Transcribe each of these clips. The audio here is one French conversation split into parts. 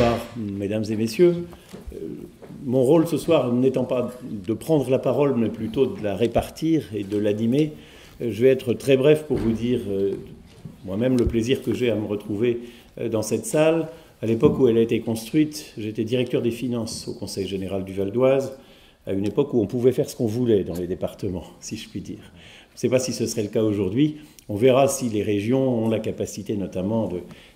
Bonsoir, mesdames et messieurs. Euh, mon rôle ce soir n'étant pas de prendre la parole, mais plutôt de la répartir et de l'animer, euh, je vais être très bref pour vous dire euh, moi-même le plaisir que j'ai à me retrouver dans cette salle. À l'époque où elle a été construite, j'étais directeur des finances au Conseil général du Val d'Oise, à une époque où on pouvait faire ce qu'on voulait dans les départements, si je puis dire. Je ne sais pas si ce serait le cas aujourd'hui. On verra si les régions ont la capacité notamment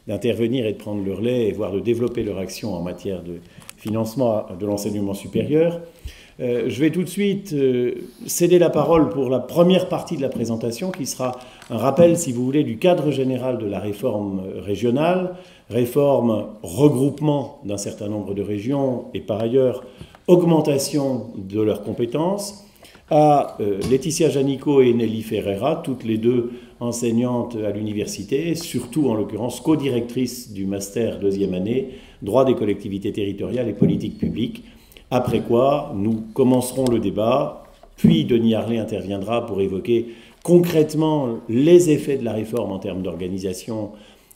d'intervenir et de prendre le relais, voire de développer leur action en matière de financement de l'enseignement supérieur. Euh, je vais tout de suite euh, céder la parole pour la première partie de la présentation, qui sera un rappel, si vous voulez, du cadre général de la réforme régionale, réforme regroupement d'un certain nombre de régions et par ailleurs augmentation de leurs compétences, à euh, Laetitia Janico et Nelly Ferreira, toutes les deux enseignante à l'université, surtout en l'occurrence co-directrice du master deuxième année, droit des collectivités territoriales et politique publique. Après quoi, nous commencerons le débat, puis Denis Harlé interviendra pour évoquer concrètement les effets de la réforme en termes d'organisation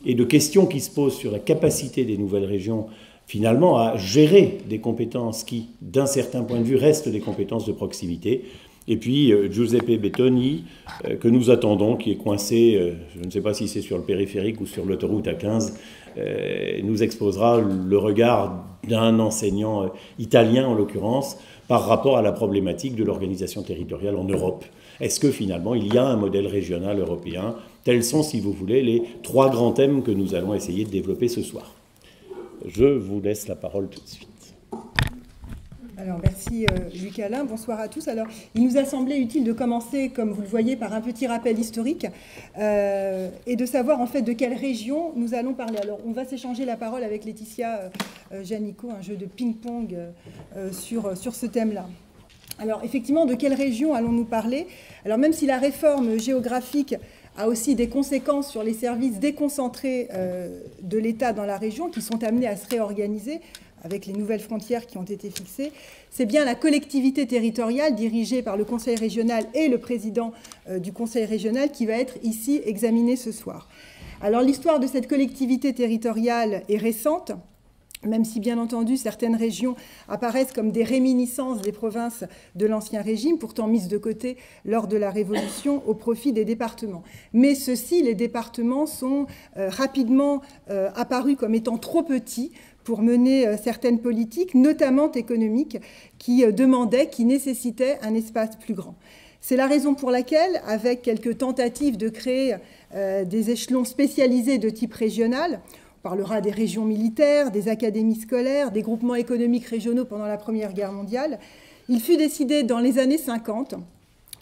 et de questions qui se posent sur la capacité des nouvelles régions finalement à gérer des compétences qui, d'un certain point de vue, restent des compétences de proximité. Et puis euh, Giuseppe Bettoni, euh, que nous attendons, qui est coincé, euh, je ne sais pas si c'est sur le périphérique ou sur l'autoroute A15, nous exposera le regard d'un enseignant italien en l'occurrence par rapport à la problématique de l'organisation territoriale en Europe. Est-ce que finalement il y a un modèle régional européen? Tels sont, si vous voulez, les trois grands thèmes que nous allons essayer de développer ce soir. Je vous laisse la parole tout de suite. Alors merci euh, Luc Alain, bonsoir à tous. Alors il nous a semblé utile de commencer, comme vous le voyez, par un petit rappel historique euh, et de savoir en fait de quelle région nous allons parler. Alors on va s'échanger la parole avec Laetitia euh, Janico, un jeu de ping-pong sur, sur ce thème-là. Alors effectivement, de quelle région allons-nous parler? Alors même si la réforme géographique a aussi des conséquences sur les services déconcentrés de l'État dans la région qui sont amenés à se réorganiser, avec les nouvelles frontières qui ont été fixées, c'est bien la collectivité territoriale dirigée par le Conseil régional et le président euh, du Conseil régional qui va être ici examinée ce soir. Alors l'histoire de cette collectivité territoriale est récente, même si bien entendu certaines régions apparaissent comme des réminiscences des provinces de l'Ancien Régime, pourtant mises de côté lors de la Révolution au profit des départements. Mais ceux-ci, les départements, sont euh, rapidement euh, apparus comme étant trop petits pour mener euh, certaines politiques, notamment économiques, qui euh, demandaient, qui nécessitaient un espace plus grand. C'est la raison pour laquelle, avec quelques tentatives de créer euh, des échelons spécialisés de type régional, on parlera des régions militaires, des académies scolaires, des groupements économiques régionaux pendant la Première Guerre mondiale, il fut décidé dans les années 50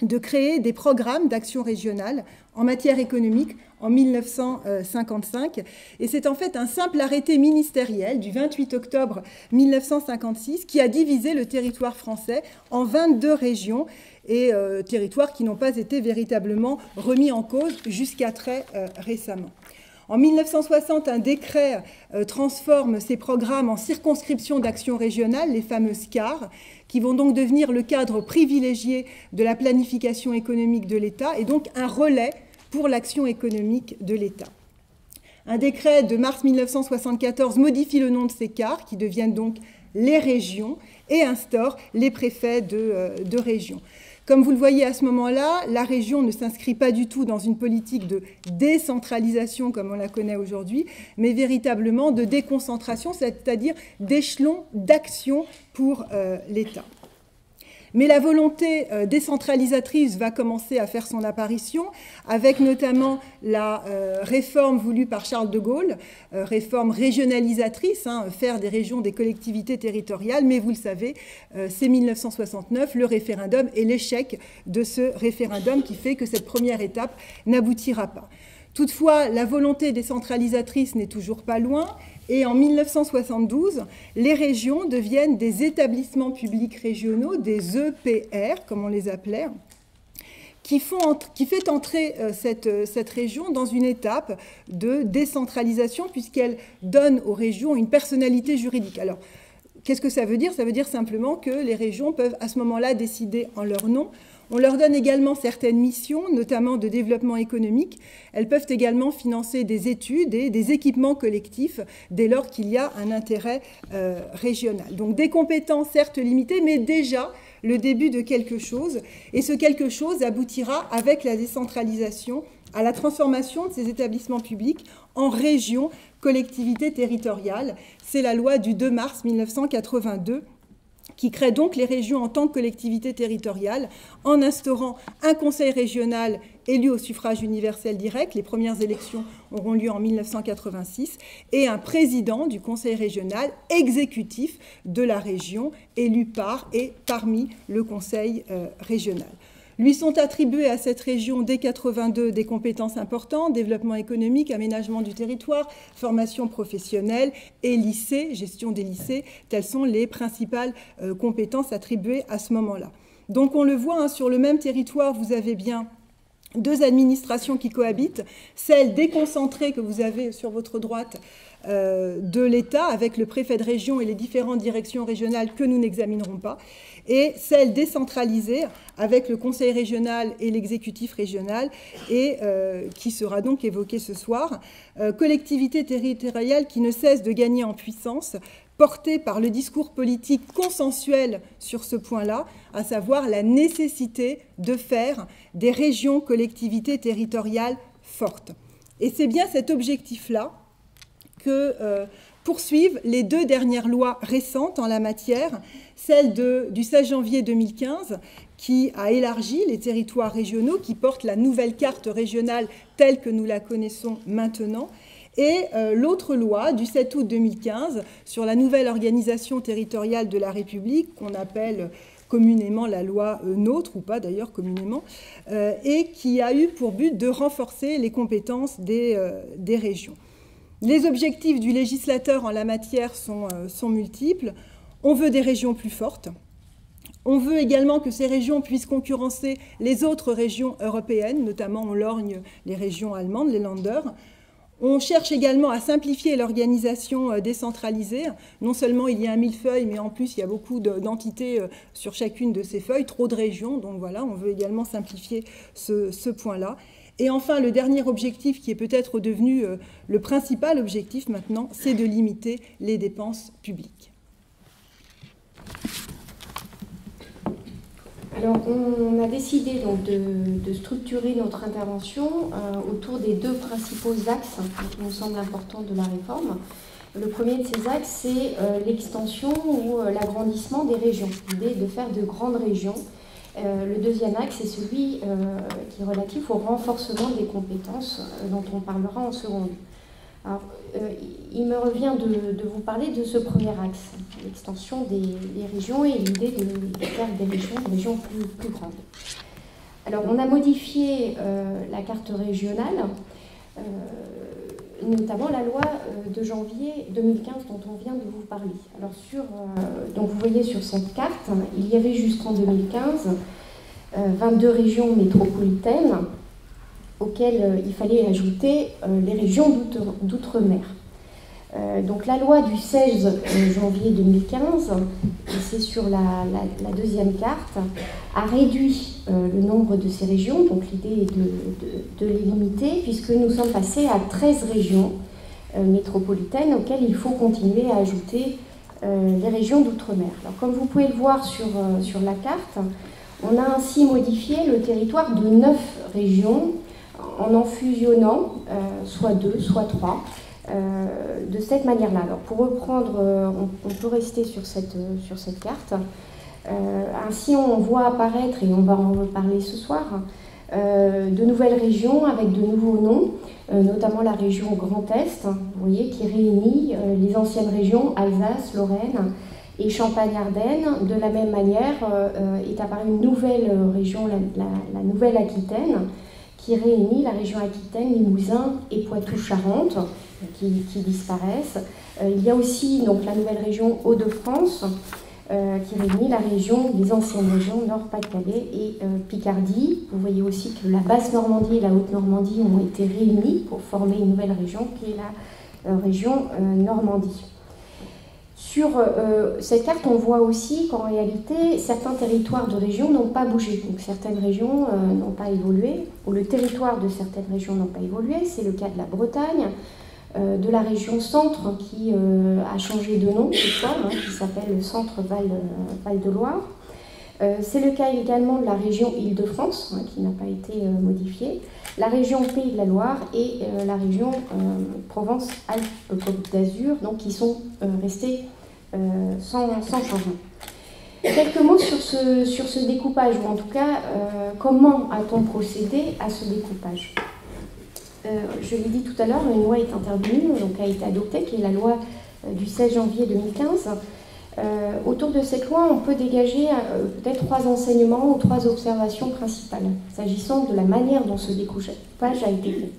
de créer des programmes d'action régionale en matière économique en 1955. Et c'est en fait un simple arrêté ministériel du 28 octobre 1956 qui a divisé le territoire français en 22 régions et euh, territoires qui n'ont pas été véritablement remis en cause jusqu'à très euh, récemment. En 1960, un décret euh, transforme ces programmes en circonscriptions d'action régionale, les fameuses CAR, qui vont donc devenir le cadre privilégié de la planification économique de l'État et donc un relais pour l'action économique de l'État. Un décret de mars 1974 modifie le nom de ces CAR, qui deviennent donc les régions, et instaure les préfets de, euh, de région. Comme vous le voyez à ce moment-là, la région ne s'inscrit pas du tout dans une politique de décentralisation comme on la connaît aujourd'hui, mais véritablement de déconcentration, c'est-à-dire d'échelons d'action pour euh, l'État. Mais la volonté euh, décentralisatrice va commencer à faire son apparition, avec notamment la euh, réforme voulue par Charles de Gaulle, euh, réforme régionalisatrice, hein, faire des régions des collectivités territoriales. Mais vous le savez, c'est 1969, le référendum et l'échec de ce référendum qui fait que cette première étape n'aboutira pas. Toutefois, la volonté décentralisatrice n'est toujours pas loin et en 1972, les régions deviennent des établissements publics régionaux, des EPR, comme on les appelait, qui, font, qui fait entrer euh, cette, euh, cette, région dans une étape de décentralisation, puisqu'elle donne aux régions une personnalité juridique. Alors, Qu'est-ce que ça veut dire? Ça veut dire simplement que les régions peuvent à ce moment-là décider en leur nom. On leur donne également certaines missions, notamment de développement économique. Elles peuvent également financer des études et des équipements collectifs dès lors qu'il y a un intérêt euh, régional. Donc des compétences certes limitées, mais déjà le début de quelque chose. Et ce quelque chose aboutira avec la décentralisation à la transformation de ces établissements publics en régions, collectivités territoriales. C'est la loi du 2 mars 1982 qui crée donc les régions en tant que collectivités territoriales en instaurant un conseil régional élu au suffrage universel direct, les premières élections auront lieu en 1986, et un président du conseil régional exécutif de la région élu par et parmi le conseil euh, régional. Lui sont attribuées à cette région dès 82 des compétences importantes, développement économique, aménagement du territoire, formation professionnelle et lycée, gestion des lycées. Telles sont les principales euh, compétences attribuées à ce moment-là. Donc on le voit, hein, sur le même territoire, vous avez bien deux administrations qui cohabitent, celle déconcentrée que vous avez sur votre droite euh, de l'État avec le préfet de région et les différentes directions régionales que nous n'examinerons pas, et celle décentralisée avec le conseil régional et l'exécutif régional, et euh, qui sera donc évoquée ce soir. Euh, collectivité territoriale qui ne cesse de gagner en puissance, portée par le discours politique consensuel sur ce point-là, à savoir la nécessité de faire des régions collectivités territoriales fortes. Et c'est bien cet objectif-là que euh, poursuivent les deux dernières lois récentes en la matière, celle du 16 janvier 2015 qui a élargi les territoires régionaux, qui porte la nouvelle carte régionale telle que nous la connaissons maintenant, et euh, l'autre loi du 7 août 2015 sur la nouvelle organisation territoriale de la République, qu'on appelle communément la loi euh, NOTRe, ou pas d'ailleurs communément, euh, et qui a eu pour but de renforcer les compétences des, des régions. Les objectifs du législateur en la matière sont, sont multiples. On veut des régions plus fortes. On veut également que ces régions puissent concurrencer les autres régions européennes, notamment on lorgne les régions allemandes, les Länder. On cherche également à simplifier l'organisation euh, décentralisée. Non seulement il y a un millefeuille, mais en plus il y a beaucoup d'entités euh, sur chacune de ces feuilles, trop de régions. Donc voilà, on veut également simplifier ce, point-là. Et enfin, le dernier objectif, qui est peut-être devenu euh, le principal objectif maintenant, c'est de limiter les dépenses publiques. Alors, on a décidé donc de, structurer notre intervention euh, autour des deux principaux axes qui nous semblent importants de la réforme. Le premier de ces axes, c'est euh, l'extension ou l'agrandissement des régions, l'idée de faire de grandes régions. Le deuxième axe, c'est celui qui est relatif au renforcement des compétences dont on parlera en seconde. Alors, euh, il me revient de, vous parler de ce premier axe, l'extension des, régions et l'idée de, faire des régions, des régions plus, grandes. Alors, on a modifié euh, la carte régionale, euh, notamment la loi de janvier 2015 dont on vient de vous parler. Alors, sur, donc vous voyez sur cette carte, il y avait jusqu'en 2015 22 régions métropolitaines auxquelles euh, il fallait ajouter euh, les régions d'outre-mer. Euh, donc la loi du 16 euh, janvier 2015, et c'est sur la, deuxième carte, a réduit euh, le nombre de ces régions, donc l'idée est de, les limiter, puisque nous sommes passés à 13 régions métropolitaines auxquelles il faut continuer à ajouter les régions d'outre-mer. Alors comme vous pouvez le voir sur, sur la carte, on a ainsi modifié le territoire de 9 régions en en fusionnant soit 2, soit 3 de cette manière-là. Alors pour reprendre, euh, on, peut rester sur cette, sur cette carte. ainsi, on voit apparaître, et on va en reparler ce soir, de nouvelles régions avec de nouveaux noms, notamment la région Grand Est, vous voyez, qui réunit les anciennes régions Alsace, Lorraine et Champagne-Ardenne. De la même manière, est apparue une nouvelle région, la Nouvelle-Aquitaine, qui réunit la région Aquitaine, Limousin et Poitou-Charentes, qui, disparaissent. Euh, il y a aussi donc, la nouvelle région Hauts-de-France, euh, qui réunit la région, les anciennes régions Nord-Pas-de-Calais et euh, Picardie. Vous voyez aussi que la Basse-Normandie et la Haute-Normandie ont été réunies pour former une nouvelle région qui est la région Normandie. Sur cette carte, on voit aussi qu'en réalité, certains territoires de région n'ont pas bougé. Donc certaines régions n'ont pas évolué, ou le territoire de certaines régions n'ont pas évolué. C'est le cas de la Bretagne, de la région centre qui a changé de nom cette hein, qui s'appelle le centre Val-de-Loire. c'est le cas également de la région Île-de-France, hein, qui n'a pas été modifiée la région Pays de la Loire et euh, la région euh, Provence-Alpes-Côte d'Azur, qui sont euh, restés sans, changement. Quelques mots sur ce, sur ce découpage, ou en tout cas, comment a-t-on procédé à ce découpage? Je l'ai dit tout à l'heure, une loi est intervenue, donc a été adoptée, qui est la loi du 16 janvier 2015, euh, autour de cette loi, on peut dégager euh, peut-être trois enseignements ou trois observations principales, s'agissant de la manière dont ce découpage a été fait.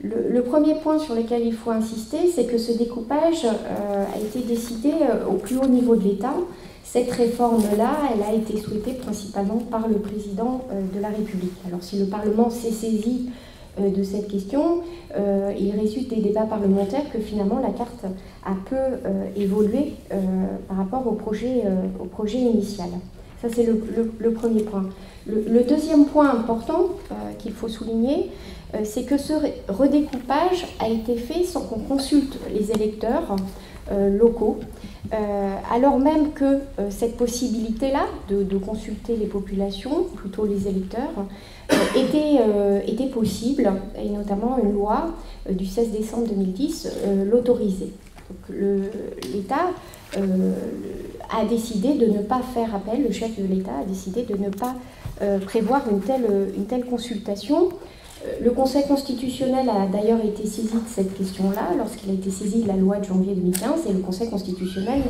Le, premier point sur lequel il faut insister, c'est que ce découpage euh, a été décidé au plus haut niveau de l'État. Cette réforme-là, elle a été souhaitée principalement par le président de la République. Alors si le Parlement s'est saisi euh, de cette question, euh, il résulte des débats parlementaires que finalement la carte a peu euh, évolué par rapport au projet, initial. Ça, c'est le, premier point. Le, deuxième point important qu'il faut souligner, c'est que ce redécoupage a été fait sans qu'on consulte les électeurs locaux, alors même que cette possibilité-là de, consulter les populations, plutôt les électeurs, euh, était, euh, était possible, et notamment une loi euh, du 16 décembre 2010 l'autorisait. L'État a décidé de ne pas faire appel, le chef de l'État a décidé de ne pas prévoir une telle, une telle consultation. Le Conseil constitutionnel a d'ailleurs été saisi de cette question-là lorsqu'il a été saisi de la loi de janvier 2015 et le Conseil constitutionnel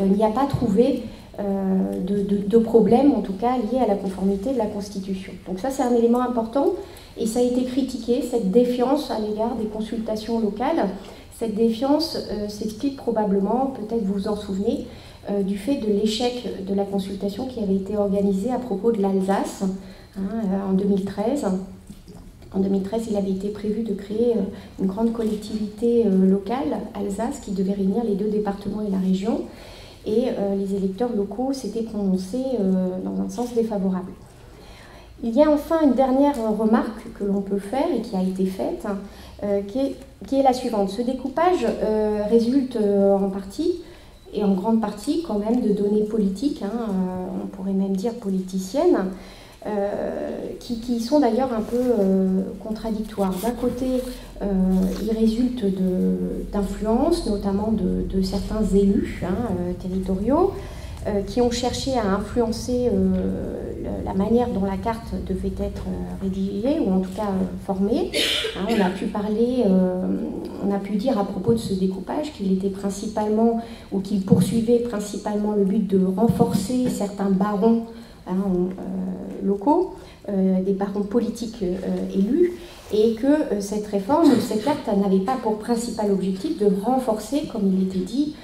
n'y a pas trouvé euh, de, problèmes, en tout cas liés à la conformité de la Constitution. Donc ça, c'est un élément important et ça a été critiqué, cette défiance à l'égard des consultations locales. Cette défiance euh, s'explique probablement, peut-être vous vous en souvenez, euh, du fait de l'échec de la consultation qui avait été organisée à propos de l'Alsace hein, en 2013. En 2013, il avait été prévu de créer une grande collectivité locale, Alsace, qui devait réunir les deux départements et la région et euh, les électeurs locaux s'étaient prononcés euh, dans un sens défavorable. Il y a enfin une dernière remarque que l'on peut faire et qui a été faite, euh, qui, est, la suivante. Ce découpage résulte en partie, et en grande partie quand même, de données politiques, hein, on pourrait même dire politiciennes, euh, qui, sont d'ailleurs un peu euh, contradictoires. D'un côté, euh, il résulte d'influences, notamment de, certains élus hein, territoriaux, qui ont cherché à influencer la manière dont la carte devait être rédigée, ou en tout cas formée. Hein, on a pu parler, on a pu dire à propos de ce découpage qu'il était principalement, ou qu'il poursuivait principalement le but de renforcer certains barons Euh, locaux, euh, des parents politiques euh, élus, et que cette réforme, cette carte n'avait pas pour principal objectif de renforcer, comme il était dit,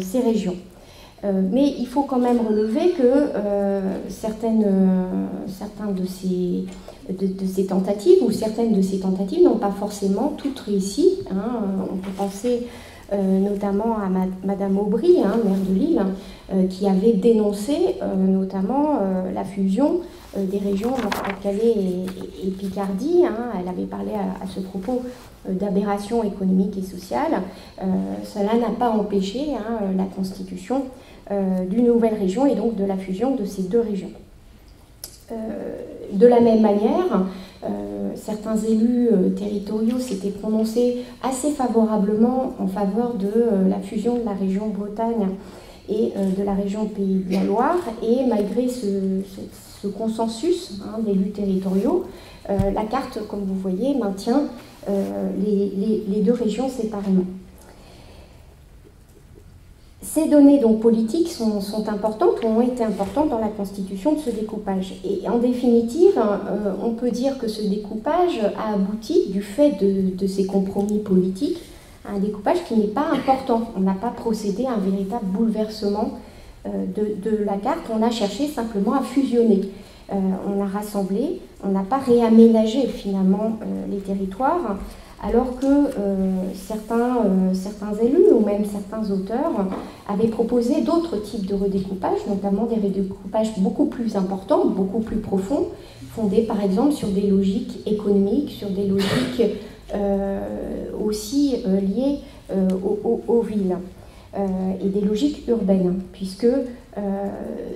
ces régions. mais il faut quand même relever que certaines, certains de ces, tentatives, ou certaines de ces tentatives n'ont pas forcément toutes réussi. Hein. On peut penser notamment à Madame Aubry, hein, maire de Lille, euh, qui avait dénoncé euh, notamment la fusion des régions Nord-Pas-de-Calais et, Picardie. Hein. Elle avait parlé à, ce propos d'aberration économique et sociale. cela n'a pas empêché hein, la constitution d'une nouvelle région et donc de la fusion de ces deux régions. de la même manière, euh, certains élus euh, territoriaux s'étaient prononcés assez favorablement en faveur de euh, la fusion de la région Bretagne et de la région Pays de la Loire. Et malgré ce, consensus hein, d'élus territoriaux, la carte, comme vous voyez, maintient les deux régions séparément. Ces données donc politiques sont, importantes ou ont été importantes dans la constitution de ce découpage. Et en définitive, euh, on peut dire que ce découpage a abouti du fait de, ces compromis politiques à un découpage qui n'est pas important. On n'a pas procédé à un véritable bouleversement euh, de, la carte, on a cherché simplement à fusionner. Euh, on a rassemblé, on n'a pas réaménagé finalement les territoires alors que certains, certains élus ou même certains auteurs avaient proposé d'autres types de redécoupage, notamment des redécoupages beaucoup plus importants, beaucoup plus profonds, fondés par exemple sur des logiques économiques, sur des logiques aussi liées aux villes. Euh, et des logiques urbaines, puisque euh,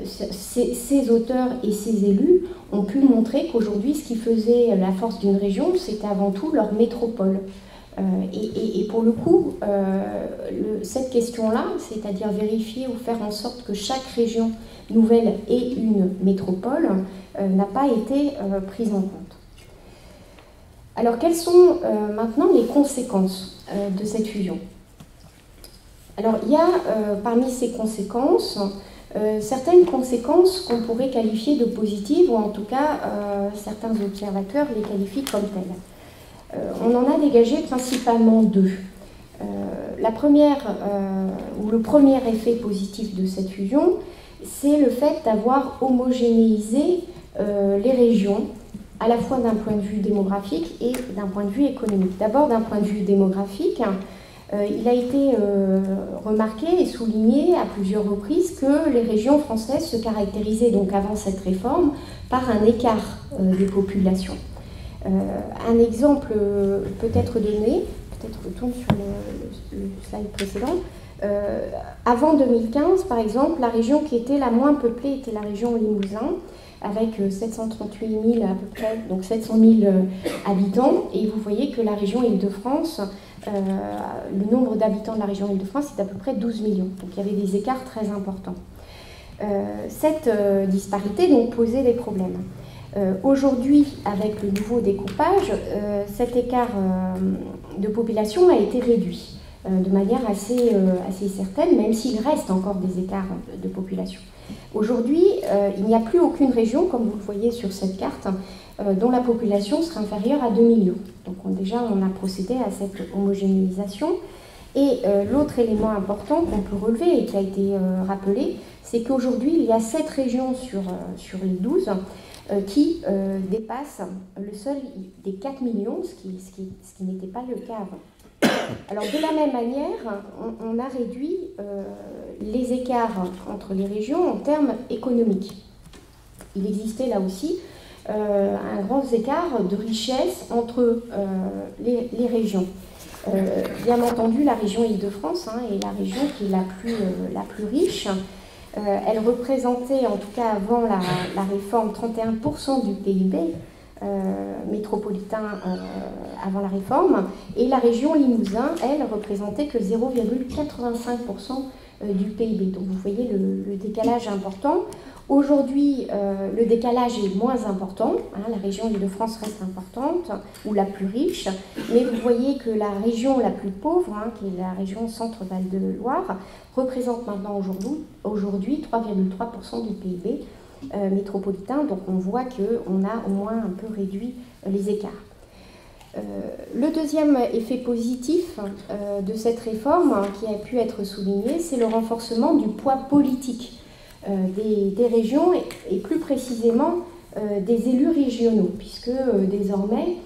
ces, auteurs et ces élus ont pu montrer qu'aujourd'hui, ce qui faisait la force d'une région, c'était avant tout leur métropole. Euh, et, pour le coup, cette question-là, c'est-à-dire vérifier ou faire en sorte que chaque région nouvelle ait une métropole, n'a pas été prise en compte. Alors, quelles sont maintenant les conséquences de cette fusion? Alors il y a euh, parmi ces conséquences euh, certaines conséquences qu'on pourrait qualifier de positives, ou en tout cas euh, certains observateurs les qualifient comme telles. on en a dégagé principalement deux. la première, ou le premier effet positif de cette fusion, c'est le fait d'avoir homogénéisé les régions, à la fois d'un point de vue démographique et d'un point de vue économique. D'abord d'un point de vue démographique, euh, il a été euh, remarqué et souligné à plusieurs reprises que les régions françaises se caractérisaient donc avant cette réforme par un écart euh, des populations. un exemple peut être donné, peut-être retourne sur le, slide précédent. avant 2015, par exemple, la région qui était la moins peuplée était la région Limousin, avec 738 000 à peu près, donc 700 000 habitants. Et vous voyez que la région Île-de-France euh, le nombre d'habitants de la région Île-de-France est à peu près 12 millions. Donc il y avait des écarts très importants. Euh, cette euh, disparité donc posait des problèmes. Aujourd'hui, avec le nouveau découpage, cet écart de population a été réduit de manière assez, assez certaine, même s'il reste encore des écarts de population. Aujourd'hui, il n'y a plus aucune région, comme vous le voyez sur cette carte, euh, dont la population serait inférieure à 2 millions. Donc déjà, on a procédé à cette homogénéisation. Et euh, l'autre élément important qu'on peut relever et qui a été euh, rappelé, c'est qu'aujourd'hui, il y a 7 régions sur, sur les 12 qui dépassent le seuil des 4 millions, ce qui, ce qui, ce qui n'était pas le cas avant. Alors de la même manière, on, a réduit les écarts entre les régions en termes économiques. Il existait là aussi euh, un grand écart de richesse entre euh, les, régions. Euh, bien entendu, la région Île-de-France hein, est la région qui est la plus, la plus riche. elle représentait, en tout cas avant la réforme, 31% du PIB métropolitain avant la réforme. Et la région Limousin, elle, représentait que 0,85% du PIB. Donc vous voyez le, décalage important. Aujourd'hui, euh, le décalage est moins important. Hein, la région Île-de-France reste importante, ou la plus riche. Mais vous voyez que la région la plus pauvre, hein, qui est la région Centre-Val de Loire, représente maintenant aujourd'hui 3,3% du PIB euh, métropolitain. Donc on voit qu'on a au moins un peu réduit euh, les écarts. le deuxième effet positif de cette réforme qui a pu être souligné, c'est le renforcement du poids politique euh, des, régions et, plus précisément euh, des élus régionaux, puisque euh, désormais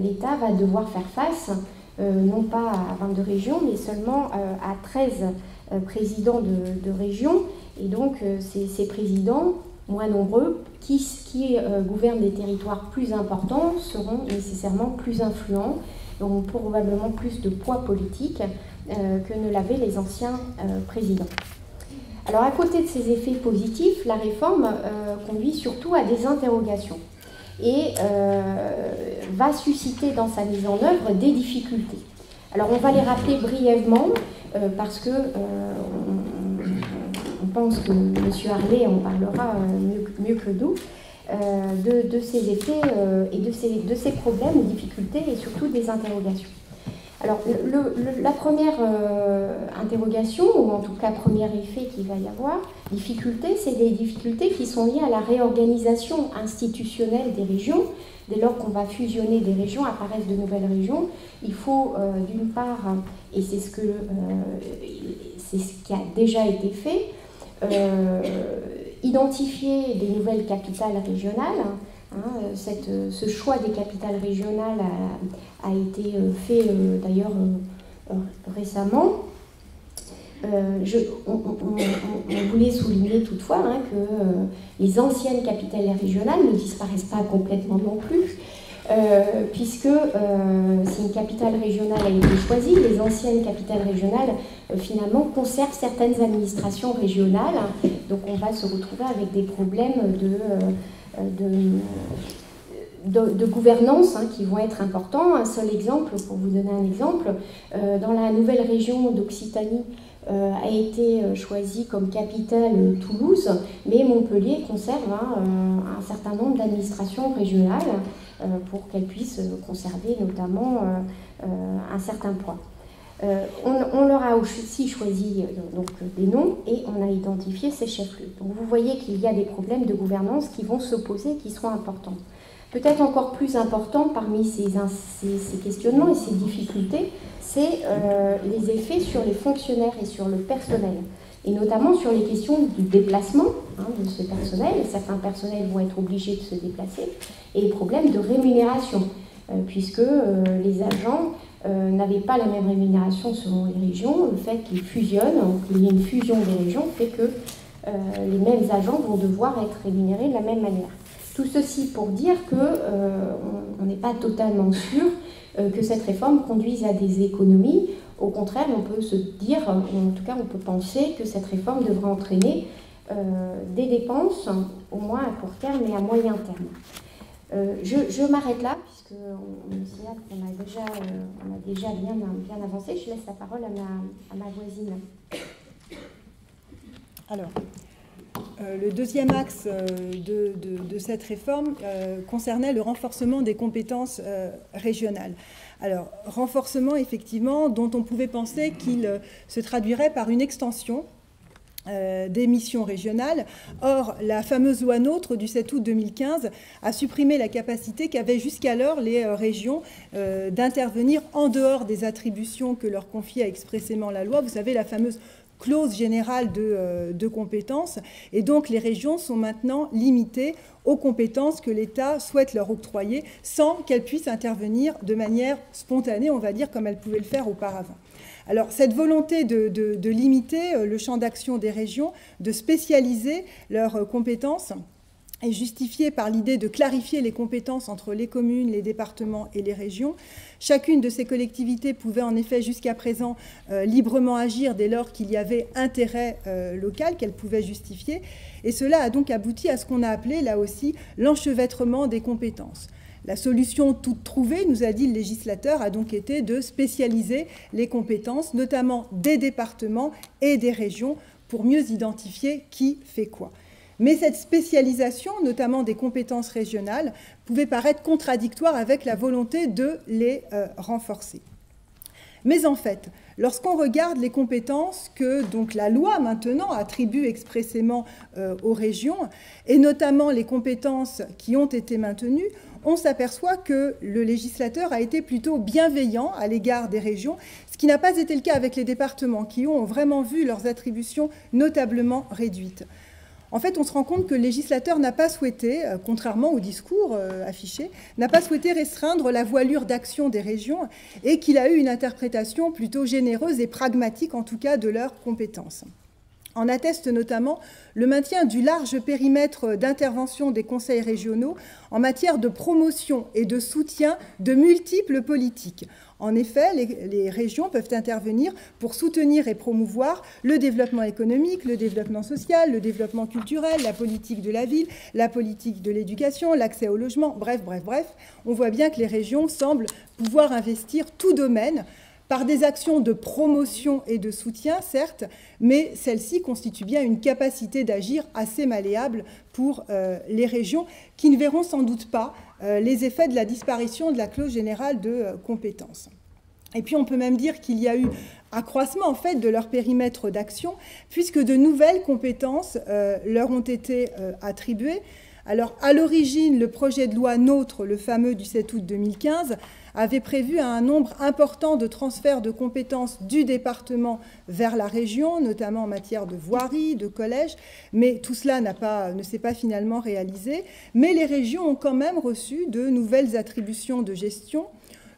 l'État va devoir faire face non pas à 22 régions, mais seulement à 13 présidents de, régions. Et donc ces, présidents, moins nombreux, qui, qui gouvernent des territoires plus importants, seront nécessairement plus influents, auront probablement plus de poids politique que ne l'avaient les anciens présidents. Alors à côté de ces effets positifs, la réforme euh, conduit surtout à des interrogations et euh, va susciter dans sa mise en œuvre des difficultés. Alors on va les rappeler brièvement euh, parce que pense que M. Harley en parlera mieux, que nous. De, ces effets et de ces, de problèmes, difficultés et surtout des interrogations. Alors, la première euh, interrogation, ou en tout cas premier effet qu'il va y avoir, difficulté, c'est des difficultés qui sont liées à la réorganisation institutionnelle des régions. Dès lors qu'on va fusionner des régions, apparaissent de nouvelles régions, il faut euh, d'une part, et euh, c'est ce qui a déjà été fait, identifier des nouvelles capitales régionales, Hein, ce choix des capitales régionales a, été fait d'ailleurs récemment. On, voulait souligner toutefois hein, que les anciennes capitales régionales ne disparaissent pas complètement non plus. Euh, puisque euh, si une capitale régionale a été choisie, les anciennes capitales régionales euh, finalement conservent certaines administrations régionales. Donc on va se retrouver avec des problèmes de, gouvernance hein, qui vont être importants. Un seul exemple, pour vous donner un exemple, dans la nouvelle région d'Occitanie, a été choisie comme capitale Toulouse, mais Montpellier conserve hein, un certain nombre d'administrations régionales. Euh, pour qu'elle puisse conserver notamment euh, euh, un certain poids. On, leur a aussi choisi donc, des noms et on a identifié ces chefs-lieux. Donc vous voyez qu'il y a des problèmes de gouvernance qui vont se poser, qui seront importants. Peut-être encore plus important parmi ces, ces, questionnements et ces difficultés, c'est les effets sur les fonctionnaires et sur le personnel et notamment sur les questions du déplacement hein, de ce personnel. Certains personnels vont être obligés de se déplacer, et les problèmes de rémunération, euh, puisque euh, les agents euh, n'avaient pas la même rémunération selon les régions. Le fait qu'ils fusionnent, qu'il y ait une fusion des régions, fait que les mêmes agents vont devoir être rémunérés de la même manière. Tout ceci pour dire qu'on n'est pas totalement sûr que cette réforme conduise à des économies. Au contraire, on peut se dire, ou en tout cas on peut penser que cette réforme devrait entraîner euh, des dépenses, au moins à court terme et à moyen terme. Euh, je, m'arrête là, puisque on, a déjà, euh, bien, avancé. Je laisse la parole à ma, voisine. Alors, le deuxième axe de cette réforme concernait le renforcement des compétences régionales. Alors, renforcement, effectivement, dont on pouvait penser qu'il euh, se traduirait par une extension euh, des missions régionales. Or, la fameuse loi NOTRe du 7 août 2015 a supprimé la capacité qu'avaient jusqu'alors les euh, régions d'intervenir en dehors des attributions que leur confiait expressément la loi. Vous savez, la fameuse clause générale de, de, compétences. Et donc les régions sont maintenant limitées aux compétences que l'État souhaite leur octroyer sans qu'elles puissent intervenir de manière spontanée, on va dire, comme elles pouvaient le faire auparavant. Alors cette volonté de, limiter euh, le champ d'action des régions, de spécialiser leurs euh, compétences, est justifiée par l'idée de clarifier les compétences entre les communes, les départements et les régions. Chacune de ces collectivités pouvait en effet jusqu'à présent euh, librement agir dès lors qu'il y avait intérêt local qu'elle pouvait justifier. Et cela a donc abouti à ce qu'on a appelé là aussi l'enchevêtrement des compétences. La solution toute trouvée, nous a dit le législateur, a donc été de spécialiser les compétences, notamment des départements et des régions, pour mieux identifier qui fait quoi. Mais cette spécialisation, notamment des compétences régionales, pouvait paraître contradictoire avec la volonté de les euh, renforcer. Mais en fait, Lorsqu'on regarde les compétences que la loi maintenant attribue expressément euh, aux régions, et notamment les compétences qui ont été maintenues, on s'aperçoit que le législateur a été plutôt bienveillant à l'égard des régions, ce qui n'a pas été le cas avec les départements, qui ont vraiment vu leurs attributions notablement réduites. En fait, on se rend compte que le législateur n'a pas souhaité, euh, contrairement au discours euh, affiché, n'a pas souhaité restreindre la voilure d'action des régions et qu'il a eu une interprétation plutôt généreuse et pragmatique, en tout cas, de leurs compétences. En atteste notamment le maintien du large périmètre d'intervention des conseils régionaux en matière de promotion et de soutien de multiples politiques, en effet, les, régions peuvent intervenir pour soutenir et promouvoir le développement économique, le développement social, le développement culturel, la politique de la ville, la politique de l'éducation, l'accès au logement, bref, bref, bref. On voit bien que les régions semblent pouvoir investir tout domaine par des actions de promotion et de soutien, certes, mais celles-ci constituent bien une capacité d'agir assez malléable pour euh, les régions qui ne verront sans doute pas euh, les effets de la disparition de la clause générale de euh, compétences. Et puis on peut même dire qu'il y a eu accroissement en fait de leur périmètre d'action, puisque de nouvelles compétences leur ont été attribuées Alors, à l'origine, le projet de loi NOTRe, le fameux du 7 août 2015, avait prévu un nombre important de transferts de compétences du département vers la région, notamment en matière de voirie, de collège, mais tout cela pas, ne s'est pas finalement réalisé. Mais les régions ont quand même reçu de nouvelles attributions de gestion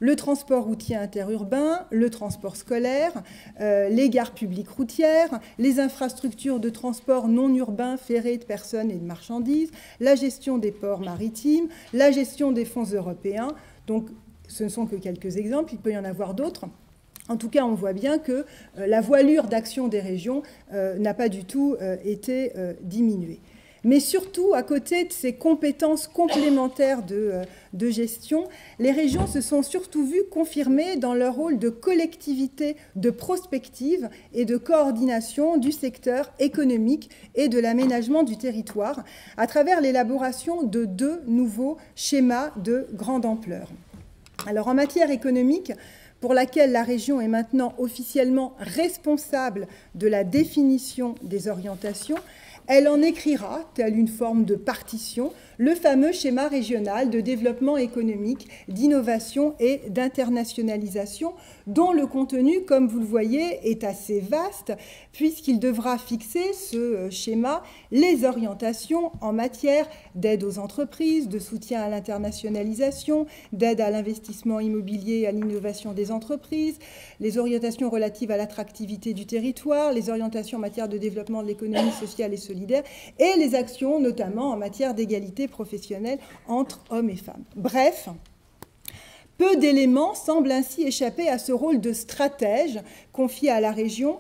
le transport routier interurbain, le transport scolaire, euh, les gares publiques routières, les infrastructures de transport non urbain, ferré de personnes et de marchandises, la gestion des ports maritimes, la gestion des fonds européens. Donc ce ne sont que quelques exemples, il peut y en avoir d'autres. En tout cas, on voit bien que euh, la voilure d'action des régions euh, n'a pas du tout été diminuée. Mais surtout, à côté de ces compétences complémentaires de, de, gestion, les régions se sont surtout vues confirmées dans leur rôle de collectivité de prospective et de coordination du secteur économique et de l'aménagement du territoire à travers l'élaboration de deux nouveaux schémas de grande ampleur. Alors en matière économique, pour laquelle la région est maintenant officiellement responsable de la définition des orientations, elle en écrira, telle une forme de partition, le fameux schéma régional de développement économique, d'innovation et d'internationalisation, dont le contenu, comme vous le voyez, est assez vaste, puisqu'il devra fixer ce euh, schéma les orientations en matière d'aide aux entreprises, de soutien à l'internationalisation, d'aide à l'investissement immobilier et à l'innovation des entreprises, les orientations relatives à l'attractivité du territoire, les orientations en matière de développement de l'économie sociale et solidaire, et les actions notamment en matière d'égalité professionnelle entre hommes et femmes. Bref, peu d'éléments semblent ainsi échapper à ce rôle de stratège confié à la région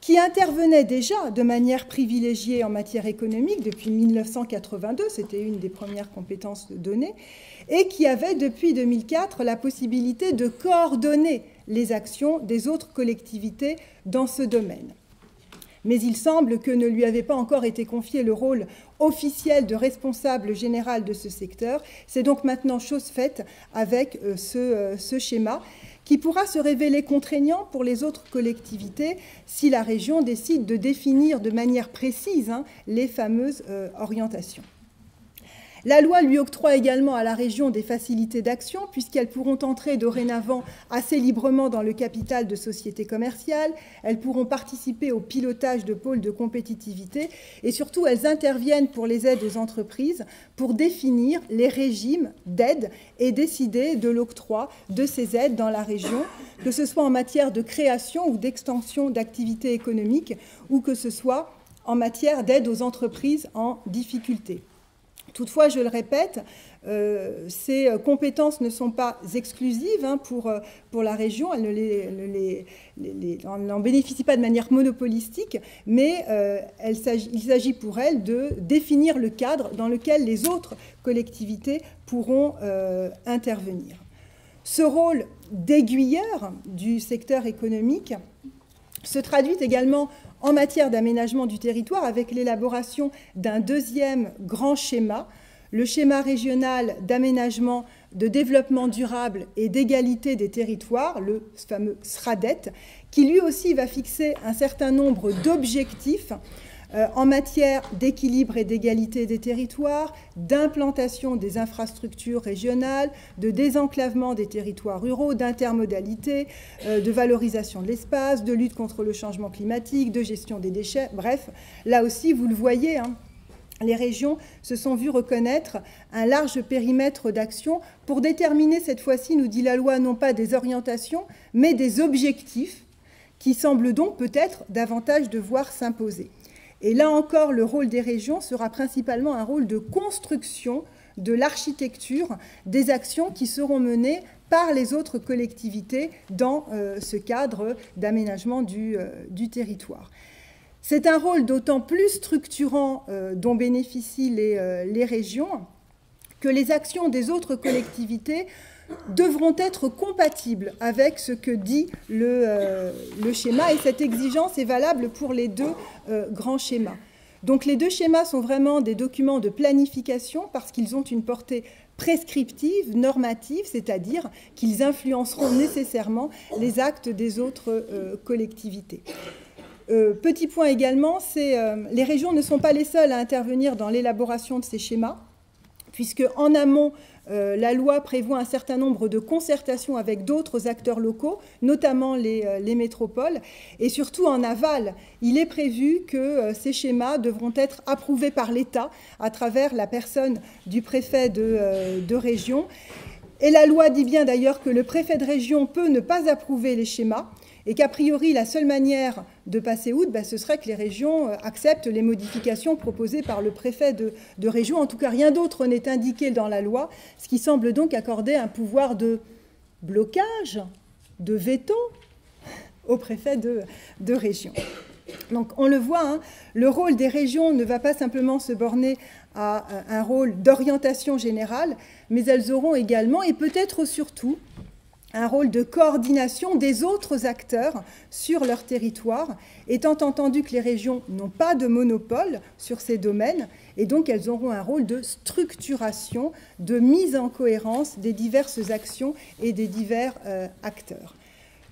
qui intervenait déjà de manière privilégiée en matière économique depuis 1982, c'était une des premières compétences données, et qui avait depuis 2004 la possibilité de coordonner les actions des autres collectivités dans ce domaine. Mais il semble que ne lui avait pas encore été confié le rôle officiel de responsable général de ce secteur. C'est donc maintenant chose faite avec euh, euh, ce, schéma qui pourra se révéler contraignant pour les autres collectivités si la région décide de définir de manière précise hein, les fameuses euh, orientations. La loi lui octroie également à la région des facilités d'action, puisqu'elles pourront entrer dorénavant assez librement dans le capital de sociétés commerciales, elles pourront participer au pilotage de pôles de compétitivité, et surtout elles interviennent pour les aides aux entreprises pour définir les régimes d'aide et décider de l'octroi de ces aides dans la région, que ce soit en matière de création ou d'extension d'activités économiques, ou que ce soit en matière d'aide aux entreprises en difficulté. Toutefois, je le répète, euh, ces compétences ne sont pas exclusives hein, pour, euh, pour la région, elle n'en bénéficie pas de manière monopolistique, mais euh, il s'agit pour elle de définir le cadre dans lequel les autres collectivités pourront intervenir. Ce rôle d'aiguilleur du secteur économique se traduit également en matière d'aménagement du territoire avec l'élaboration d'un deuxième grand schéma, le schéma régional d'aménagement, de développement durable et d'égalité des territoires, le fameux SRADET, qui lui aussi va fixer un certain nombre d'objectifs en matière d'équilibre et d'égalité des territoires, d'implantation des infrastructures régionales, de désenclavement des territoires ruraux, d'intermodalité, euh, de valorisation de l'espace, de lutte contre le changement climatique, de gestion des déchets. Bref, là aussi, vous le voyez, hein, les régions se sont vues reconnaître un large périmètre d'action pour déterminer cette fois-ci, nous dit la loi, non pas des orientations, mais des objectifs qui semblent donc peut-être davantage devoir s'imposer. Et là encore, le rôle des régions sera principalement un rôle de construction de l'architecture des actions qui seront menées par les autres collectivités dans euh, ce cadre d'aménagement du, euh, territoire. C'est un rôle d'autant plus structurant euh, dont bénéficient les régions que les actions des autres collectivités devront être compatibles avec ce que dit le, euh, schéma et cette exigence est valable pour les deux euh, grands schémas. Donc les deux schémas sont vraiment des documents de planification parce qu'ils ont une portée prescriptive, normative, c'est-à-dire qu'ils influenceront nécessairement les actes des autres euh, collectivités. petit point également, c'est les régions ne sont pas les seules à intervenir dans l'élaboration de ces schémas. puisque en amont, euh, la loi prévoit un certain nombre de concertations avec d'autres acteurs locaux, notamment les, euh, métropoles. Et surtout en aval, il est prévu que euh, ces schémas devront être approuvés par l'État à travers la personne du préfet de région. Et la loi dit bien d'ailleurs que le préfet de région peut ne pas approuver les schémas et qu'a priori la seule manière de passer outre, bah, ce serait que les régions euh, acceptent les modifications proposées par le préfet de, région. En tout cas, rien d'autre n'est indiqué dans la loi, ce qui semble donc accorder un pouvoir de blocage, de veto au préfet de, région. Donc on le voit, hein, le rôle des régions ne va pas simplement se borner à euh, un rôle d'orientation générale, mais elles auront également, et peut-être surtout, un rôle de coordination des autres acteurs sur leur territoire, étant entendu que les régions n'ont pas de monopole sur ces domaines, et donc elles auront un rôle de structuration, de mise en cohérence des diverses actions et des divers euh, acteurs.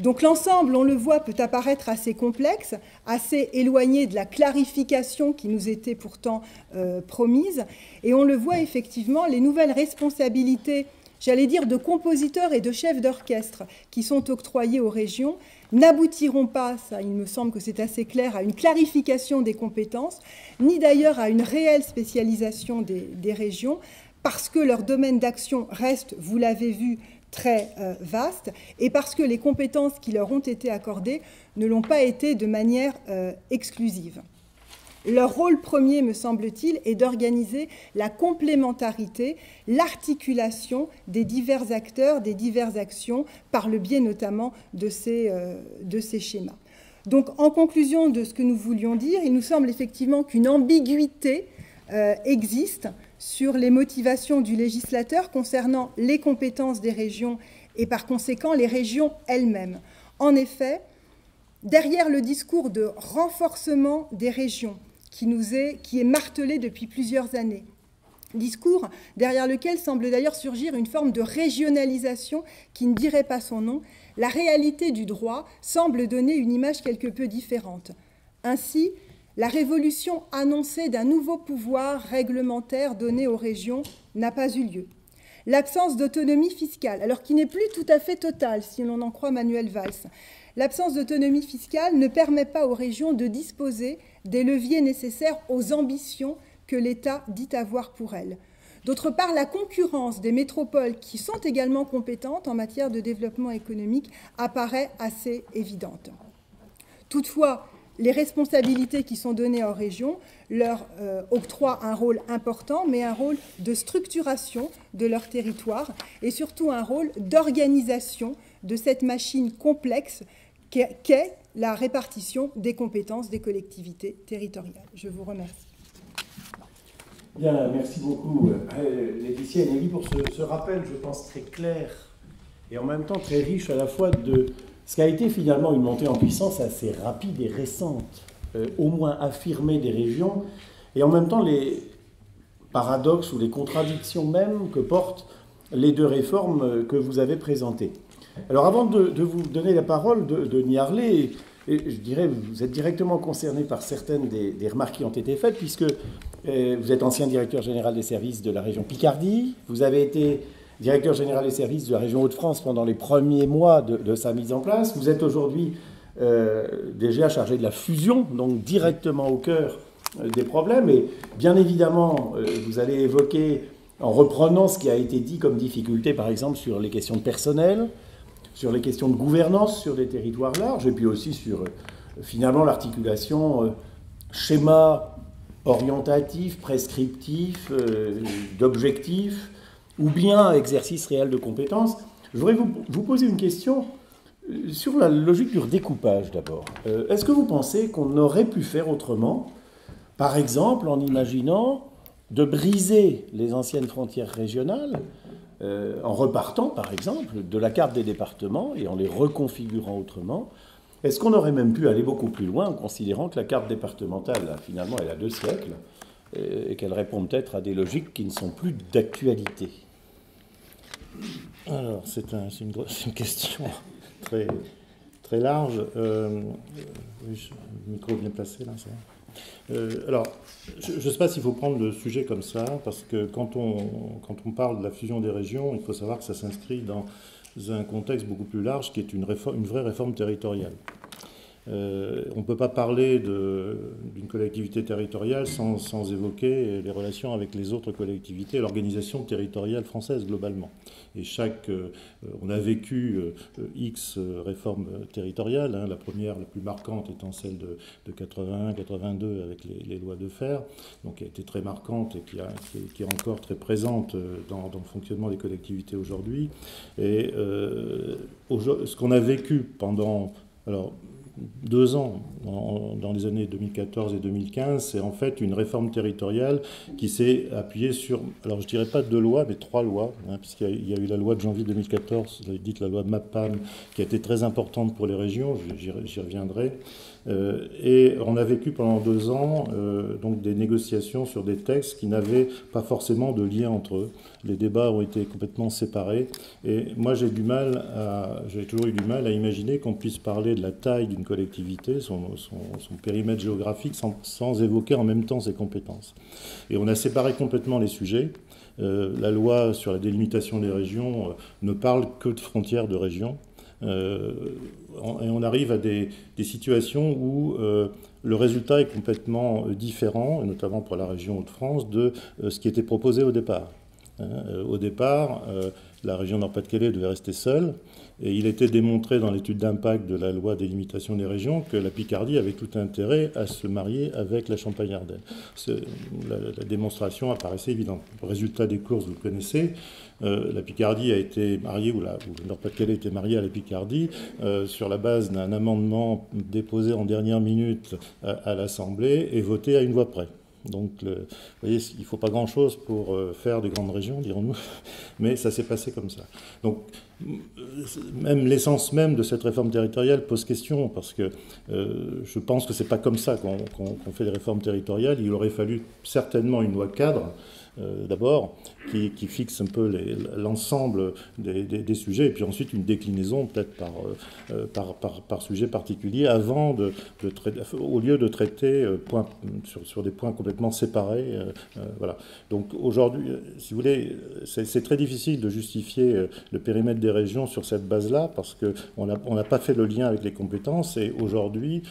Donc l'ensemble, on le voit, peut apparaître assez complexe, assez éloigné de la clarification qui nous était pourtant euh, promise, et on le voit effectivement, les nouvelles responsabilités j'allais dire, de compositeurs et de chefs d'orchestre qui sont octroyés aux régions n'aboutiront pas, ça il me semble que c'est assez clair, à une clarification des compétences, ni d'ailleurs à une réelle spécialisation des, régions, parce que leur domaine d'action reste, vous l'avez vu, très euh, vaste, et parce que les compétences qui leur ont été accordées ne l'ont pas été de manière euh, exclusive. Leur rôle premier, me semble-t-il, est d'organiser la complémentarité, l'articulation des divers acteurs, des diverses actions, par le biais notamment de ces, euh, schémas. Donc, en conclusion de ce que nous voulions dire, il nous semble effectivement qu'une ambiguïté euh, existe sur les motivations du législateur concernant les compétences des régions et par conséquent les régions elles-mêmes. En effet, derrière le discours de renforcement des régions, qui, nous est, qui est martelé depuis plusieurs années. Discours derrière lequel semble d'ailleurs surgir une forme de régionalisation qui ne dirait pas son nom. La réalité du droit semble donner une image quelque peu différente. Ainsi, la révolution annoncée d'un nouveau pouvoir réglementaire donné aux régions n'a pas eu lieu. L'absence d'autonomie fiscale, alors qui n'est plus tout à fait totale si l'on en croit Manuel Valls, l'absence d'autonomie fiscale ne permet pas aux régions de disposer des leviers nécessaires aux ambitions que l'État dit avoir pour elles. D'autre part, la concurrence des métropoles qui sont également compétentes en matière de développement économique apparaît assez évidente. Toutefois, les responsabilités qui sont données aux régions leur euh, octroient un rôle important, mais un rôle de structuration de leur territoire et surtout un rôle d'organisation de cette machine complexe qu'est la répartition des compétences des collectivités territoriales. Je vous remercie. Bien, merci beaucoup euh, Laetitia et Nelly pour ce, rappel, je pense, très clair et en même temps très riche à la fois de ce qui a été finalement une montée en puissance assez rapide et récente, euh, au moins affirmée des régions, et en même temps les paradoxes ou les contradictions même que portent les deux réformes que vous avez présentées. Alors avant de, vous donner la parole de, de Niarlé, et, je dirais, vous êtes directement concerné par certaines des, remarques qui ont été faites, puisque euh, vous êtes ancien directeur général des services de la région Picardie, vous avez été directeur général des services de la région Hauts-de-France pendant les premiers mois de, sa mise en place, vous êtes aujourd'hui euh, déjà chargé de la fusion, donc directement au cœur euh, des problèmes, et bien évidemment, vous allez évoquer, en reprenant ce qui a été dit comme difficulté, par exemple, sur les questions de personnel, sur les questions de gouvernance sur des territoires larges, et puis aussi sur euh, finalement l'articulation euh, schéma orientatif, prescriptif, euh, d'objectif, ou bien exercice réel de compétences. Je voudrais vous, vous poser une question sur la logique du redécoupage d'abord. Est-ce que vous pensez qu'on aurait pu faire autrement, par exemple en imaginant de briser les anciennes frontières régionales euh, en repartant, par exemple, de la carte des départements et en les reconfigurant autrement, est-ce qu'on aurait même pu aller beaucoup plus loin en considérant que la carte départementale, finalement, elle a deux siècles et qu'elle répond peut-être à des logiques qui ne sont plus d'actualité? Alors, c'est une, question très, très large. Euh, le micro bien placé, là, ça alors, je ne sais pas s'il faut prendre le sujet comme ça, parce que quand on, quand on parle de la fusion des régions, il faut savoir que ça s'inscrit dans un contexte beaucoup plus large qui est une, réforme, une vraie réforme territoriale. Euh, on ne peut pas parler d'une collectivité territoriale sans, sans, évoquer les relations avec les autres collectivités, l'organisation territoriale française globalement. Et chaque, euh, on a vécu euh, X réformes territoriales, hein, la première, la plus marquante étant celle de, 81-82 avec les, lois de fer, donc qui a été très marquante et qui, est, encore très présente dans, le fonctionnement des collectivités aujourd'hui. Et ce qu'on a vécu pendant alors, deux ans, dans les années 2014 et 2015, c'est en fait une réforme territoriale qui s'est appuyée sur, alors je dirais pas deux lois, mais trois lois, hein, puisqu'il y, a eu la loi de janvier 2014, vous avez dit la loi MAPAM, qui a été très importante pour les régions, j'y reviendrai. Euh, et on a vécu pendant deux ans euh, donc des négociations sur des textes qui n'avaient pas forcément de lien entre eux. Les débats ont été complètement séparés. Et moi, j'ai du mal j'ai toujours eu du mal à imaginer qu'on puisse parler de la taille d'une collectivité, son, périmètre géographique, sans, sans, évoquer en même temps ses compétences. Et on a séparé complètement les sujets. Euh, la loi sur la délimitation des régions ne parle que de frontières de régions. Euh, et on arrive à des, situations où euh, le résultat est complètement différent, notamment pour la région Hauts-de-France, de euh, ce qui était proposé au départ. Hein. au départ, la région Nord-Pas-de-Calais devait rester seule, et il était démontré dans l'étude d'impact de la loi des limitations des régions que la Picardie avait tout intérêt à se marier avec la Champagne-Ardenne. La, démonstration apparaissait évidente. Résultat des courses, vous le connaissez. Euh, la Picardie a été mariée, ou, le Nord-Pas-de-Calais a été marié à la Picardie, euh, sur la base d'un amendement déposé en dernière minute à, l'Assemblée et voté à une voix près. Donc, vous voyez, il ne faut pas grand-chose pour euh, faire des grandes régions, dirons-nous, mais ça s'est passé comme ça. Donc, même l'essence même de cette réforme territoriale pose question, parce que je pense que ce n'est pas comme ça qu'on fait des réformes territoriales. Il aurait fallu certainement une loi cadre euh, d'abord, qui, fixe un peu l'ensemble des, sujets, et puis ensuite une déclinaison peut-être par, euh, par, par, sujet particulier, avant de, au lieu de traiter euh, sur, sur, des points complètement séparés. voilà. Donc aujourd'hui, si vous voulez, c'est très difficile de justifier le périmètre des régions sur cette base-là, parce qu'on n'a on pas fait le lien avec les compétences, et aujourd'hui,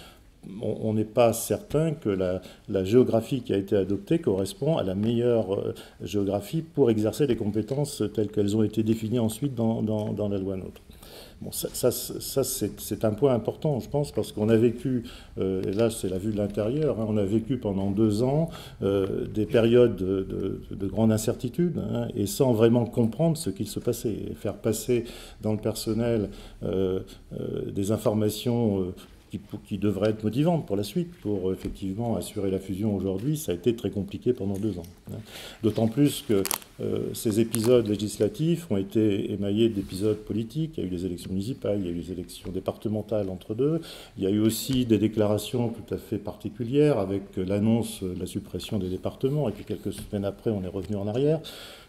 on n'est pas certain que la, géographie qui a été adoptée correspond à la meilleure euh, géographie pour exercer les compétences telles qu'elles ont été définies ensuite dans, la loi NOTRe. Bon, ça, c'est un point important, je pense, parce qu'on a vécu, euh, et là c'est la vue de l'intérieur, hein, on a vécu pendant deux ans euh, des périodes de, grande incertitude, hein, et sans vraiment comprendre ce qu'il se passait. Et faire passer dans le personnel des informations qui, devrait être motivante pour la suite, pour effectivement assurer la fusion aujourd'hui, ça a été très compliqué pendant deux ans. Hein. D'autant plus que euh, ces épisodes législatifs ont été émaillés d'épisodes politiques. Il y a eu les élections municipales, il y a eu les élections départementales entre deux. Il y a eu aussi des déclarations tout à fait particulières avec l'annonce de la suppression des départements, et puis quelques semaines après, on est revenu en arrière.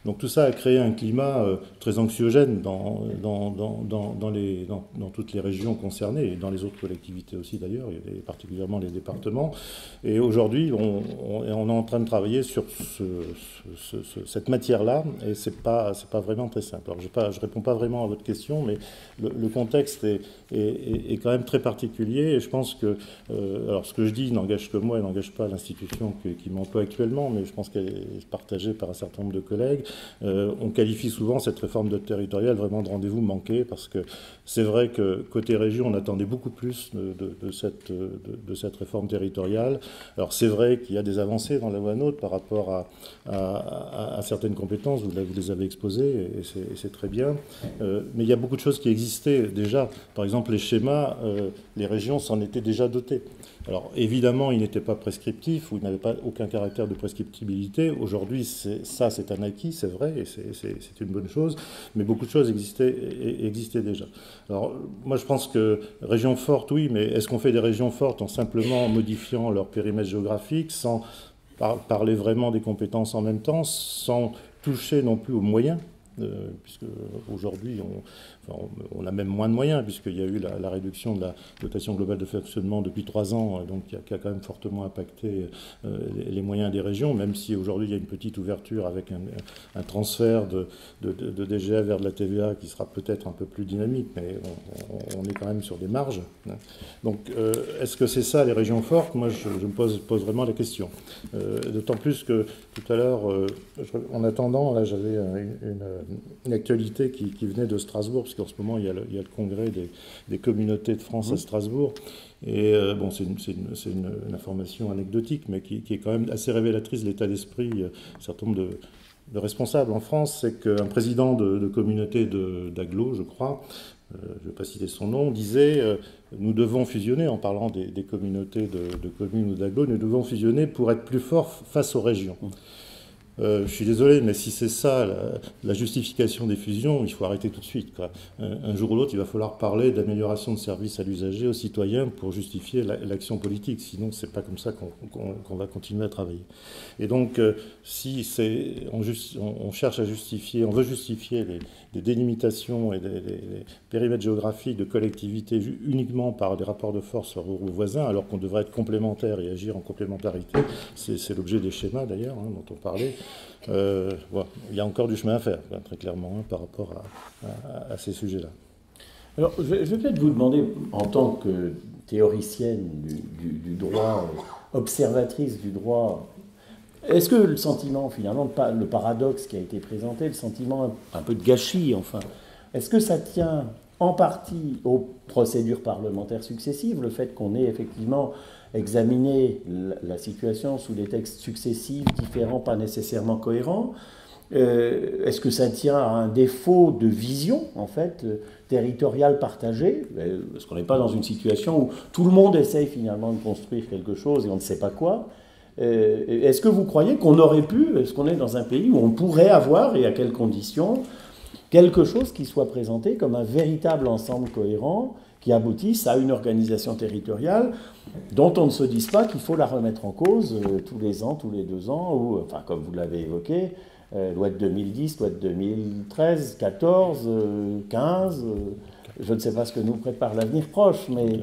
Donc tout ça a créé un climat euh, très anxiogène dans, dans, dans, dans toutes les régions concernées, et dans les autres collectivités aussi d'ailleurs, et particulièrement les départements. Et aujourd'hui, on, on, est en train de travailler sur ce, cette matière-là, et ce n'est pas, pas vraiment très simple. Alors je ne réponds pas vraiment à votre question, mais le, contexte est, est, quand même très particulier, et je pense que, euh, alors ce que je dis n'engage que moi et n'engage pas l'institution qui m'emploie actuellement, mais je pense qu'elle est partagée par un certain nombre de collègues. Euh, on qualifie souvent cette réforme territoriale vraiment de rendez-vous manqué parce que c'est vrai que côté région, on attendait beaucoup plus de, cette, de, cette, réforme territoriale. Alors c'est vrai qu'il y a des avancées dans la loi NOTE par rapport à, certaines compétences, vous, les avez exposées et c'est très bien. Euh, mais il y a beaucoup de choses qui existaient déjà. Par exemple, les schémas, euh, les régions s'en étaient déjà dotées. Alors évidemment, il n'était pas prescriptif ou il n'avait pas aucun caractère de prescriptibilité. Aujourd'hui, ça, c'est un acquis, c'est vrai, et c'est une bonne chose, mais beaucoup de choses existaient, existaient déjà. Alors moi, je pense que régions fortes, oui, mais est-ce qu'on fait des régions fortes en simplement modifiant leur périmètre géographique, sans parler vraiment des compétences en même temps, sans toucher non plus aux moyens puisque aujourd'hui, on, a même moins de moyens, puisqu'il y a eu la, réduction de la dotation globale de fonctionnement depuis trois ans, donc qui a, quand même fortement impacté les, moyens des régions, même si aujourd'hui il y a une petite ouverture avec un, transfert de, de, DGA vers de la TVA qui sera peut-être un peu plus dynamique, mais on, est quand même sur des marges. Hein. Donc, est-ce que c'est ça les régions fortes? Moi, je, me pose, vraiment la question. D'autant plus que tout à l'heure, en attendant, j'avais une, actualité qui, venait de Strasbourg, qu'en ce moment, il y a le, congrès des, communautés de France à Strasbourg. Et euh, bon, c'est une, information anecdotique, mais qui, est quand même assez révélatrice de l'état d'esprit d'un certain nombre de, responsables en France. C'est qu'un président de, communauté d'Aglo, je crois, euh, je ne vais pas citer son nom, disait euh, nous devons fusionner, en parlant des, communautés de, communes ou d'Aglo, nous devons fusionner pour être plus forts face aux régions. Euh, je suis désolé, mais si c'est ça la, justification des fusions, il faut arrêter tout de suite. Un, jour ou l'autre, il va falloir parler d'amélioration de services à l'usager, aux citoyens, pour justifier l'action politique. Sinon, c'est pas comme ça qu'on va continuer à travailler. Et donc, euh, si on, cherche à justifier, on veut justifier les, délimitations et les, périmètres géographiques de collectivités uniquement par des rapports de force aux voisins, alors qu'on devrait être complémentaires et agir en complémentarité, c'est l'objet des schémas d'ailleurs hein, dont on parlait. Euh, il y a encore du chemin à faire, très clairement, hein, par rapport à, ces sujets-là. Alors, je vais, peut-être vous demander, en tant que théoricienne du, droit, euh, observatrice du droit, est-ce que le sentiment, finalement, le paradoxe qui a été présenté, le sentiment un peu de gâchis, enfin, est-ce que ça tient en partie aux procédures parlementaires successives, le fait qu'on ait effectivement examiner la situation sous des textes successifs, différents, pas nécessairement cohérents euh, Est-ce que ça tient à un défaut de vision, en fait, euh, territoriale partagée? Euh, Parce qu'on n'est pas dans une situation où tout le monde essaye finalement de construire quelque chose et on ne sait pas quoi. Est-ce que vous croyez qu'on aurait pu, est-ce qu'on est dans un pays où on pourrait avoir, et à quelles conditions, quelque chose qui soit présenté comme un véritable ensemble cohérent qui aboutisse à une organisation territoriale dont on ne se dise pas qu'il faut la remettre en cause euh, tous les ans, tous les deux ans, ou, enfin, comme vous l'avez évoqué, euh, loi de 2010, loi de 2013, 14, 15. je ne sais pas ce que nous prépare l'avenir proche, mais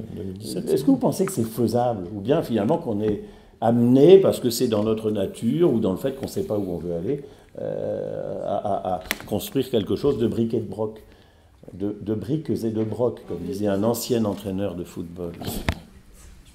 est-ce que vous pensez que c'est faisable Ou bien finalement qu'on est amené, parce que c'est dans notre nature, ou dans le fait qu'on ne sait pas où on veut aller, euh, à, construire quelque chose de briques et de broc, de, briques et de broc, comme disait un ancien entraîneur de football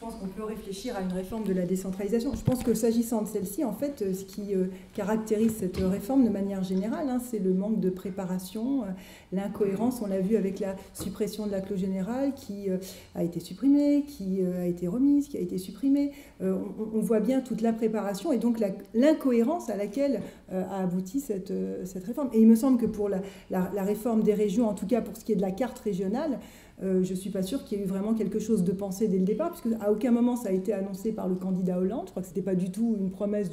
pense qu'on peut réfléchir à une réforme de la décentralisation. Je pense que s'agissant de celle-ci, en fait, ce qui euh, caractérise cette réforme de manière générale, hein, c'est le manque de préparation, euh, l'incohérence. On l'a vu avec la suppression de la clause générale qui euh, a été supprimée, qui a été remise, qui a été supprimée. On, voit bien toute la préparation et donc l'incohérence à laquelle a abouti cette, cette réforme. Et il me semble que pour la, la réforme des régions, en tout cas pour ce qui est de la carte régionale, euh, je ne suis pas sûre qu'il y ait eu vraiment quelque chose de pensé dès le départ, puisque à aucun moment ça a été annoncé par le candidat Hollande. Je crois que ce n'était pas du tout une promesse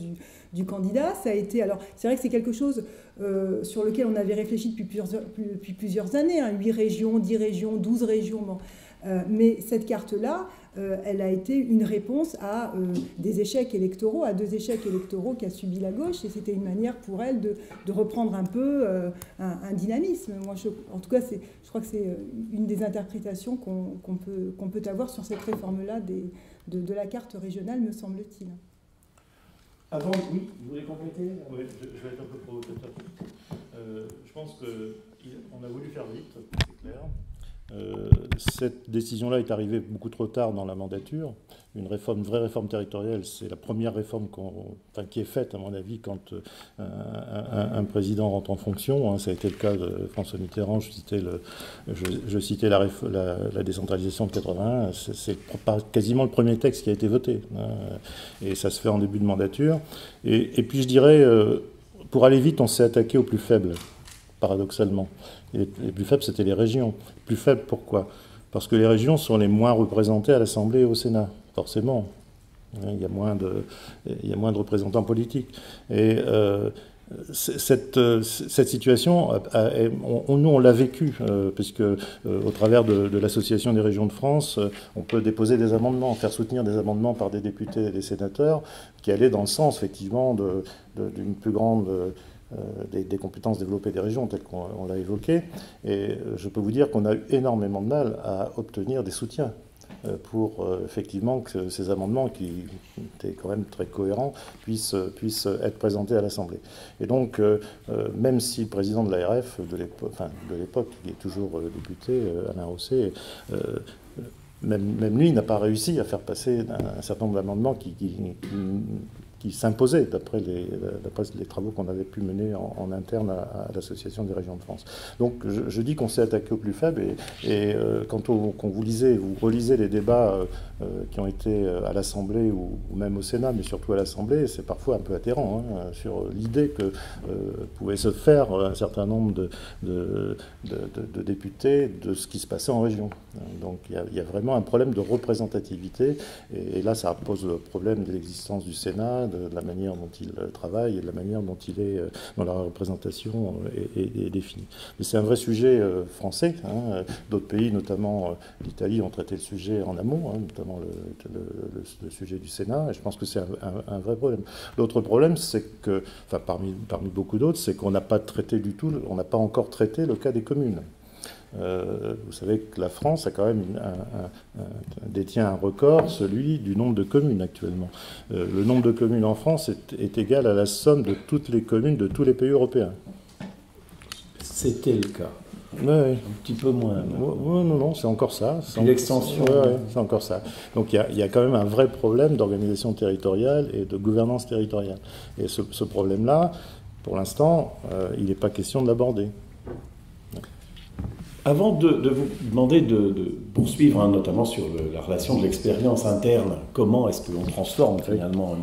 du, candidat. Ça a été, alors c'est vrai que c'est quelque chose euh, sur lequel on avait réfléchi depuis plusieurs, années, hein, 8 régions, 10 régions, 12 régions. Euh, mais cette carte-là, euh, elle a été une réponse à euh, des échecs électoraux, à deux échecs électoraux qu'a subi la gauche, et c'était une manière pour elle de, reprendre un peu un, dynamisme. Moi, en tout cas, je crois que c'est une des interprétations qu'on peut, avoir sur cette réforme-là de, la carte régionale, me semble-t-il. Avant, oui, vous voulez compléter? Je, vais être un peu provocateur. je pense qu'on a voulu faire vite, c'est clair. Euh, cette décision-là est arrivée beaucoup trop tard dans la mandature. Une réforme, vraie réforme territoriale, c'est la première réforme qui est faite, à mon avis, quand euh, un, président rentre en fonction. Hein. ça a été le cas de François Mitterrand. Je citais, la, décentralisation de 81. C'est quasiment le premier texte qui a été voté. Hein. et ça se fait en début de mandature. Et, puis je dirais, euh, pour aller vite, on s'est attaqué aux plus faibles paradoxalement. les plus faibles, c'était les régions. Plus faibles, pourquoi? Parce que les régions sont les moins représentées à l'Assemblée et au Sénat, forcément. Il y a moins de, il y a moins de représentants politiques. Et euh, cette, cette, situation, on, nous on l'a vécu, euh, puisque euh, au travers de, l'Association des régions de France, on peut déposer des amendements, faire soutenir des amendements par des députés et des sénateurs qui allaient dans le sens effectivement d'une plus grande des, compétences développées des régions, telles qu'on l'a évoqué. Et je peux vous dire qu'on a eu énormément de mal à obtenir des soutiens euh, pour euh, effectivement que ces amendements, qui étaient quand même très cohérents, puissent, être présentés à l'Assemblée. Et donc, euh, même si le président de l'ARF de l'époque, qui est toujours député, Alain Rosset, même, même, lui n'a pas réussi à faire passer un, certain nombre d'amendements qui s'imposait d'après les, travaux qu'on avait pu mener en, interne à, l'Association des régions de France. Donc je, dis qu'on s'est attaqué au plus faible et, euh, quand, vous lisez, vous relisez les débats euh, euh, qui ont été à l'Assemblée ou, même au Sénat, mais surtout à l'Assemblée, c'est parfois un peu atterrant hein, sur l'idée que pouvait se faire un certain nombre de, députés de ce qui se passait en région. Donc il y, a, vraiment un problème de représentativité et, là ça pose le problème de l'existence du Sénat, de, la manière dont il euh, travaille et de la manière dont il est euh, dans la représentation euh, est, définie. Mais c'est un vrai sujet français. Hein. D'autres pays, notamment l'Italie, ont traité le sujet en amont, hein, notamment le, sujet du Sénat. Et je pense que c'est un, vrai problème. L'autre problème, c'est que, enfin parmi, parmi beaucoup d'autres, c'est qu'on n'a pas traité du tout, on n'a pas encore traité le cas des communes. Euh, vous savez que la France a quand même détient un record, celui du nombre de communes actuellement. Euh, le nombre de communes en France est, égal à la somme de toutes les communes de tous les pays européens. C'était le cas. Un petit peu moins. non, non, c'est encore ça. C'est l'extension. c'est encore ça. Donc il y, a quand même un vrai problème d'organisation territoriale et de gouvernance territoriale. Et ce, problème-là, pour l'instant, euh, il n'est pas question de l'aborder. Avant de, vous demander de, poursuivre, hein, notamment sur la relation de l'expérience interne, comment est-ce que l'on transforme finalement,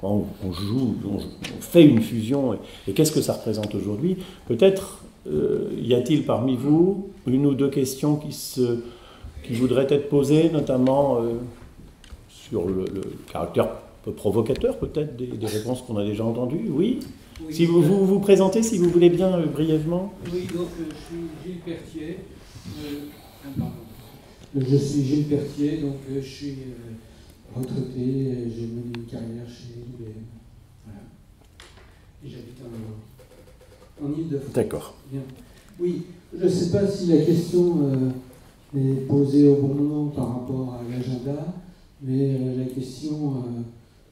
quand on, joue, on, fait une fusion, et, qu'est-ce que ça représente aujourd'hui? Peut-être euh, y a-t-il parmi vous une ou deux questions qui, se, qui voudraient être posées, notamment euh, sur le, caractère peu provocateur peut-être des, des réponses qu'on a déjà entendues? Oui si vous, vous vous présentez, si vous voulez bien, euh, brièvement. Oui, donc euh, je suis Gilles Pertier. Euh, je suis Gilles Pertier, donc je suis retraité, j'ai mené une carrière chez IBM. Voilà. Et j'habite en, en Ile-de-France. D'accord. Oui, je ne sais pas si la question est posée au bon moment par rapport à l'agenda, mais la question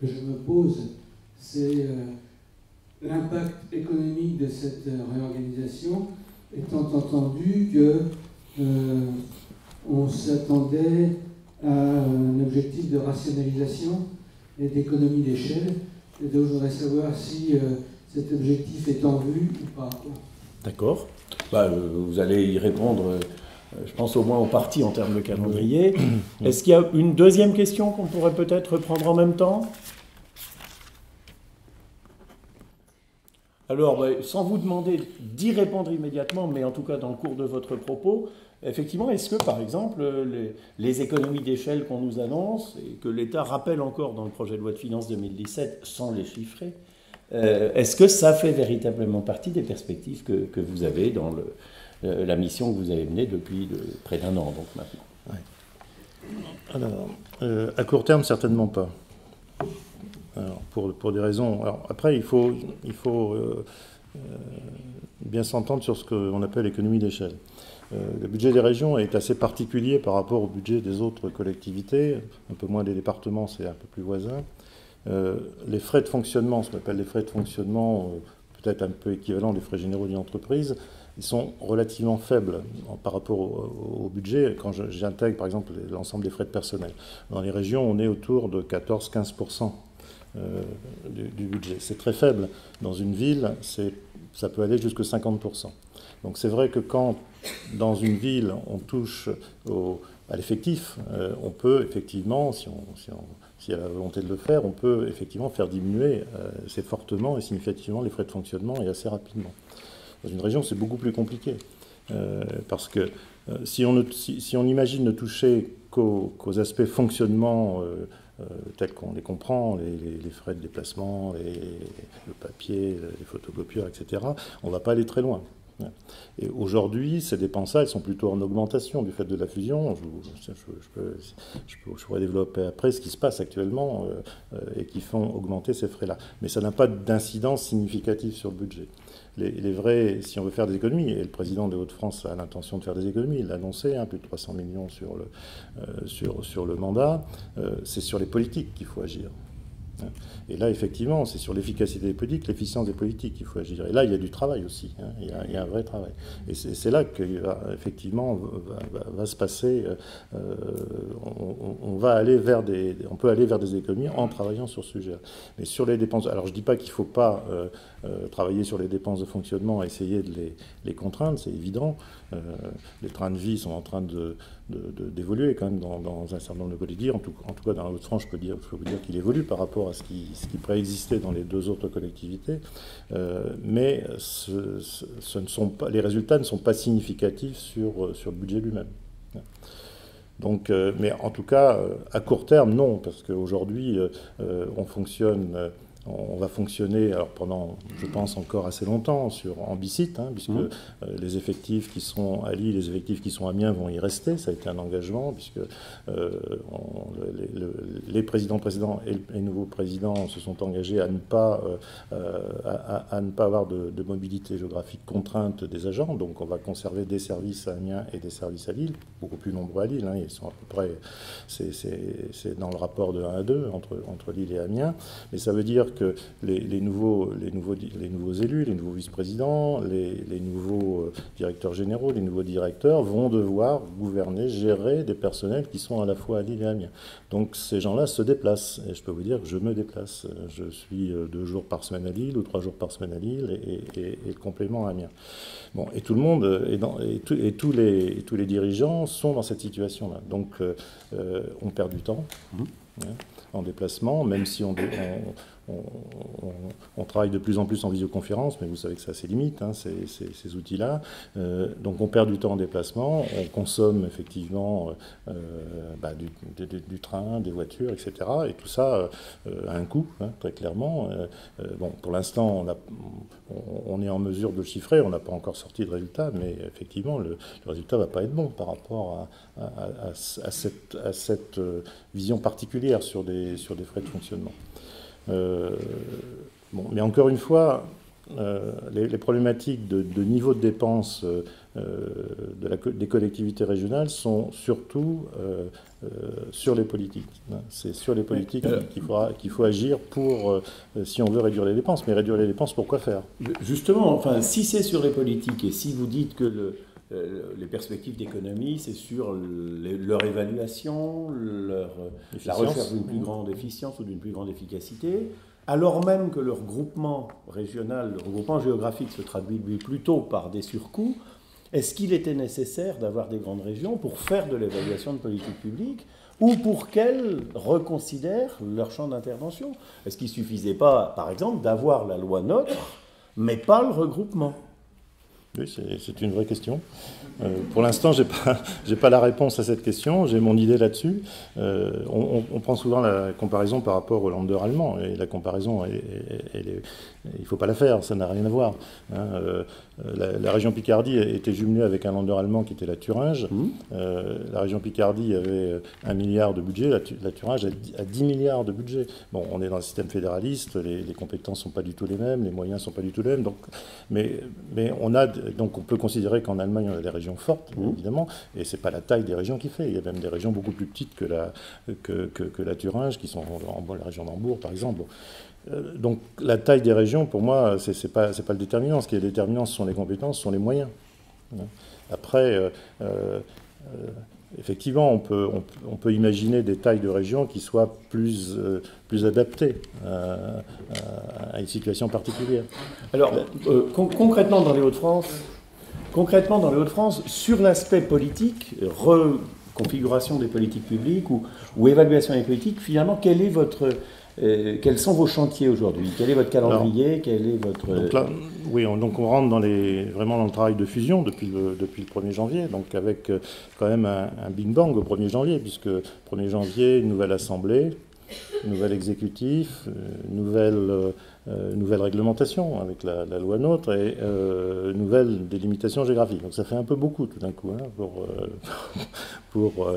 que je me pose, c'est l'impact économique de cette réorganisation, étant entendu que euh, on s'attendait à un objectif de rationalisation et d'économie d'échelle. Et donc je voudrais savoir si euh, cet objectif est en vue ou pas. D'accord. Bah, euh, vous allez y répondre, je pense au moins au parti en termes de calendrier. Est-ce qu'il y a une deuxième question qu'on pourrait peut-être prendre en même temps? Alors, ben, sans vous demander d'y répondre immédiatement, mais en tout cas dans le cours de votre propos, effectivement, est-ce que, par exemple, les, économies d'échelle qu'on nous annonce, et que l'État rappelle encore dans le projet de loi de finances 2017 sans les chiffrer, euh, est-ce que ça fait véritablement partie des perspectives que, vous avez dans euh, la mission que vous avez menée depuis près d'un an, donc maintenant? Alors, euh, à court terme, certainement pas pour, pour, des raisons. Alors, après, il faut, il faut euh, euh, bien s'entendre sur ce qu'on appelle l'économie d'échelle. Euh, le budget des régions est assez particulier par rapport au budget des autres collectivités, un peu moins des départements, c'est un peu plus voisin. les frais de fonctionnement, ce qu'on appelle les frais de fonctionnement, peut-être un peu équivalent des frais généraux d'une entreprise, ils sont relativement faibles par rapport au, budget. Quand j'intègre par exemple l'ensemble des frais de personnel, dans les régions, on est autour de 14-15% euh, du, budget. C'est très faible. Dans une ville, ça peut aller jusqu'à 50%. Donc c'est vrai que quand dans une ville on touche à l'effectif, euh, on peut effectivement, si on, si, y a la volonté de le faire, on peut effectivement faire diminuer euh, assez fortement et significativement les frais de fonctionnement et assez rapidement. Dans une région, c'est beaucoup plus compliqué. parce que si on, si, on, imagine ne toucher qu'aux aspects fonctionnement tels qu'on les comprend, les, frais de déplacement, le papier, les photocopieurs, etc., on ne va pas aller très loin. Et aujourd'hui, ces dépenses-là, elles sont plutôt en augmentation du fait de la fusion. Je, je, pourrais développer après ce qui se passe actuellement euh, euh, et qui font augmenter ces frais-là. Mais ça n'a pas d'incidence significative sur le budget. Les, vrais, si on veut faire des économies, et le président des Hauts-de-France a l'intention de faire des économies, il l'a annoncé, hein, plus de 300 millions sur le, sur, sur le mandat, c'est sur les politiques qu'il faut agir. Et là, effectivement, c'est sur l'efficacité des politiques, l'efficience des politiques qu'il faut agir. Et là, il y a du travail aussi. Hein. Il, y a, un vrai travail. Et c'est là qu'effectivement va, va, se passer. Euh, on, va aller vers des, on peut aller vers des économies en travaillant sur ce sujet. Mais sur les dépenses, alors je dis pas qu'il faut pas euh, euh, travailler sur les dépenses de fonctionnement, essayer de les contraindre, c'est évident. Les trains de vie sont en train d'évoluer quand même dans, un certain nombre de collectivités. En tout, en tout cas, dans la Haute-France, je peux, vous dire qu'il évolue par rapport à ce qui, préexistait dans les deux autres collectivités. Euh, mais ce, ne sont pas, les résultats ne sont pas significatifs sur, le budget lui-même. Donc, euh, mais en tout cas, euh, à court terme, non, parce qu'aujourd'hui, on fonctionne on va fonctionner alors pendant, je pense, encore assez longtemps sur Ambicite, hein, puisque mmh. euh, les effectifs qui sont à Lille, les effectifs qui sont à Amiens vont y rester. Ça a été un engagement, puisque euh, les, présidents précédents et les nouveaux présidents se sont engagés à ne pas, euh, à, ne pas avoir de, mobilité géographique contrainte des agents. Donc on va conserver des services à Amiens et des services à Lille, beaucoup plus nombreux à Lille. Hein. ils sont à peu près, c'est dans le rapport de 1 à 2 entre, entre Lille et Amiens. Mais ça veut dire que les, nouveaux, les, nouveaux, les nouveaux élus, les nouveaux vice-présidents, les, nouveaux euh, directeurs généraux, les nouveaux directeurs vont devoir gouverner, gérer des personnels qui sont à la fois à Lille et à Amiens. Donc ces gens-là se déplacent. Et je peux vous dire que je me déplace. Je suis euh, deux jours par semaine à Lille ou trois jours par semaine à Lille et, le complément à Amiens. Bon, et tout le monde, euh, est dans, et, et, tous les, tous les dirigeants sont dans cette situation-là. Donc on perd du temps. Mmh. Hein, en déplacement, même si on, on, travaille de plus en plus en visioconférence, mais vous savez que ça a ses limites, hein, ces, outils-là. Euh, donc on perd du temps en déplacement, on consomme effectivement euh, bah, du, train, des voitures, etc. Et tout ça euh, a un coût, hein, très clairement. bon, pour l'instant, on, est en mesure de le chiffrer, on n'a pas encore sorti de résultat, mais effectivement, le, résultat ne va pas être bon par rapport à, cette, à cette vision particulière sur des, sur des frais de fonctionnement. Euh, bon, mais encore une fois, euh, les, problématiques de, niveau de dépenses euh, de la, des collectivités régionales sont surtout sur les politiques. C'est sur les politiques qu'il faut agir pour, si on veut réduire les dépenses. Mais réduire les dépenses, pourquoi faire? Justement, enfin, si c'est sur les politiques et si vous dites que le, les perspectives d'économie, c'est sur leur évaluation, leur, la recherche d'une plus grande efficience ou d'une plus grande efficacité, alors même que le regroupement régional, le regroupement géographique se traduit plutôt par des surcoûts. Est-ce qu'il était nécessaire d'avoir des grandes régions pour faire de l'évaluation de politique publique ou pour qu'elles reconsidèrent leur champ d'intervention? Est-ce qu'il ne suffisait pas, par exemple, d'avoir la loi NOTRe, mais pas le regroupement? Oui, c'est une vraie question. Euh, pour l'instant, je n'ai pas, pas, la réponse à cette question, j'ai mon idée là-dessus. Euh, on, prend souvent la comparaison par rapport au lander allemand, et la comparaison, il ne faut pas la faire, ça n'a rien à voir. Hein. Euh, la, région Picardie était jumelée avec un lander allemand qui était la Thuringe. Mmh. la région Picardie avait un milliard de budget, la, Thuringe a 10 milliards de budget. Bon, on est dans un système fédéraliste, les, compétences ne sont pas du tout les mêmes, les moyens ne sont pas du tout les mêmes, donc, mais, mais on a donc on peut considérer qu'en Allemagne, on a des régions fortes, mmh. évidemment, et ce n'est pas la taille des régions qui fait. Il y a même des régions beaucoup plus petites que la, que, que, la Thuringe, qui sont en, la région d'Hambourg, par exemple. Euh, donc la taille des régions, pour moi, ce n'est pas, le déterminant. Ce qui est déterminant, ce sont les compétences, ce sont les moyens. Hein. Après, euh, euh, effectivement, on peut, imaginer des tailles de régions qui soient plus, adaptées à, une situation particulière. Alors, concrètement dans les Hauts-de-France, concrètement dans les Hauts-de-France, sur l'aspect politique, reconfiguration des politiques publiques ou, ou, évaluation des politiques, finalement, quel est votre euh, quels sont vos chantiers aujourd'hui? Quel est votre calendrier? Quel est votre... Donc là, oui, on, donc on rentre dans les, vraiment dans le travail de fusion depuis le, depuis le 1er janvier, donc avec euh, quand même un, un Big Bang au 1er janvier, puisque 1er janvier, nouvelle assemblée, nouvel exécutif, euh, nouvelle, nouvelle réglementation avec la, loi NOTRe et euh, nouvelle délimitation géographique. Donc ça fait un peu beaucoup tout d'un coup hein, pour, pour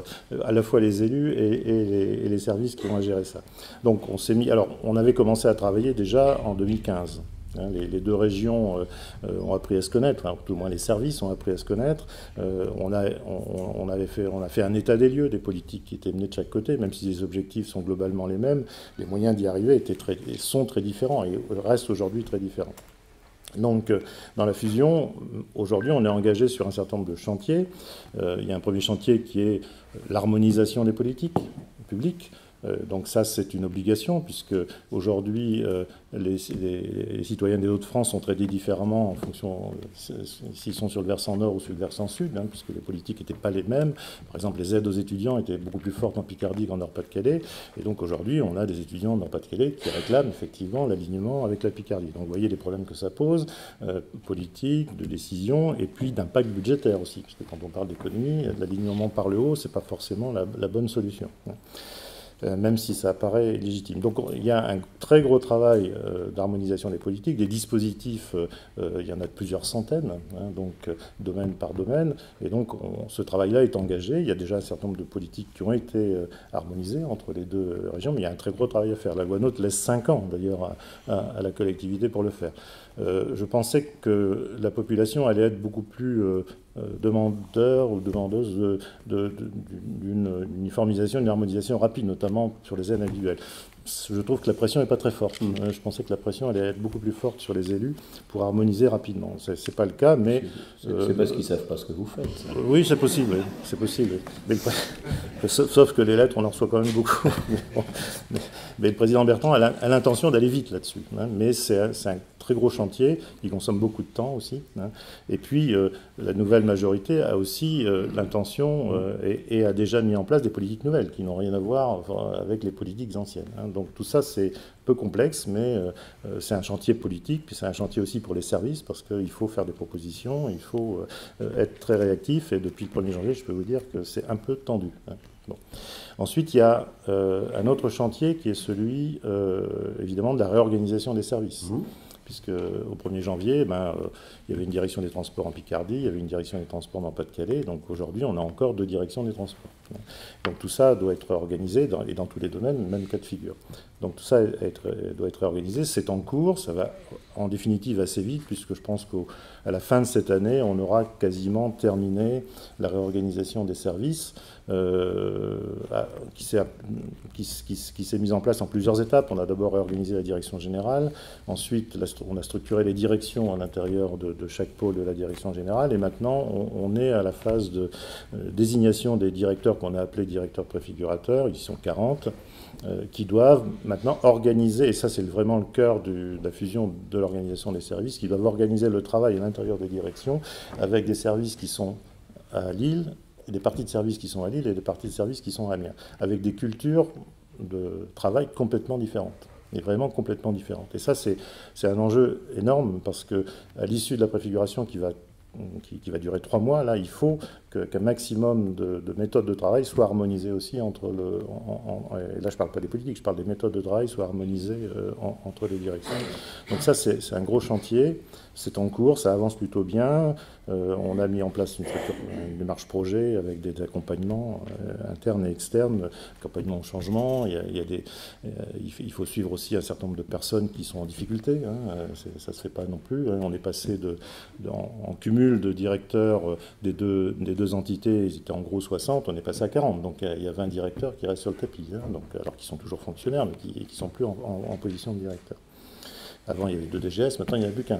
à la fois les élus et, les, services qui vont gérer ça. Donc on s'est mis. Alors on avait commencé à travailler déjà en 2015. Hein. les, deux régions ont appris à se connaître, hein, tout au moins les services ont appris à se connaître. on, a, on, avait fait, on a fait un état des lieux des politiques qui étaient menées de chaque côté, même si les objectifs sont globalement les mêmes, les moyens d'y arriver étaient très, sont très différents et restent aujourd'hui très différents. Donc, dans la fusion, aujourd'hui, on est engagé sur un certain nombre de chantiers. il y a un premier chantier qui est l'harmonisation des politiques publiques. Euh, donc ça, c'est une obligation, puisque aujourd'hui, euh, les, citoyens des Hauts-de-France sont traités différemment en fonction euh, s'ils sont sur le versant nord ou sur le versant sud, hein, puisque les politiques n'étaient pas les mêmes. Par exemple, les aides aux étudiants étaient beaucoup plus fortes en Picardie qu'en Nord-Pas-de-Calais. Et donc aujourd'hui, on a des étudiants en Nord-Pas-de-Calais qui réclament effectivement l'alignement avec la Picardie. Donc vous voyez les problèmes que ça pose, politique, de décision, et puis d'impact budgétaire aussi, puisque quand on parle d'économie, l'alignement par le haut, c'est pas forcément la, la bonne solution. Hein. Euh, même si ça paraît légitime. Donc il y a un très gros travail euh, d'harmonisation des politiques, des dispositifs, euh, il y en a plusieurs centaines, hein, donc domaine par domaine, et donc ce travail-là est engagé. Il y a déjà un certain nombre de politiques qui ont été harmonisées entre les deux régions, mais il y a un très gros travail à faire. La loi laisse 5 ans d'ailleurs à, la collectivité pour le faire. Je pensais que la population allait être beaucoup plus euh, demandeurs ou demandeuses d'une uniformisation, d'une harmonisation rapide, notamment sur les aides individuelles je trouve que la pression n'est pas très forte. Mm. Euh, je pensais que la pression allait être beaucoup plus forte sur les élus pour harmoniser rapidement. Ce n'est pas le cas, mais... C'est euh, parce qu'ils ne savent pas ce que vous faites. Oui, c'est possible, c'est possible. Mais sauf que les lettres, on en reçoit quand même beaucoup. mais, le président Bertrand a l'intention d'aller vite là-dessus. Hein. mais c'est un très gros chantier, il consomme beaucoup de temps aussi. Hein. et puis, euh, la nouvelle majorité a aussi l'intention et, a déjà mis en place des politiques nouvelles qui n'ont rien à voir avec les politiques anciennes. Hein. Donc tout ça, c'est peu complexe, mais euh, euh, c'est un chantier politique, puis c'est un chantier aussi pour les services, parce qu'il faut faire des propositions, il faut euh, être très réactif, et depuis le 1er janvier, je peux vous dire que c'est un peu tendu. Hein. Ensuite, il y a un autre chantier qui est celui, évidemment, de la réorganisation des services. Mmh puisque au 1er janvier, ben, euh, il y avait une direction des transports en Picardie, il y avait une direction des transports dans Pas-de-Calais, donc aujourd'hui on a encore deux directions des transports. Donc tout ça doit être organisé, et dans tous les domaines, même cas de figure. Donc tout ça doit être organisé, c'est en cours, ça va en définitive assez vite, puisque je pense qu'à la fin de cette année, on aura quasiment terminé la réorganisation des services. Euh, qui s'est mise en place en plusieurs étapes. On a d'abord réorganisé la direction générale, ensuite on a structuré les directions à l'intérieur de, chaque pôle de la direction générale, et maintenant on, est à la phase de euh, désignation des directeurs qu'on a appelés directeurs préfigurateurs, ils sont 40. Euh, qui doivent maintenant organiser, et ça c'est vraiment le cœur de la fusion de l'organisation des services, qui doivent organiser le travail à l'intérieur des directions avec des services qui sont à Lille, des parties de services qui sont à Lille et des parties de services qui sont à Amiens, avec des cultures de travail complètement différentes et vraiment complètement différentes. Et ça, c'est un enjeu énorme parce que à l'issue de la préfiguration qui, va durer trois mois, là, il faut qu'un maximum de, méthodes de travail soient harmonisées aussi entre le. là, je ne parle pas des politiques, je parle des méthodes de travail soient harmonisées euh, entre les directions. Donc, ça, c'est un gros chantier. C'est en cours, ça avance plutôt bien. Euh, on a mis en place une, démarche projet avec des accompagnements euh, internes et externes, accompagnement au changement. Il, faut suivre aussi un certain nombre de personnes qui sont en difficulté. Hein. Ça ne se fait pas non plus. Hein. On est passé en, cumul de directeurs des deux, deux entités, ils étaient en gros 60, on est passé à 40. Donc il y a 20 directeurs qui restent sur le tapis, hein, donc, alors qu'ils sont toujours fonctionnaires, mais qui ne sont plus en, position de directeur. Avant, il y avait deux DGS, maintenant, il n'y en a plus qu'un.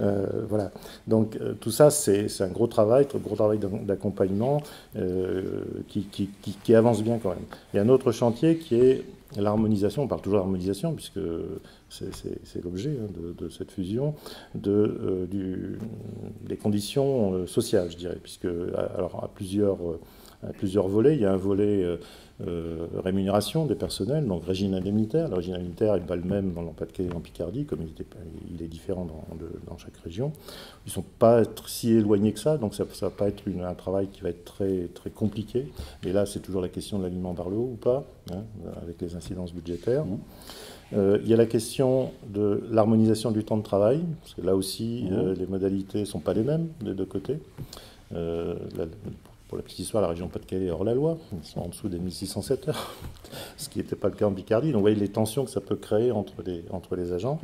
Euh, voilà. Donc euh, tout ça, c'est un gros travail, un gros travail d'accompagnement euh, qui, qui, avance bien quand même. Il y a un autre chantier qui est l'harmonisation, on parle toujours d'harmonisation puisque c'est l'objet hein, de, cette fusion, de, euh, des conditions euh, sociales, je dirais, puisque alors, à plusieurs, euh, à plusieurs volets, il y a un volet rémunération des personnels, donc régime indemnitaire. Le régime indemnitaire n'est pas le même dans l'Empire-de-Calais et en Picardie, comme il, était, il est différent dans, dans, chaque région. Ils ne sont pas si éloignés que ça, donc ça ne va pas être un travail qui va être très, très compliqué. Et là, c'est toujours la question de l'aliment par le haut ou pas, hein, avec les incidences budgétaires. Mmh. Euh, il y a la question de l'harmonisation du temps de travail, parce que là aussi, mmh. euh, les modalités ne sont pas les mêmes des deux côtés. Euh, pour la petite histoire, la région Pas-de-Calais est hors la loi, ils sont en dessous des 1607 heures, ce qui n'était pas le cas en Picardie. Donc vous voyez les tensions que ça peut créer entre les, entre les agents.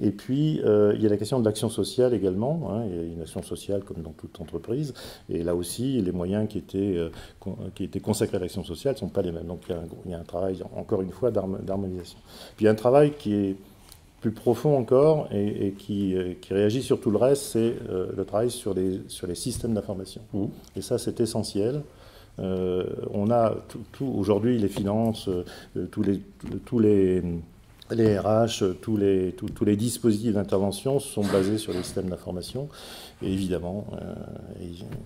Et puis, il y a la question de l'action sociale également. Hein. il y a une action sociale comme dans toute entreprise. Et là aussi, les moyens qui étaient, qui étaient consacrés à l'action sociale ne sont pas les mêmes. Donc il y, a un, il y a un travail, encore une fois, d'harmonisation. Puis il y a un travail qui est plus profond encore et, qui, qui, réagit sur tout le reste, c'est le travail sur les, sur les systèmes d'information. Mmh. Et ça, c'est essentiel. Euh, on a tout, aujourd'hui les finances, euh, tous les, tous les, les RH, tous les, tous, les dispositifs d'intervention sont basés sur les systèmes d'information. Et évidemment, euh,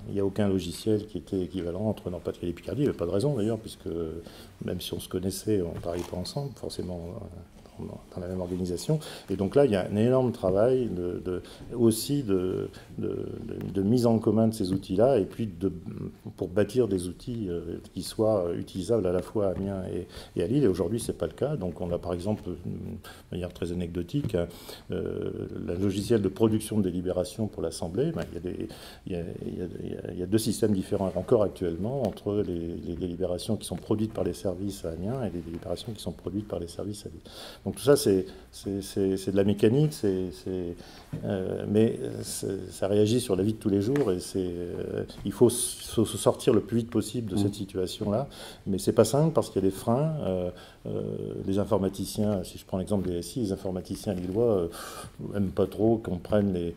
il n'y a aucun logiciel qui était équivalent entre Nord-Pas-de-Calais et Picardie. Il n'y avait pas de raison d'ailleurs, puisque même si on se connaissait, on ne travaillait pas ensemble, forcément dans la même organisation. Et donc là, il y a un énorme travail aussi de, de, mise en commun de ces outils-là, et puis pour bâtir des outils euh, qui soient utilisables à la fois à Amiens et, à Lille. Et aujourd'hui, ce n'est pas le cas. Donc on a par exemple, de manière très anecdotique, euh, le logiciel de production de délibération pour l'Assemblée. il, y a deux systèmes différents encore actuellement entre les, délibérations qui sont produites par les services à Amiens et les délibérations qui sont produites par les services à Lille. Donc tout ça, c'est de la mécanique, euh, mais ça réagit sur la vie de tous les jours et euh, il faut, se sortir le plus vite possible de cette mmh. situation-là. Mais c'est pas simple parce qu'il y a des freins. Euh, les informaticiens, si je prends l'exemple des SI, les informaticiens lillois n'aiment pas trop qu'on prenne, les,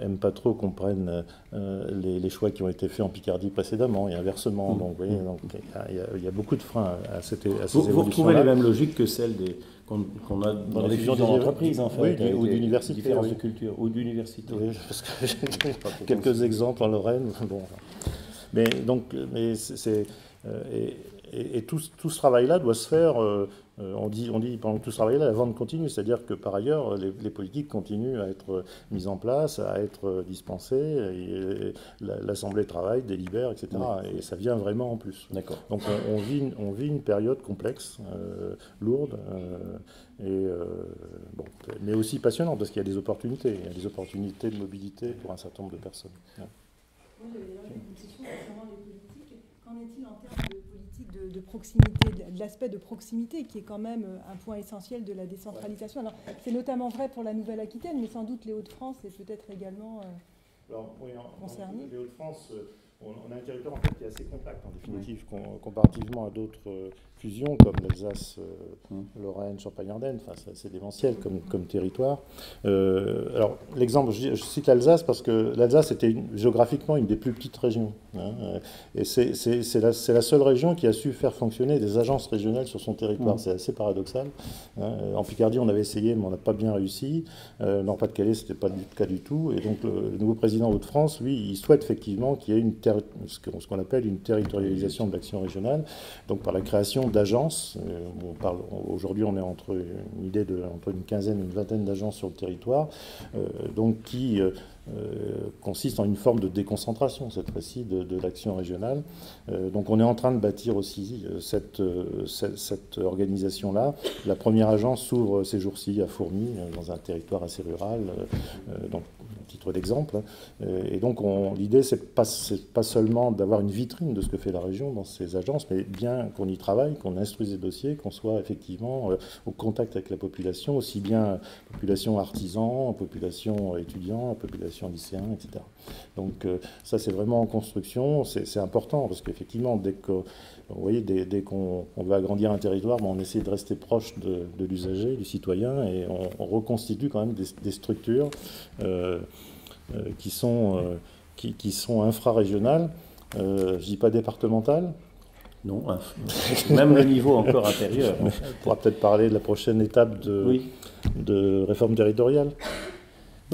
aiment pas trop qu'on prenne les, choix qui ont été faits en Picardie précédemment et inversement. Mmh. Donc, vous voyez, il, y a, beaucoup de freins à, cette, à ces vous, vous retrouvez les mêmes logiques que celles des qu'on a dans, les fusions d'entreprises, en fait, oui, ou d'universités. Différences de culture, ou d'universités. Oui, parce que quelques exemples en Lorraine. Bon. Mais donc, mais c'est. Euh, et, et, tout, tout, ce travail-là doit se faire euh, on, dit, on dit pendant tout ce travail-là, la vente continue, c'est-à-dire que par ailleurs, les, politiques continuent à être mises en place, à être dispensées, l'Assemblée travaille, délibère, etc. Et ça vient vraiment en plus. D'accord. Donc on, vit, on vit une période complexe, euh, lourde, euh, et, bon, mais aussi passionnante, parce qu'il y a des opportunités. Il y a des opportunités de mobilité pour un certain nombre de personnes. Qu'en est-il en termes de de, proximité, de l'aspect de proximité qui est quand même euh, un point essentiel de la décentralisation. Alors, c'est notamment vrai pour la Nouvelle-Aquitaine, mais sans doute les Hauts-de-France est peut-être également euh, concerné. Les Hauts-de-France, euh, on, a un territoire en fait, qui est assez compact en définitive, comparativement à d'autres comme l'Alsace, euh, hum. Lorraine, Champagne-Ardenne. Enfin, c'est démentiel comme, comme territoire. Euh, alors, l'exemple, je, cite l'Alsace parce que l'Alsace était géographiquement une des plus petites régions. Hein, euh, et c'est la, la, seule région qui a su faire fonctionner des agences régionales sur son territoire. Hum. C'est assez paradoxal. Hein. En Picardie, on avait essayé, mais on n'a pas bien réussi. Nord-Pas-de-Calais, ce n'était pas le cas du tout. Et donc, le, nouveau président Hauts-de-France, lui, il souhaite effectivement qu'il y ait une ce qu'on appelle une territorialisation de l'action régionale, donc par la création d'agences. Euh, aujourd'hui, on est entre une idée de entre une quinzaine et une vingtaine d'agences sur le territoire, euh, donc qui euh, consiste en une forme de déconcentration, cette fois-ci, de, l'action régionale. donc on est en train de bâtir aussi cette, organisation-là. La première agence s'ouvre ces jours-ci à Fourmi, dans un territoire assez rural. D'exemple. Euh, et donc l'idée, c'est pas, pas seulement d'avoir une vitrine de ce que fait la région dans ces agences, mais bien qu'on y travaille, qu'on instruise les dossiers, qu'on soit effectivement euh, au contact avec la population, aussi bien population artisan, population étudiant, population lycéen, etc. Donc euh, ça, c'est vraiment en construction, c'est important, parce qu'effectivement, dès que vous voyez, dès, qu'on veut agrandir un territoire, on essaie de rester proche de, l'usager, du citoyen, et on, reconstitue quand même des, structures qui, sont, euh, qui, sont infrarégionales. je ne dis pas départementales, non, même le niveau encore inférieur. On pourra peut-être parler de la prochaine étape de, de réforme territoriale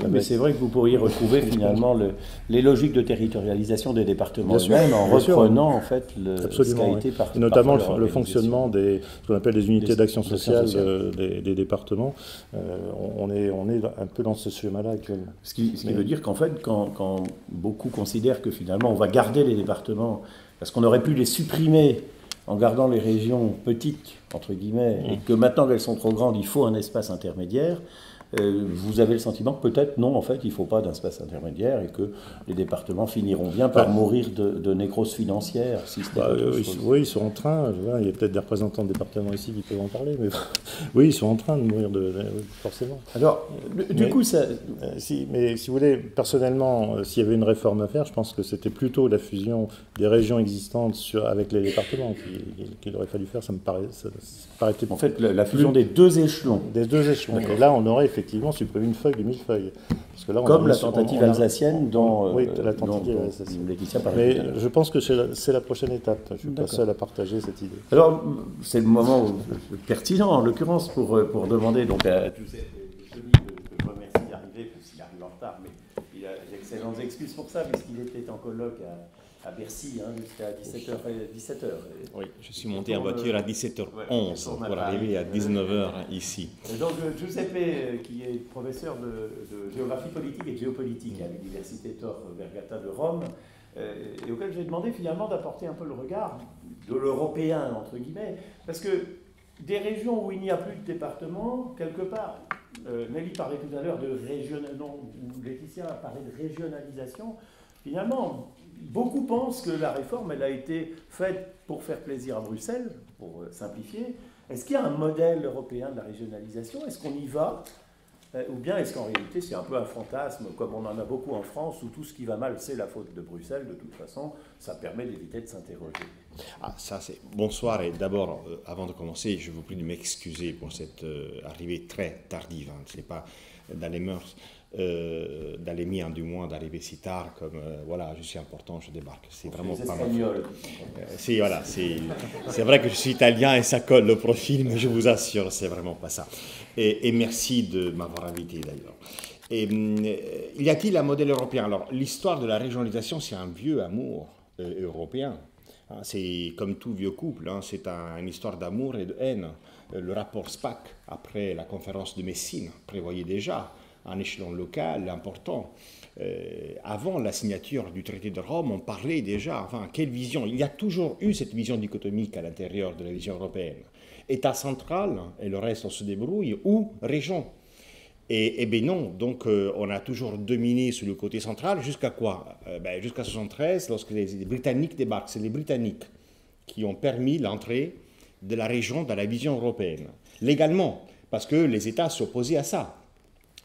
mais c'est vrai que vous pourriez retrouver finalement le, les logiques de territorialisation des départements eux-mêmes en reprenant en fait le, ce qui a été par, notamment le, fonctionnement des ce qu'on appelle les unités d'action sociale, euh, des, départements. Euh, on, est, on est un peu dans ce schéma-là actuellement. Ce qui, ce qui veut dire qu'en fait, quand, quand, beaucoup considèrent que finalement on va garder les départements parce qu'on aurait pu les supprimer en gardant les régions petites entre guillemets et mmh. que maintenant qu'elles sont trop grandes, il faut un espace intermédiaire. Euh, vous avez le sentiment que peut-être non, en fait, il ne faut pas d'espace intermédiaire et que les départements finiront bien par mourir de, nécrose financière. Si bah, euh, oui, ils sont en train, il y a peut-être des représentants de départements ici qui peuvent en parler, mais oui, ils sont en train de mourir de, forcément. Alors, du coup, ça... Euh, si, mais si vous voulez, personnellement, s'il y avait une réforme à faire, je pense que c'était plutôt la fusion des régions existantes sur, avec les départements qu'il aurait fallu faire. Ça me paraît, ça, paraît En fait, la, fusion des deux échelons. Des deux échelons. Et là, on aurait effectivement supprimer une feuille de mille feuilles. Parce que là, Comme la tentative alsacienne dans, oui, la tentative alsacienne. Mais je pense que c'est la, prochaine étape. Je suis pas seul à partager cette idée. Alors, c'est le moment pertinent, en l'occurrence, pour, pour demander donc, à tous ces je remercie d'arriver, s'il arrive en retard, mais il a d'excellentes excuses pour ça, puisqu'il était en colloque à à Bercy hein, jusqu'à 17h. 17h. Oui, je suis monté en voiture à 17h11 pour arriver à 19h ici. donc euh, Giuseppe, euh, qui est professeur de, géographie politique et géopolitique à l'Université Tor Vergata de Rome, euh, et auquel j'ai demandé finalement d'apporter un peu le regard de l'européen, entre guillemets, parce que des régions où il n'y a plus de département, quelque part, Nelly parlait tout à l'heure de régionalisation, Laetitia parlait de régionalisation, finalement, beaucoup pensent que la réforme, elle a été faite pour faire plaisir à Bruxelles, pour euh, simplifier. Est-ce qu'il y a un modèle européen de la régionalisation? Est-ce qu'on y va? Euh, Ou bien est-ce qu'en réalité c'est un peu un fantasme, comme on en a beaucoup en France, où tout ce qui va mal, c'est la faute de Bruxelles, de toute façon, ça permet d'éviter de s'interroger ah, ça c'est bonsoir et d'abord, euh, avant de commencer, je vous prie de m'excuser pour cette arrivée très tardive. Hein. Ce n'est pas dans les mœurs euh, dans les miens du moins d'arriver si tard comme euh, voilà je suis important je débarque. C'est vraiment pas mal euh, c'est voilà c'est vrai que je suis italien et ça colle le profil mais je vous assure c'est vraiment pas ça. Et, merci de m'avoir invité d'ailleurs. Et il y a-t-il un modèle européen? Alors l'histoire de la régionalisation c'est un vieux amour européen. Hein, c'est comme tout vieux couple, hein, c'est une histoire d'amour et de haine. Le rapport SPAC, après la conférence de Messine, prévoyait déjà un échelon local important. Euh, avant la signature du traité de Rome, on parlait déjà, enfin, quelle vision Il y a toujours eu cette vision dichotomique à l'intérieur de la vision européenne. État central, et le reste on se débrouille, ou région. Et, et bien non, donc euh, on a toujours dominé sur le côté central jusqu'à quoi? Euh, ben, Jusqu'à 73, lorsque les, les Britanniques débarquent. C'est les Britanniques qui ont permis l'entrée de la région dans la vision européenne. Légalement, parce que les États s'opposaient à ça.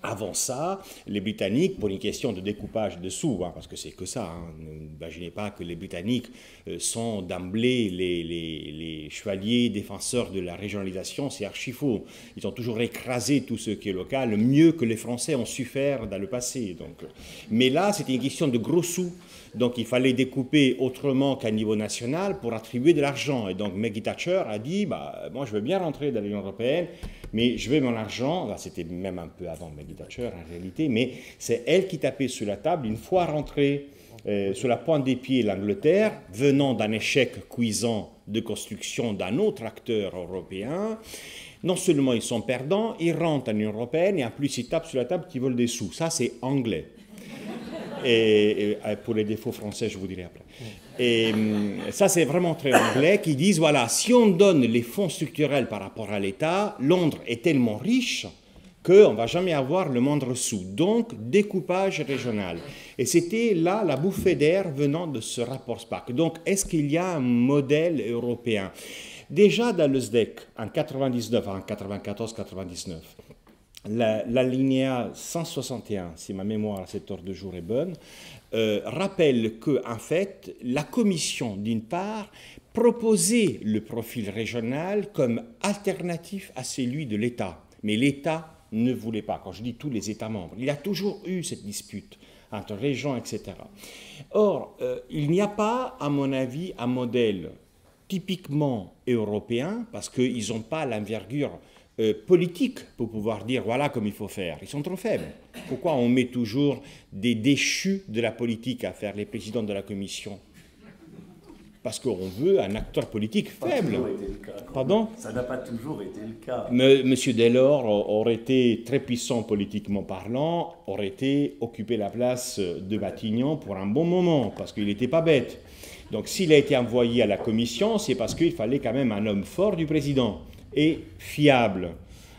Avant ça, les Britanniques, pour une question de découpage de sous, hein, parce que c'est que ça, hein, n'imaginez pas que les Britanniques euh, sont d'emblée les, chevaliers défenseurs de la régionalisation, c'est archi faux. Ils ont toujours écrasé tout ce qui est local, mieux que les Français ont su faire dans le passé. Donc. Mais là, c'était une question de gros sous. Donc il fallait découper autrement qu'à niveau national pour attribuer de l'argent. Et donc Maggie Thatcher a dit, bah, moi je veux bien rentrer dans l'Union européenne, mais je veux mon argent, c'était même un peu avant Maggie Thatcher en réalité, mais c'est elle qui tapait sur la table une fois rentrée euh, sur la pointe des pieds l'Angleterre, venant d'un échec cuisant de construction d'un autre acteur européen. Non seulement ils sont perdants, ils rentrent en Union européenne et en plus ils tapent sur la table qu'ils veulent des sous. Ça, c'est anglais. Et, pour les défauts français, je vous dirai après. Et hum, ça, c'est vraiment très anglais qui disent voilà, si on donne les fonds structurels par rapport à l'État, Londres est tellement riche qu'on ne va jamais avoir le moindre sou. Donc, découpage régional. Et c'était là la bouffée d'air venant de ce rapport SPAC. Donc, est-ce qu'il y a un modèle européen? Déjà dans le SDEC, en 99, en 94-99, la, linéa 161, si ma mémoire à cette heure de jour est bonne, euh, rappelle que, en fait, la Commission, d'une part, proposait le profil régional comme alternatif à celui de l'État. Mais l'État ne voulait pas. Quand je dis tous les États membres, il y a toujours eu cette dispute entre régions, etc. Or, euh, il n'y a pas, à mon avis, un modèle typiquement européen, parce qu'ils n'ont pas l'envergure euh, politique pour pouvoir dire voilà comme il faut faire. Ils sont trop faibles. Pourquoi on met toujours des déchus de la politique à faire les présidents de la commission? Parce qu'on veut un acteur politique faible. Pardon? Ça n'a pas toujours été le cas. Monsieur Delors aurait été très puissant politiquement parlant, aurait été occupé la place de Matignon pour un bon moment, parce qu'il n'était pas bête. Donc s'il a été envoyé à la commission, c'est parce qu'il fallait quand même un homme fort du président et fiable.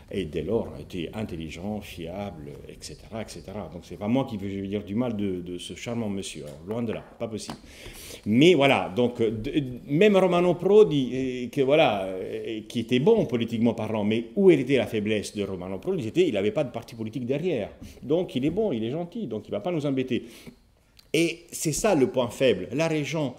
et dès lors a été intelligent, fiable, etc. etc. Donc c'est pas moi qui veux dire du mal de, ce charmant monsieur, loin de là, pas possible. Mais voilà, donc même Romano Prodi, euh, que voilà, euh, qui était bon politiquement parlant, mais où était la faiblesse de Romano Prodi? Il n'avait pas de parti politique derrière. Donc il est bon, il est gentil, donc il ne va pas nous embêter. Et c'est ça le point faible. La région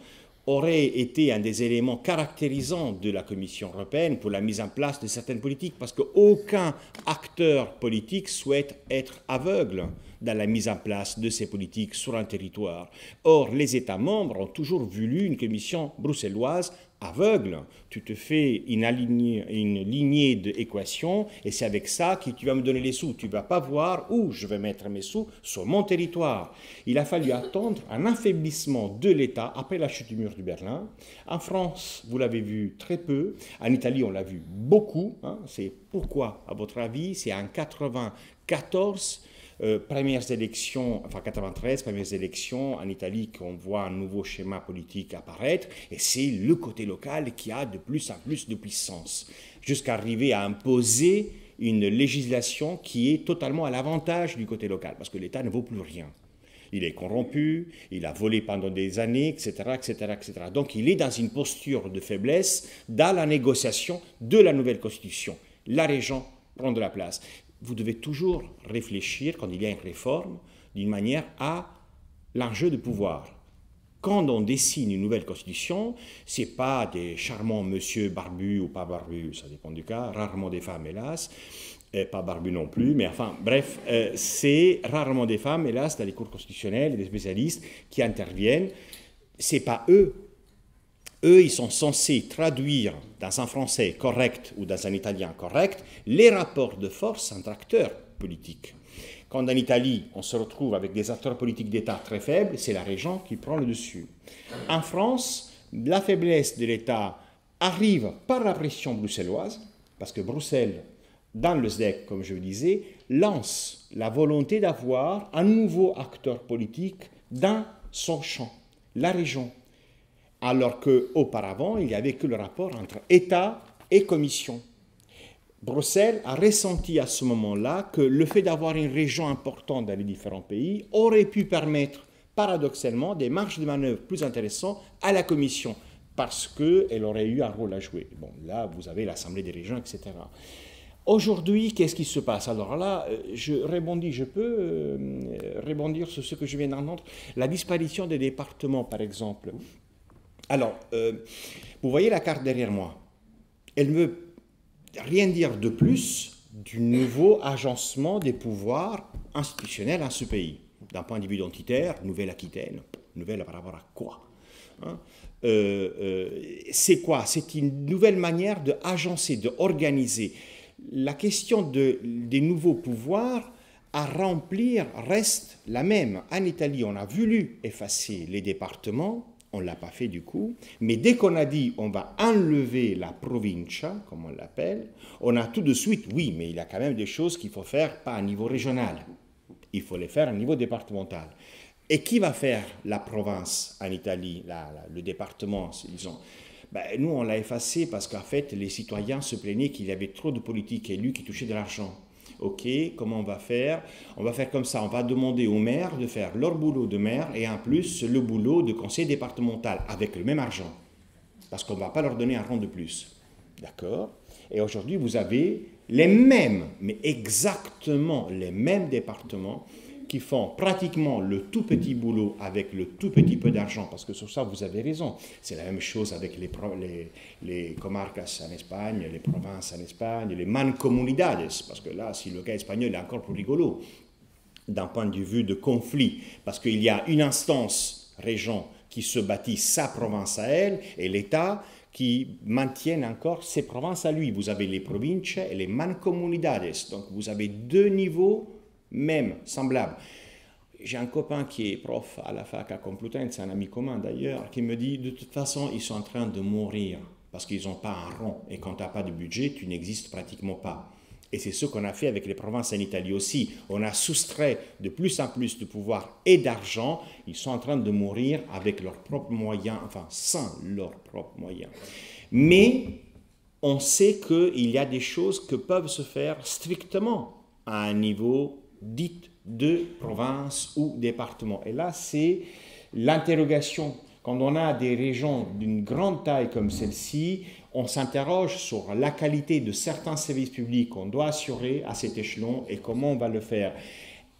aurait été un des éléments caractérisants de la Commission européenne pour la mise en place de certaines politiques, parce qu'aucun acteur politique souhaite être aveugle dans la mise en place de ces politiques sur un territoire. Or, les États membres ont toujours voulu une commission bruxelloise aveugle. Tu te fais une, une lignée d'équations et c'est avec ça que tu vas me donner les sous. Tu ne vas pas voir où je vais mettre mes sous sur mon territoire. Il a fallu attendre un affaiblissement de l'État après la chute du mur du Berlin. En France, vous l'avez vu très peu. En Italie, on l'a vu beaucoup. Hein. C'est pourquoi, à votre avis, c'est en 94 euh, premières élections, enfin 93, premières élections en Italie qu'on voit un nouveau schéma politique apparaître, et c'est le côté local qui a de plus en plus de puissance, jusqu'à arriver à imposer une législation qui est totalement à l'avantage du côté local, parce que l'État ne vaut plus rien. Il est corrompu, il a volé pendant des années, etc., etc., etc. Donc il est dans une posture de faiblesse dans la négociation de la nouvelle constitution. La région prend de la place vous devez toujours réfléchir, quand il y a une réforme, d'une manière à l'enjeu de pouvoir. Quand on dessine une nouvelle constitution, ce n'est pas des charmants monsieur barbus ou pas barbus, ça dépend du cas, rarement des femmes, hélas, et pas barbus non plus, mais enfin, bref, euh, c'est rarement des femmes, hélas, dans les cours constitutionnels, des spécialistes qui interviennent. Ce n'est pas eux eux, ils sont censés traduire dans un français correct ou dans un italien correct les rapports de force entre acteurs politiques. Quand en Italie, on se retrouve avec des acteurs politiques d'État très faibles, c'est la région qui prend le dessus. En France, la faiblesse de l'État arrive par la pression bruxelloise, parce que Bruxelles, dans le SDEC, comme je le disais, lance la volonté d'avoir un nouveau acteur politique dans son champ, la région alors qu'auparavant, il n'y avait que le rapport entre État et Commission. Bruxelles a ressenti à ce moment-là que le fait d'avoir une région importante dans les différents pays aurait pu permettre, paradoxalement, des marges de manœuvre plus intéressantes à la Commission, parce qu'elle aurait eu un rôle à jouer. Bon, là, vous avez l'Assemblée des régions, etc. Aujourd'hui, qu'est-ce qui se passe? Alors là, euh, je rebondis, je peux euh, rebondir sur ce que je viens d'entendre? La disparition des départements, par exemple, alors, euh, vous voyez la carte derrière moi. Elle ne veut rien dire de plus du nouveau agencement des pouvoirs institutionnels en ce pays. D'un point de vue identitaire, Nouvelle-Aquitaine, nouvelle par rapport à quoi hein euh, euh, C'est quoi? C'est une nouvelle manière de agencer, de organiser. La question de, des nouveaux pouvoirs à remplir reste la même. En Italie, on a voulu effacer les départements, on ne l'a pas fait du coup, mais dès qu'on a dit on va enlever la provincia, comme on l'appelle, on a tout de suite, oui, mais il y a quand même des choses qu'il faut faire pas à niveau régional, il faut les faire à niveau départemental. Et qui va faire la province en Italie, le département, disons ben, Nous, on l'a effacé parce qu'en fait, les citoyens se plaignaient qu'il y avait trop de politiques élus qui touchaient de l'argent. OK, comment on va faire? On va faire comme ça, on va demander aux maires de faire leur boulot de maire et en plus le boulot de conseil départemental avec le même argent. Parce qu'on ne va pas leur donner un rang de plus. D'accord? Et aujourd'hui, vous avez les mêmes, mais exactement les mêmes départements qui font pratiquement le tout petit boulot avec le tout petit peu d'argent, parce que sur ça, vous avez raison. C'est la même chose avec les, les, les comarcas en Espagne, les provinces en Espagne, les mancomunidades, parce que là, si le cas espagnol est encore plus rigolo, d'un point de vue de conflit, parce qu'il y a une instance région qui se bâtit sa province à elle, et l'État qui maintient encore ses provinces à lui. Vous avez les provinces et les mancomunidades. Donc vous avez deux niveaux même, semblable. J'ai un copain qui est prof à la fac à Complutense, un ami commun d'ailleurs, qui me dit de toute façon, ils sont en train de mourir parce qu'ils n'ont pas un rond. Et quand tu n'as pas de budget, tu n'existes pratiquement pas. Et c'est ce qu'on a fait avec les provinces en Italie aussi. On a soustrait de plus en plus de pouvoir et d'argent. Ils sont en train de mourir avec leurs propres moyens, enfin sans leurs propres moyens. Mais on sait qu'il y a des choses que peuvent se faire strictement à un niveau dit de province ou département. Et là, c'est l'interrogation. Quand on a des régions d'une grande taille comme celle-ci, on s'interroge sur la qualité de certains services publics qu'on doit assurer à cet échelon et comment on va le faire.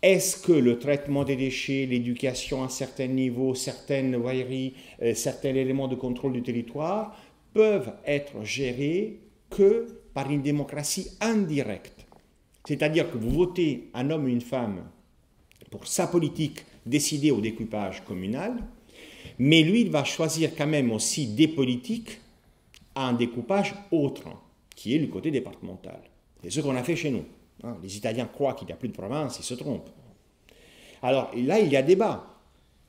Est-ce que le traitement des déchets, l'éducation à certains niveaux, certaines voiries, euh, certains éléments de contrôle du territoire peuvent être gérés que par une démocratie indirecte? C'est-à-dire que vous votez un homme ou une femme pour sa politique décidée au découpage communal, mais lui, il va choisir quand même aussi des politiques à un découpage autre, qui est le côté départemental. C'est ce qu'on a fait chez nous. Hein, les Italiens croient qu'il n'y a plus de province, ils se trompent. Alors là, il y a débat.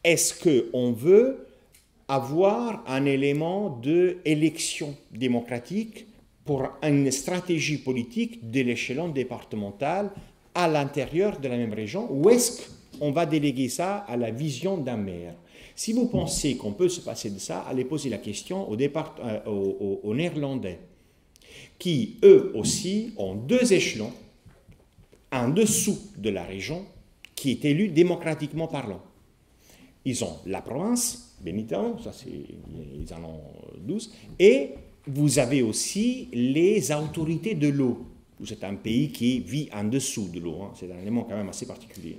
Est-ce qu'on veut avoir un élément d'élection démocratique pour une stratégie politique de l'échelon départemental à l'intérieur de la même région ou est-ce qu'on va déléguer ça à la vision d'un maire? Si vous pensez qu'on peut se passer de ça, allez poser la question euh, aux Néerlandais, qui eux aussi ont deux échelons en dessous de la région qui est élue démocratiquement parlant. Ils ont la province, Benito, ça c'est, ils en ont 12, et vous avez aussi les autorités de l'eau. Êtes un pays qui vit en dessous de l'eau, hein. c'est un élément quand même assez particulier.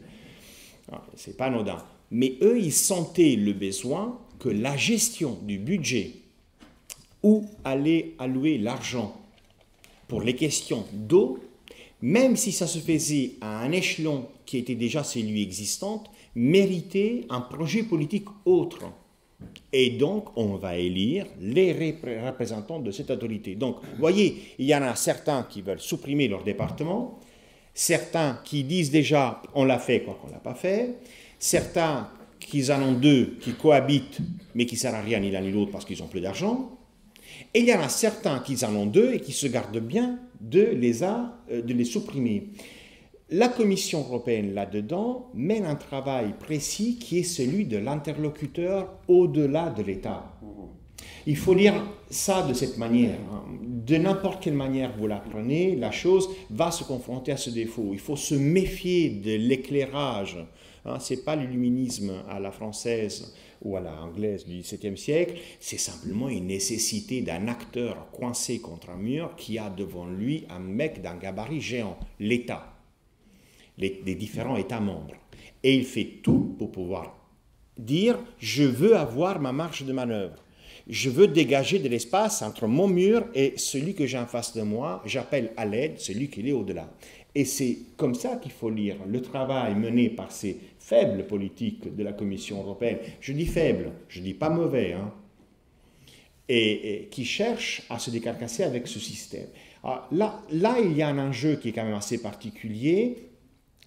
Ah, c'est pas anodin. Mais eux, ils sentaient le besoin que la gestion du budget, où allait allouer l'argent pour les questions d'eau, même si ça se faisait à un échelon qui était déjà celui existant, méritait un projet politique autre. Et donc, on va élire les représentants de cette autorité. Donc, vous voyez, il y en a certains qui veulent supprimer leur département, certains qui disent déjà on l'a fait quoi qu'on l'a pas fait, certains qui en ont deux, qui cohabitent, mais qui ne servent à rien ni l'un ni l'autre parce qu'ils ont plus d'argent, et il y en a certains qui en ont deux et qui se gardent bien de les, euh, de les supprimer. La Commission européenne, là-dedans, mène un travail précis qui est celui de l'interlocuteur au-delà de l'État. Il faut lire ça de cette manière. Hein. De n'importe quelle manière vous l'apprenez, la chose va se confronter à ce défaut. Il faut se méfier de l'éclairage. Hein. Ce n'est pas l'illuminisme à la française ou à la anglaise du XVIIe siècle, c'est simplement une nécessité d'un acteur coincé contre un mur qui a devant lui un mec d'un gabarit géant, l'État, les, les différents États membres. Et il fait tout pour pouvoir dire, je veux avoir ma marge de manœuvre. Je veux dégager de l'espace entre mon mur et celui que j'ai en face de moi. J'appelle à l'aide celui qui est au-delà. Et c'est comme ça qu'il faut lire le travail mené par ces faible politique de la Commission européenne. Je dis faible, je dis pas mauvais, hein, et, qui cherche à se décarcasser avec ce système. là, là, il y a un enjeu qui est quand même assez particulier,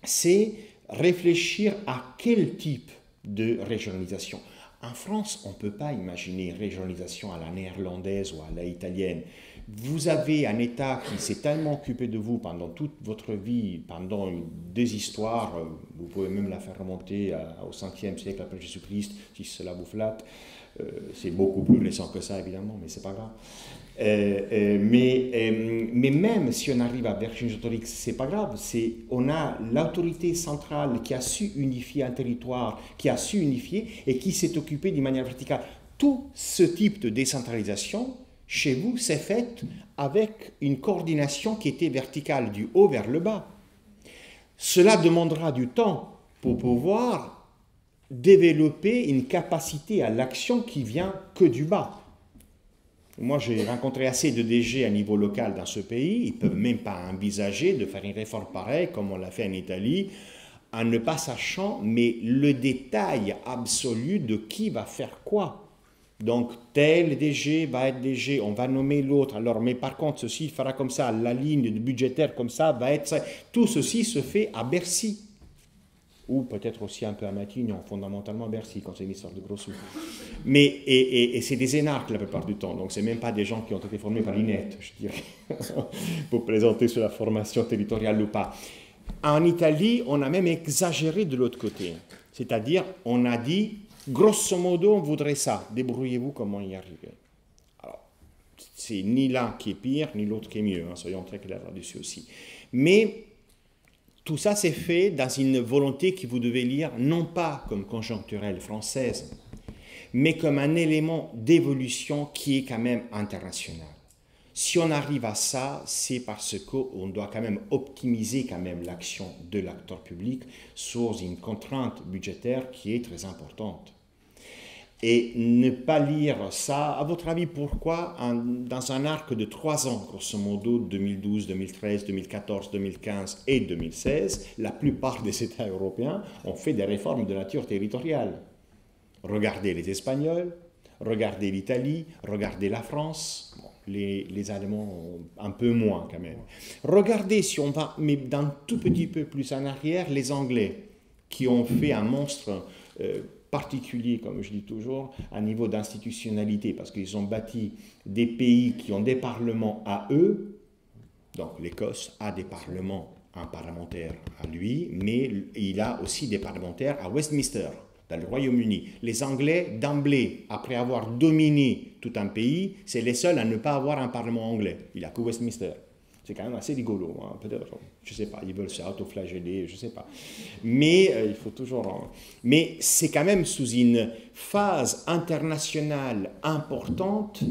c'est réfléchir à quel type de régionalisation. En France, on ne peut pas imaginer une régionalisation à la néerlandaise ou à la italienne vous avez un État qui s'est tellement occupé de vous pendant toute votre vie, pendant des histoires, euh, vous pouvez même la faire remonter au 5e siècle après Jésus-Christ, si cela vous flatte. Euh, c'est beaucoup plus récent que ça, évidemment, mais c'est pas grave. Euh, mais, mais même si on arrive à Vercingétorix, c'est pas grave. C'est, on a l'autorité centrale qui a su unifier un territoire, qui a su unifier et qui s'est occupé d'une manière verticale. Tout ce type de décentralisation, chez vous, c'est fait avec une coordination qui était verticale du haut vers le bas. Cela demandera du temps pour pouvoir développer une capacité à l'action qui vient que du bas. Moi, j'ai rencontré assez de DG à niveau local dans ce pays. Ils ne peuvent même pas envisager de faire une réforme pareille comme on l'a fait en Italie, en ne pas sachant, mais le détail absolu de qui va faire quoi. Donc, tel DG va être DG, on va nommer l'autre. Alors, mais par contre, ceci fera comme ça, la ligne budgétaire comme ça va être Tout ceci se fait à Bercy. Ou peut-être aussi un peu à Matignon, fondamentalement à Bercy, quand c'est une histoire de gros sous. Mais, et, c'est des énarques la plupart du temps, donc ce même pas des gens qui ont été formés par l'INET, je dirais, pour présenter sur la formation territoriale ou pas. En Italie, on a même exagéré de l'autre côté. C'est-à-dire, on a dit Grosso modo, on voudrait ça. Débrouillez-vous comment y arriver. Alors, C'est ni l'un qui est pire, ni l'autre qui est mieux, hein, soyons très clairs là-dessus aussi. Mais tout ça s'est fait dans une volonté que vous devez lire non pas comme conjoncturelle française, mais comme un élément d'évolution qui est quand même international. Si on arrive à ça, c'est parce qu'on doit quand même optimiser quand même l'action de l'acteur public sous une contrainte budgétaire qui est très importante. Et ne pas lire ça, à votre avis, pourquoi dans un arc de trois ans, grosso modo 2012, 2013, 2014, 2015 et 2016, la plupart des États européens ont fait des réformes de nature territoriale. Regardez les Espagnols, regardez l'Italie, regardez la France, les, Allemands un peu moins quand même. Regardez, si on va, mais d'un tout petit peu plus en arrière, les Anglais, qui ont fait un monstre euh, particulier, comme je dis toujours, à niveau d'institutionnalité, parce qu'ils ont bâti des pays qui ont des parlements à eux. Donc l'Écosse a des parlements, un parlementaire à lui, mais il a aussi des parlementaires à Westminster dans le Royaume-Uni. Les Anglais, d'emblée, après avoir dominé tout un pays, c'est les seuls à ne pas avoir un parlement anglais. Il a que Westminster. C'est quand même assez rigolo, hein. peut-être, je sais pas, ils veulent s'autoflageller, je ne sais pas. Mais euh, il faut toujours... Mais c'est quand même sous une phase internationale importante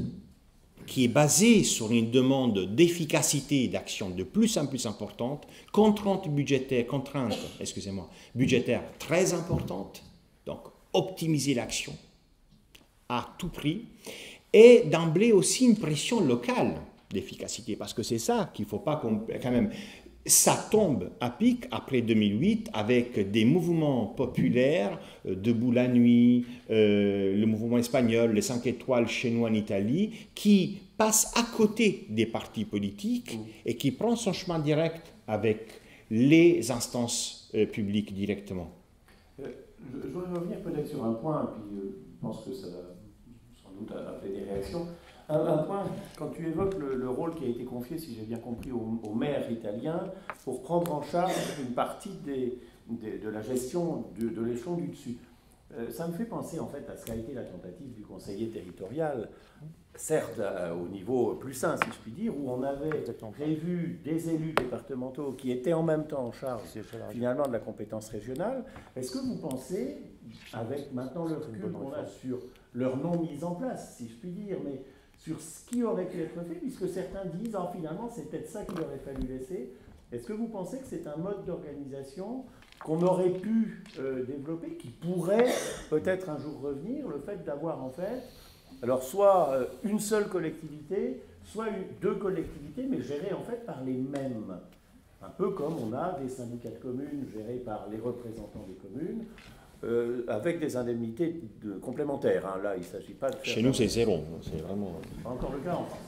qui est basée sur une demande d'efficacité d'action de plus en plus importante, contrainte budgétaire, contrainte, excusez-moi, budgétaire très importante, donc, optimiser l'action à tout prix et d'emblée aussi une pression locale d'efficacité, parce que c'est ça qu'il ne faut pas quand même. Ça tombe à pic après 2008 avec des mouvements populaires, euh, Debout la nuit, euh, le mouvement espagnol, les 5 étoiles chez nous en Italie, qui passent à côté des partis politiques mmh. et qui prend son chemin direct avec les instances euh, publiques directement. Je, voudrais revenir peut-être sur un point, puis je pense que ça va sans doute appeler des réactions. Un, point, quand tu évoques le, rôle qui a été confié, si j'ai bien compris, au, maire italien pour prendre en charge une partie des, de la gestion de, de l'échelon du dessus. Euh, ça me fait penser en fait à ce qu'a été la tentative du conseiller territorial, certes au niveau plus sain si je puis dire, où on avait prévu des élus départementaux qui étaient en même temps en charge finalement de la compétence régionale. Est-ce que vous pensez, avec maintenant le recul qu'on a sur leur non mise en place, si je puis dire, mais sur ce qui aurait pu être fait, puisque certains disent, ah, finalement c'est peut-être ça qu'il aurait fallu laisser, est-ce que vous pensez que c'est un mode d'organisation qu'on aurait pu euh, développer, qui pourrait peut-être un jour revenir, le fait d'avoir en fait, alors soit euh, une seule collectivité, soit deux collectivités, mais gérées en fait par les mêmes? Un peu comme on a des syndicats de communes gérés par les représentants des communes, euh, avec des indemnités de, complémentaires. Hein. Là, il ne s'agit pas de... Chez nous, c'est zéro. C'est vraiment... encore le cas en France.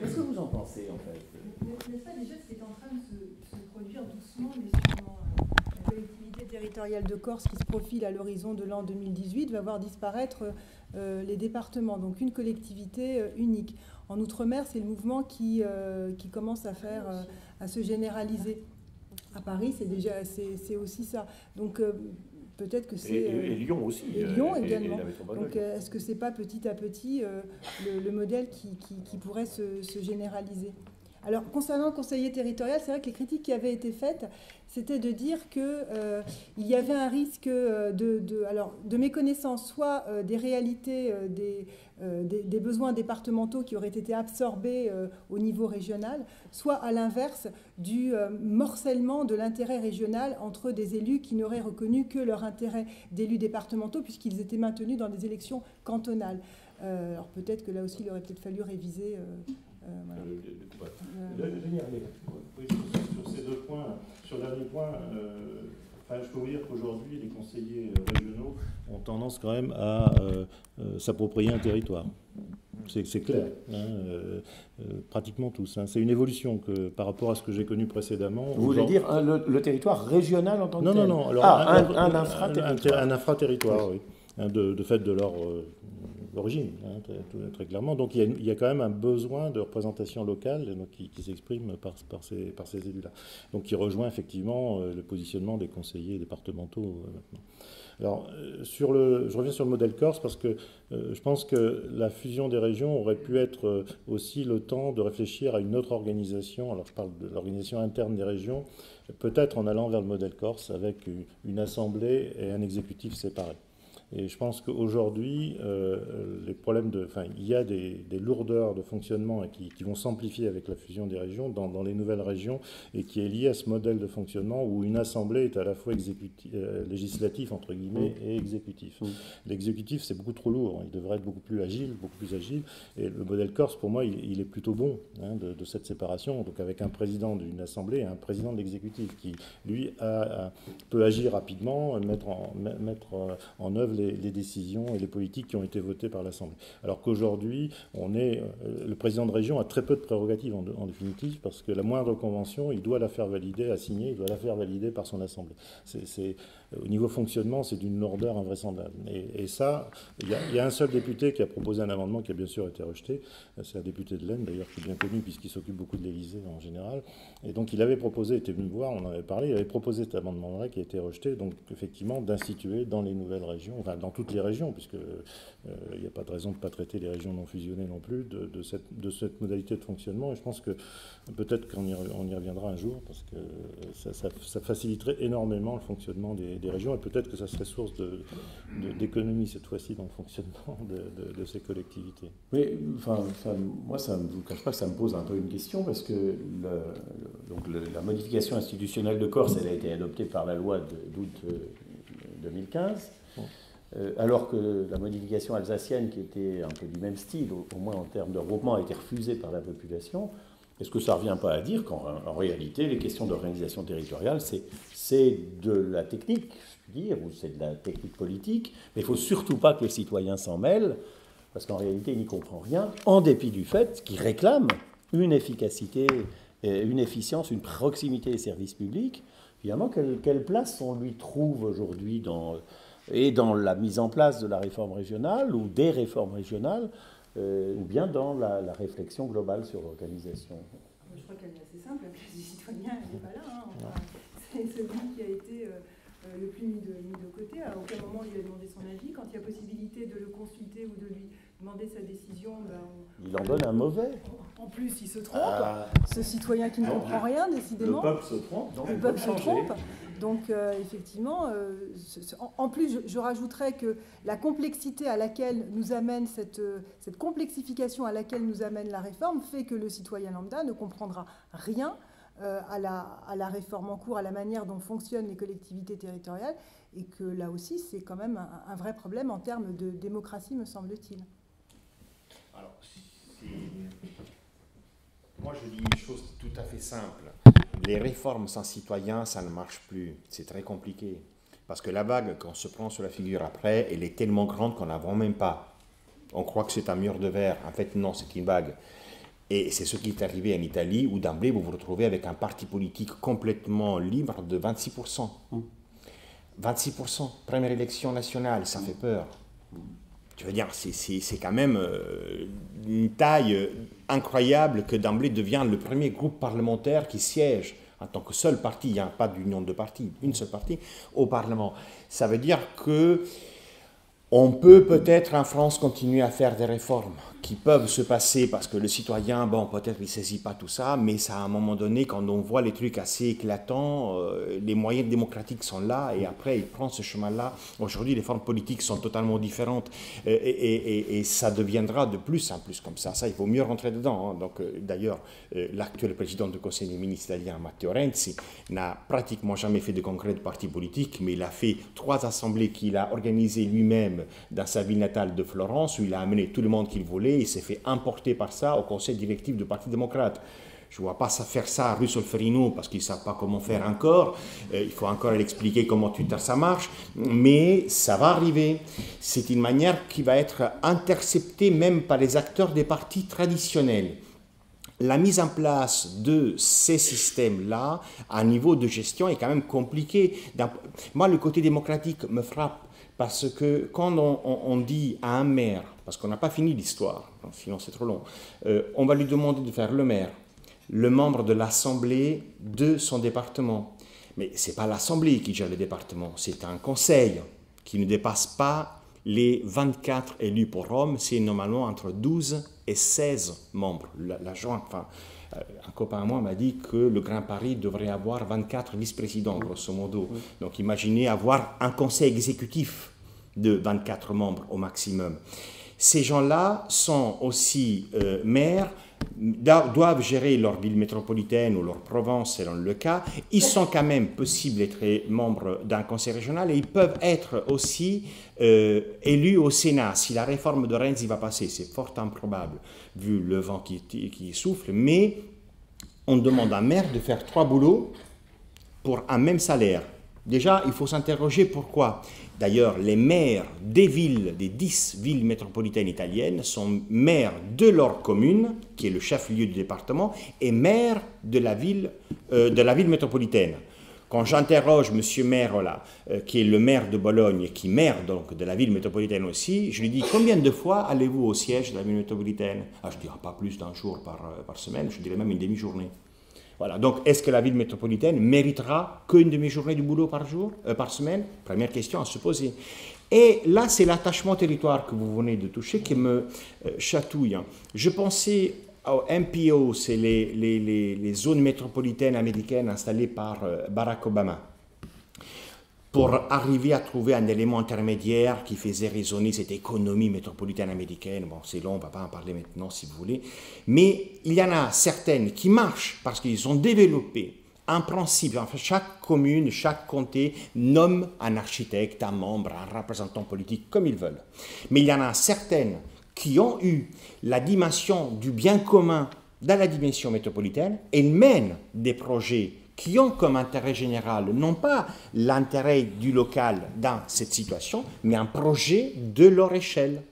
Qu'est-ce que vous en pensez, en fait? N'est-ce pas déjà ce qui est en train de se, produire doucement, mais sûrement collectivité territoriale de Corse qui se profile à l'horizon de l'an 2018 va voir disparaître euh, les départements, donc une collectivité euh, unique. En Outre-mer, c'est le mouvement qui, euh, qui commence à, faire, à se généraliser. À Paris, c'est déjà c'est aussi ça. Donc peut-être que c'est et, Lyon aussi. Et Lyon également. Donc est-ce que c'est pas petit à petit le, modèle qui, qui, pourrait se, se généraliser? Alors, concernant le conseiller territorial, c'est vrai que les critiques qui avaient été faites, c'était de dire qu'il euh, y avait un risque euh, de, méconnaissance, soit euh, des réalités des, des, besoins départementaux qui auraient été absorbés au niveau régional, soit à l'inverse du morcellement de l'intérêt régional entre des élus qui n'auraient reconnu que leur intérêt d'élus départementaux puisqu'ils étaient maintenus dans des élections cantonales. alors peut-être que là aussi, il aurait peut-être fallu réviser sur ces deux points, sur le dernier point, euh, enfin, je peux vous dire qu'aujourd'hui, les conseillers régionaux ont tendance quand même à euh, euh, s'approprier un territoire. C'est clair, hein, pratiquement tous. Hein. C'est une évolution que, par rapport à ce que j'ai connu précédemment. Vous voulez dire le, territoire régional en tant que non, tel Non, non, alors ah, un, un, infraterritoire. Un, infraterritoire, oui. Hein, de, de, fait de leur d'origine, hein, très, clairement. Donc il y, a, quand même un besoin de représentation locale qui, s'exprime par, ces, élus-là. Donc qui rejoint effectivement euh, le positionnement des conseillers départementaux. Euh, Alors, euh, sur le, je reviens sur le modèle Corse parce que je pense que la fusion des régions aurait pu être aussi le temps de réfléchir à une autre organisation. Alors, je parle de l'organisation interne des régions, peut-être en allant vers le modèle Corse avec une assemblée et un exécutif séparés. Et je pense qu'aujourd'hui, euh, les problèmes de, enfin, il y a des, lourdeurs de fonctionnement qui, qui, vont s'amplifier avec la fusion des régions dans, dans, les nouvelles régions et qui est lié à ce modèle de fonctionnement où une assemblée est à la fois euh, législatif entre guillemets et exécutif. L'exécutif c'est beaucoup trop lourd, il devrait être beaucoup plus agile, beaucoup plus agile. Et le modèle Corse pour moi il, est plutôt bon hein, de, cette séparation. Donc avec un président d'une assemblée et un président de l'exécutif qui lui a, peut agir rapidement, mettre en, mettre en œuvre les, décisions et les politiques qui ont été votées par l'Assemblée. Alors qu'aujourd'hui, euh, le président de région a très peu de prérogatives en, définitive, parce que la moindre convention, il doit la faire valider, à signer, il doit la faire valider par son Assemblée. Au niveau fonctionnement, c'est d'une lourdeur invraisemblable. Et, ça, il y, a un seul député qui a proposé un amendement qui a bien sûr été rejeté. C'est un député de l'Aisne, d'ailleurs, qui est bien connu puisqu'il s'occupe beaucoup de l'Élysée en général. Et donc, il avait proposé, était venu voir, on en avait parlé, il avait proposé cet amendement-là qui a été rejeté, donc effectivement, d'instituer dans les nouvelles régions, enfin dans toutes les régions, puisque euh, il n'y a pas de raison de ne pas traiter les régions non fusionnées non plus, de, cette, modalité de fonctionnement. Et je pense que peut-être qu'on y, reviendra un jour, parce que ça, faciliterait énormément le fonctionnement des, régions, et peut-être que ça serait source d'économie cette fois-ci dans le fonctionnement de, ces collectivités. Oui, enfin, moi, ça ne vous cache pas que ça me pose un peu une question, parce que donc la modification institutionnelle de Corse, elle a été adoptée par la loi d'août 2015. Euh, alors que la modification alsacienne, qui était un peu du même style, au, moins en termes de regroupement, a été refusée par la population, est-ce que ça ne revient pas à dire qu'en réalité, les questions d'organisation territoriale, c'est de la technique, je puis dire, ou c'est de la technique politique, mais il ne faut surtout pas que les citoyens s'en mêlent, parce qu'en réalité, ils n'y comprennent rien, en dépit du fait qu'ils réclament une efficacité, une efficience, une proximité des services publics. Évidemment, quelle, place on lui trouve aujourd'hui et dans la mise en place de la réforme régionale ou des réformes régionales, ou bien dans la, réflexion globale sur l'organisation. Je crois qu'elle est assez simple, la place du citoyen, elle n'est pas là. Hein. c'est celui qui a été euh, euh, le plus mis de, mis de, côté. À aucun moment il a demandé son avis. Quand il y a possibilité de le consulter ou de lui demander sa décision, ben, il en donne un mauvais. En plus, il se trompe. Ah. Ce citoyen qui ne comprend rien, décidément. Le peuple se trompe. Donc le peuple se trompe. Donc, euh, effectivement, euh, en, plus, je, rajouterais que la complexité à laquelle nous amène cette, cette, complexification à laquelle nous amène la réforme fait que le citoyen lambda ne comprendra rien euh, à, la, à, la, réforme en cours, à la manière dont fonctionnent les collectivités territoriales, et que là aussi, c'est quand même un, un, vrai problème en termes de démocratie, me semble-t-il. Alors, moi, je dis une chose tout à fait simple les réformes sans citoyens, ça ne marche plus. C'est très compliqué. Parce que la vague qu'on se prend sur la figure après, elle est tellement grande qu'on n'en voit même pas. On croit que c'est un mur de verre. En fait, non, c'est une vague. Et c'est ce qui est arrivé en Italie, où d'emblée, vous vous retrouvez avec un parti politique complètement libre de 26%. 26%, première élection nationale, ça fait peur. Tu veux dire, c'est quand même euh, une taille incroyable que d'emblée devient le premier groupe parlementaire qui siège en tant que seul parti, il n'y a pas d'union de partis, une seule partie, au Parlement. Ça veut dire que on peut peut-être en France continuer à faire des réformes qui peuvent se passer parce que le citoyen, bon, peut-être il saisit pas tout ça, mais ça, à un moment donné, quand on voit les trucs assez éclatants, euh, les moyens démocratiques sont là et après il prend ce chemin-là. Aujourd'hui, les formes politiques sont totalement différentes et, et, ça deviendra de plus en plus comme ça. Ça, il faut mieux rentrer dedans. Hein. Donc, euh, d'ailleurs, euh, l'actuel président du Conseil des ministres italien, Matteo Renzi, n'a pratiquement jamais fait de congrès de parti politique, mais il a fait trois assemblées qu'il a organisées lui-même dans sa ville natale de Florence, où il a amené tout le monde qu'il voulait il s'est fait importer par ça au conseil directif du Parti démocrate. Je ne vois pas faire ça à Russell-Ferrino parce qu'ils ne savent pas comment faire encore. Euh, il faut encore expliquer comment Twitter ça marche. Mais ça va arriver. C'est une manière qui va être interceptée même par les acteurs des partis traditionnels. La mise en place de ces systèmes-là, à niveau de gestion, est quand même compliquée. Moi, le côté démocratique me frappe parce que quand on dit à un maire, parce qu'on n'a pas fini l'histoire, sinon c'est trop long. Euh, on va lui demander de faire le maire, le membre de l'Assemblée de son département. Mais ce n'est pas l'Assemblée qui gère le département, c'est un conseil. qui ne dépasse pas les 24 élus pour Rome, c'est normalement entre 12 et 16 membres. Enfin, un copain à moi m'a dit que le Grand Paris devrait avoir 24 vice-présidents, grosso modo. Donc imaginez avoir un conseil exécutif de 24 membres au maximum. Ces gens-là sont aussi euh, maires, doivent gérer leur ville métropolitaine ou leur province selon le cas. Ils sont quand même possibles d'être membres d'un conseil régional et ils peuvent être aussi euh, élus au Sénat. Si la réforme de Renzi va passer, c'est fort improbable vu le vent qui, qui souffle, mais on demande à un maire de faire trois boulots pour un même salaire. Déjà, il faut s'interroger pourquoi. D'ailleurs, les maires des villes, des dix villes métropolitaines italiennes, sont maires de leur commune, qui est le chef-lieu du département, et maires de la ville, euh, de la ville métropolitaine. Quand j'interroge M. Là, euh, qui est le maire de Bologne, qui est maire donc de la ville métropolitaine aussi, je lui dis combien de fois allez-vous au siège de la ville métropolitaine? Ah, Je dirais pas plus d'un jour par, euh, par semaine, je dirais même une demi-journée. Voilà. Donc, est-ce que la ville métropolitaine méritera qu'une demi-journée du boulot par jour, euh, par semaine? Première question à se poser. Et là, c'est l'attachement territoire que vous venez de toucher qui me euh, chatouille. Je pensais au MPO, c'est les, les, zones métropolitaines américaines installées par euh, Barack Obama pour arriver à trouver un élément intermédiaire qui faisait résonner cette économie métropolitaine américaine. Bon, c'est long, on ne va pas en parler maintenant si vous voulez. Mais il y en a certaines qui marchent parce qu'ils ont développé un principe. Enfin, chaque commune, chaque comté nomme un architecte, un membre, un représentant politique comme ils veulent. Mais il y en a certaines qui ont eu la dimension du bien commun dans la dimension métropolitaine et mènent des projets qui ont comme intérêt général non pas l'intérêt du local dans cette situation, mais un projet de leur échelle.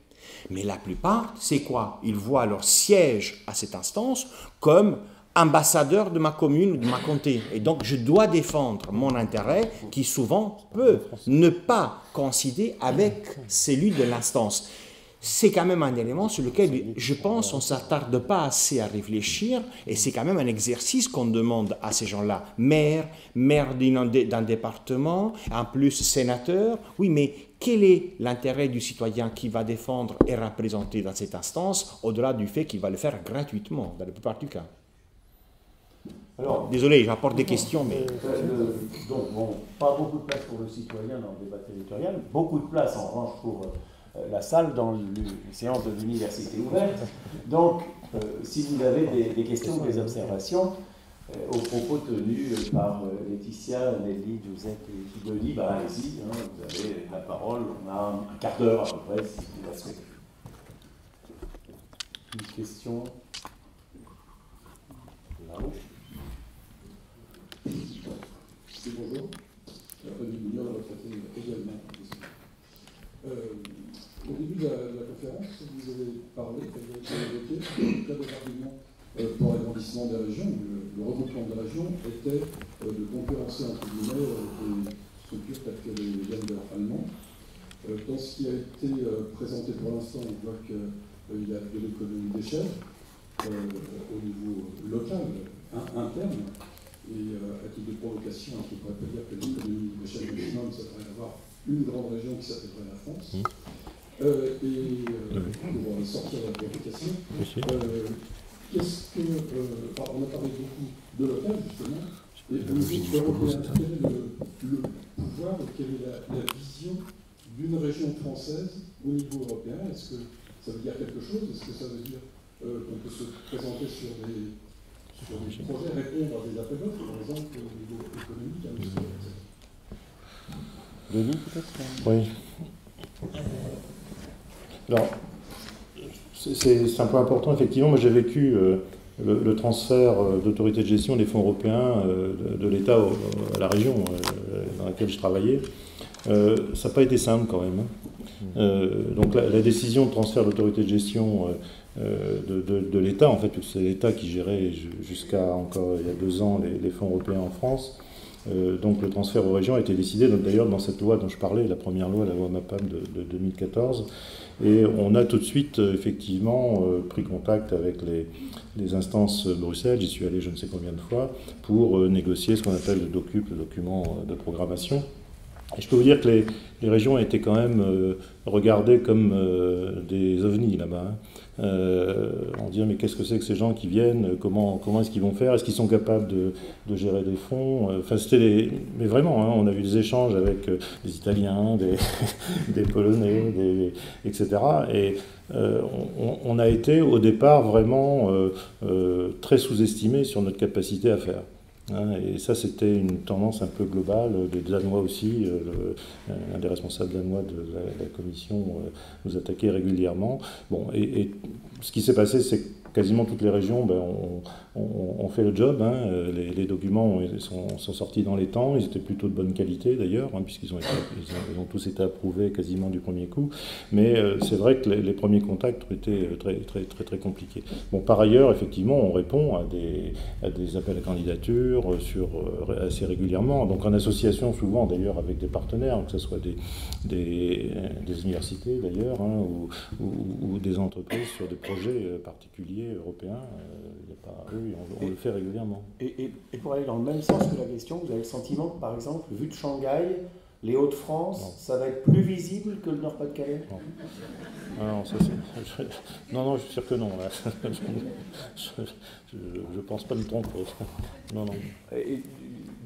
Mais la plupart, c'est quoi? Ils voient leur siège à cette instance comme ambassadeur de ma commune ou de ma comté. Et donc, je dois défendre mon intérêt qui souvent peut ne pas coïncider avec celui de l'instance c'est quand même un élément sur lequel je pense on ne s'attarde pas assez à réfléchir et c'est quand même un exercice qu'on demande à ces gens-là. Maire, maire d'un département, en plus sénateur, oui, mais quel est l'intérêt du citoyen qui va défendre et représenter dans cette instance au-delà du fait qu'il va le faire gratuitement dans la plupart du cas? Alors, Désolé, j'apporte des questions, mais... Euh, donc, bon, pas beaucoup de place pour le citoyen dans le débat territorial, beaucoup de place en revanche pour euh, euh, la salle dans les séances de l'université ouverte. Donc, euh, si vous avez des, questions ou des observations euh, aux propos tenus par Laetitia, Nelly, Giuseppe et Fidoli, bah, allez-y, hein, vous avez la parole. On a un, quart d'heure à peu près, si vous la souhaitez. Une question? Là-haut. Bonjour. également. Euh, au début de la, conférence, vous avez parlé, vous avez évoqué, le de euh, pour l'agrandissement des régions, le, regroupement des régions, était euh, de concurrencer entre guillemets euh, des structures telles que les Länder allemands. dans ce qui a été présenté pour l'instant, on voit qu'il y a de l'économie d'échelle au niveau local, interne. Et à titre de provocation, on pourrait dire que l'économie d'échelle maximum, ça devrait avoir une grande région qui s'appellerait la France. Euh, et euh, pour sortir de la euh, qu'est-ce que. on a parlé beaucoup de local, justement, et niveau européen, quel est le, le, pouvoir, quelle est la, la vision d'une région française au niveau européen? Est-ce que ça veut dire quelque chose? Est-ce que ça veut dire qu'on peut se présenter sur des, sur des projets, répondre à des appels d'offres, par exemple, au niveau économique, industriel, etc. Denis, peut-être? Oui. Alors, c'est un point important, effectivement. Moi, j'ai vécu euh, le, transfert euh, d'autorité de gestion des fonds européens euh, de, l'État à la région dans laquelle je travaillais. ça n'a pas été simple quand même. Hein. donc la, décision de transfert d'autorité de gestion de, l'État, en fait, c'est l'État qui gérait jusqu'à encore il y a deux ans les, fonds européens en France. donc le transfert aux régions a été décidé d'ailleurs dans cette loi dont je parlais, la première loi, la loi MAPAM de, 2014. Et on a tout de suite, euh, effectivement, euh, pris contact avec les, instances Bruxelles, j'y suis allé je ne sais combien de fois, pour euh, négocier ce qu'on appelle le document de programmation. Je peux vous dire que les, régions ont été quand même euh, regardées comme euh, des ovnis là-bas. Hein. Euh, on dit mais qu'est-ce que c'est que ces gens qui viennent Comment, comment est-ce qu'ils vont faire Est-ce qu'ils sont capables de, gérer des fonds Enfin, c'était mais vraiment, hein, on a eu des échanges avec des Italiens, des, Polonais, etc. Et on, on, a été au départ vraiment très sous-estimé sur notre capacité à faire. Et ça, c'était une tendance un peu globale. des Danois aussi, euh, un des responsables danois de la, commission euh, nous attaquait régulièrement. Bon, et ce qui s'est passé, c'est quasiment toutes les régions ben, ont, fait le job. Hein. Les, documents sont, sortis dans les temps. Ils étaient plutôt de bonne qualité d'ailleurs, hein, puisqu'ils ont, ont, tous été approuvés quasiment du premier coup. Mais euh, c'est vrai que les, premiers contacts ont été très, très, très, très compliqués. Bon, par ailleurs, effectivement, on répond à des, appels à candidature euh, assez régulièrement. Donc en association, souvent d'ailleurs avec des partenaires, que ce soit des, universités d'ailleurs, hein, ou, des entreprises sur des projets euh, particuliers européen, euh, pas, on, le fait régulièrement. Et, pour aller dans le même sens que la question, vous avez le sentiment que, par exemple, vu de Shanghai, les Hauts-de-France, ça va être plus visible que le Nord-Pas-de-Calais? Non. Ah non, ça, non, non, je suis sûr que non. je ne pense pas me tromper. Non, non. Et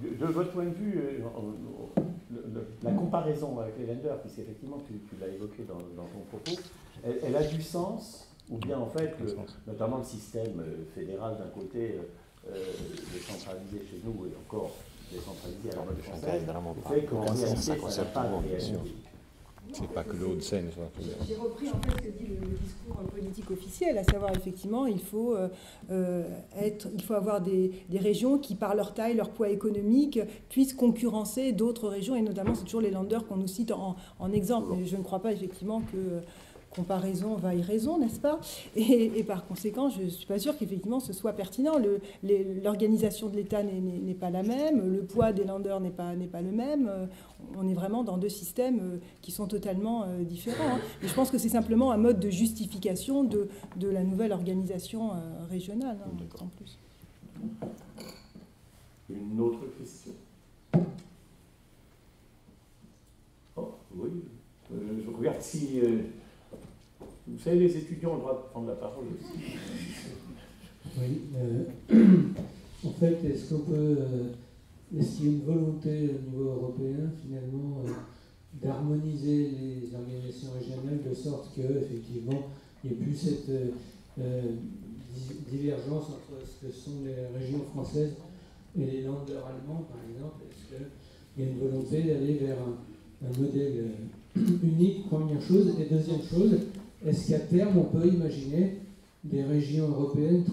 de, votre point de vue, euh, la comparaison avec les lenders, puisqu'effectivement tu, tu l'as évoqué dans, ton propos, elle a du sens ou bien en fait, notamment le système euh, fédéral d'un côté euh, euh, décentralisé chez nous et encore décentralisé à la mode française, fait qu'en réalité, ça n'a pas de réalité. C'est pas que le Haut-de-Seine. J'ai repris en fait ce que dit le, discours politique officiel, à savoir effectivement, il faut, être, il faut avoir des, des, régions qui, par leur taille, leur poids économique, puissent concurrencer d'autres régions, et notamment c'est toujours les landers qu'on nous cite en, en exemple. Mais je ne crois pas effectivement que comparaison vaille raison, n'est-ce pas? Et, par conséquent, je ne suis pas sûre qu'effectivement ce soit pertinent. L'organisation de l'État n'est pas la même, le poids des landers n'est pas, pas le même. On est vraiment dans deux systèmes euh, qui sont totalement euh, différents. Hein. Et je pense que c'est simplement un mode de justification de, de la nouvelle organisation euh, régionale, hein, en plus. Une autre question oh, Oui, je regarde si... Vous savez, les étudiants ont le droit de prendre la parole aussi. Oui. Euh, en fait, est-ce qu'on peut. Euh, est-ce qu'il y a une volonté au niveau européen, finalement, euh, d'harmoniser les organisations régionales de sorte qu'effectivement, il n'y ait plus cette divergence entre ce que sont les régions françaises et les landers allemands, par exemple? Est-ce qu'il y a une volonté d'aller vers un modèle unique, première chose? Et deuxième chose, est-ce qu'à terme, on peut imaginer des régions européennes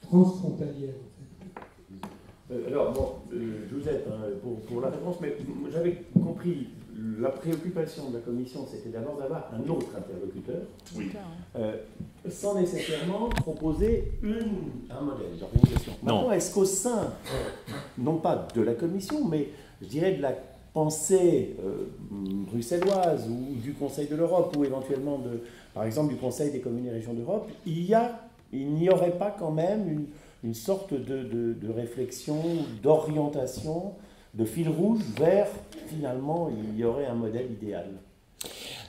transfrontalières euh, Alors, bon, euh, je vous aide hein, pour, la réponse, mais j'avais compris la préoccupation de la Commission, c'était d'abord d'avoir un autre interlocuteur, euh, sans nécessairement proposer un modèle d'organisation. Maintenant, est-ce qu'au sein, non pas de la Commission, mais je dirais de la pensée bruxelloise ou du Conseil de l'Europe, ou éventuellement de, par exemple du Conseil des communes et régions d'Europe, il y a, il n'y aurait pas quand même une, une sorte de, de, réflexion, d'orientation, de fil rouge vers finalement il y aurait un modèle idéal.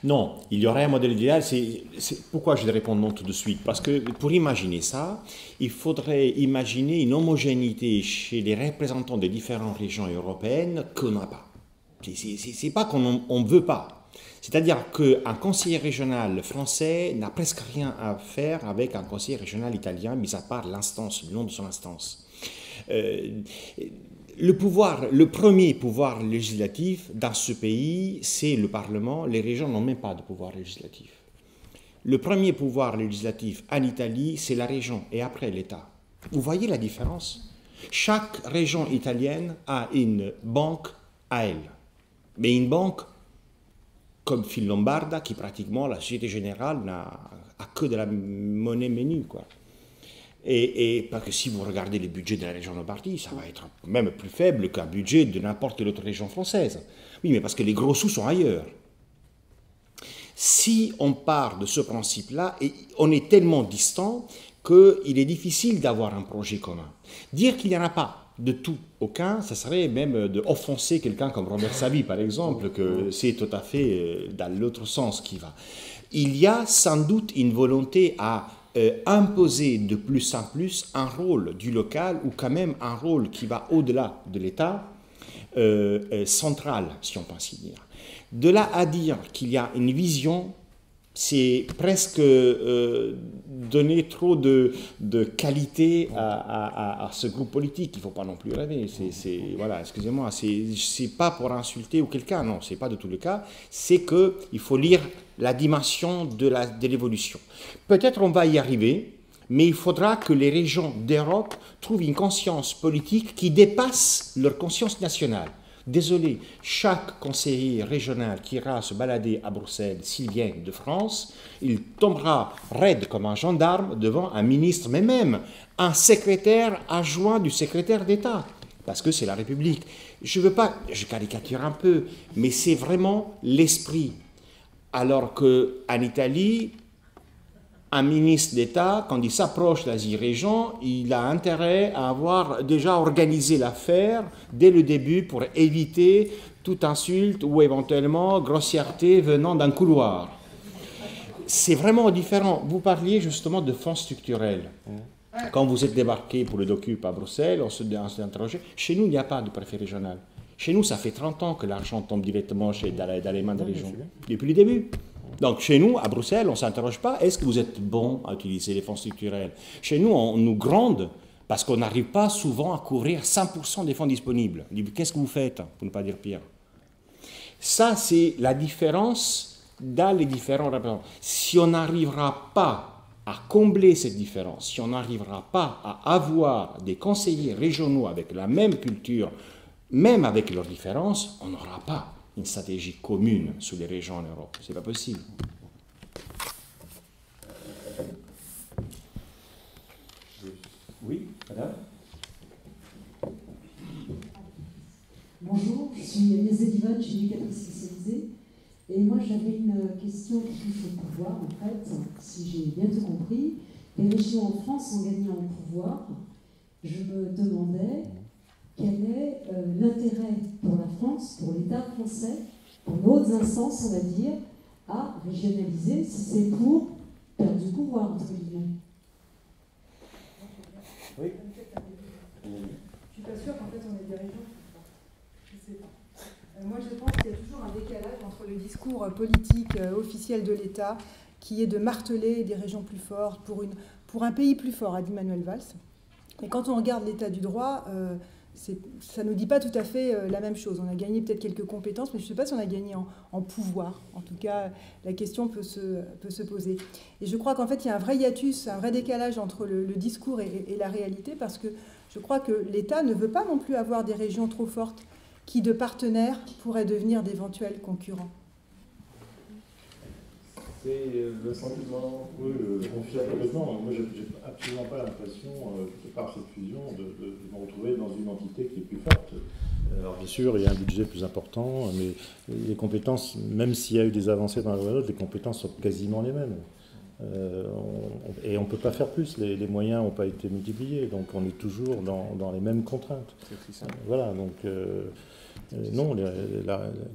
Non, il y aurait un modèle idéal. C'est pourquoi je réponds non tout de suite. Parce que pour imaginer ça, il faudrait imaginer une homogénéité chez les représentants des différentes régions européennes qu'on n'a pas. C'est pas qu'on ne veut pas. C'est-à-dire qu'un conseiller régional français n'a presque rien à faire avec un conseiller régional italien, mis à part l'instance, le nom de son instance. Euh, le pouvoir, le premier pouvoir législatif dans ce pays, c'est le Parlement. Les régions n'ont même pas de pouvoir législatif. Le premier pouvoir législatif en Italie, c'est la région et après l'État. Vous voyez la différence? Chaque région italienne a une banque à elle. Mais une banque comme Phil Lombarda, qui pratiquement, la Société Générale n'a que de la monnaie menue. Quoi. Et, parce que si vous regardez les budgets de la région Lombardie, ça va être même plus faible qu'un budget de n'importe quelle autre région française. Oui, mais parce que les gros sous sont ailleurs. Si on part de ce principe-là, on est tellement distant qu'il est difficile d'avoir un projet commun. Dire qu'il n'y en a pas, de tout. Aucun, ça serait même d'offenser quelqu'un comme Robert Savi, par exemple, que c'est tout à fait euh, dans l'autre sens qui va. Il y a sans doute une volonté à euh, imposer de plus en plus un rôle du local ou quand même un rôle qui va au-delà de l'État euh, central, si on peut ainsi dire. De là à dire qu'il y a une vision c'est presque euh, donner trop de, de qualité à, à, ce groupe politique. Il ne faut pas non plus rêver. C'est, voilà, excusez-moi, c'est, pas pour insulter ou quelqu'un, non, c'est pas de tout le cas. C'est que il faut lire la dimension de, la, de l'évolution. Peut-être on va y arriver, mais il faudra que les régions d'Europe trouvent une conscience politique qui dépasse leur conscience nationale. Désolé, chaque conseiller régional qui ira se balader à Bruxelles, s'il vient de France, il tombera raide comme un gendarme devant un ministre, mais même un secrétaire adjoint du secrétaire d'État, parce que c'est la République. Je veux pas, je caricature un peu, mais c'est vraiment l'esprit. Alors qu'en Italie, un ministre d'État, quand il s'approche d'Asie-Région, il a intérêt à avoir déjà organisé l'affaire dès le début pour éviter toute insulte ou éventuellement grossièreté venant d'un couloir. C'est vraiment différent. Vous parliez justement de fonds structurels. Quand vous êtes débarqué pour le docup à Bruxelles, on s'est interrogé. Chez nous, il n'y a pas de préfet régional. Chez nous, ça fait 30 ans que l'argent tombe directement chez, dans, les mains des régions. Depuis le début. Donc chez nous, à Bruxelles, on ne s'interroge pas, est-ce que vous êtes bon à utiliser les fonds structurels? Chez nous, on nous gronde parce qu'on n'arrive pas souvent à couvrir 100% des fonds disponibles. Qu'est-ce que vous faites, pour ne pas dire pire? Ça, c'est la différence dans les différents rapports. Si on n'arrivera pas à combler cette différence, si on n'arrivera pas à avoir des conseillers régionaux avec la même culture, même avec leurs différences, on n'aura pas une stratégie commune sur les régions en Europe. C'est pas possible. Oui, madame Bonjour, je suis Agnès Edivan, je suis éducatrice spécialisée. Et moi, j'avais une question qui touche au pouvoir, en fait, si j'ai bien tout compris. Les régions en France ont gagné en pouvoir. Je me demandais quel est euh, l'intérêt pour la France, pour l'État français, pour nos instances, on va dire, à régionaliser si c'est pour perdre du pouvoir, entre guillemets? Oui. Je ne suis pas sûre qu'en fait on ait des régions. Je ne sais pas. Euh, moi je pense qu'il y a toujours un décalage entre le discours politique euh, officiel de l'État qui est de marteler des régions plus fortes pour, une, pour un pays plus fort, a dit Manuel Valls. Et quand on regarde l'état du droit, ça ne nous dit pas tout à fait euh, la même chose. On a gagné peut-être quelques compétences, mais je ne sais pas si on a gagné en, pouvoir. En tout cas, la question peut se, peut se poser. Et je crois qu'en fait, il y a un vrai hiatus, un vrai décalage entre le, discours et, la réalité, parce que je crois que l'État ne veut pas non plus avoir des régions trop fortes qui, de partenaires, pourraient devenir d'éventuels concurrents. C'est le sentiment. Oui, complètement. Moi, je n'ai absolument pas l'impression, euh, par cette fusion, de, me retrouver dans une entité qui est plus forte. Alors, bien sûr, il y a un budget plus important, mais les compétences, même s'il y a eu des avancées dans la loi les compétences sont quasiment les mêmes. Euh, et on ne peut pas faire plus, les, moyens n'ont pas été multipliés, donc on est toujours dans, les mêmes contraintes. Voilà, donc. Euh, euh, non,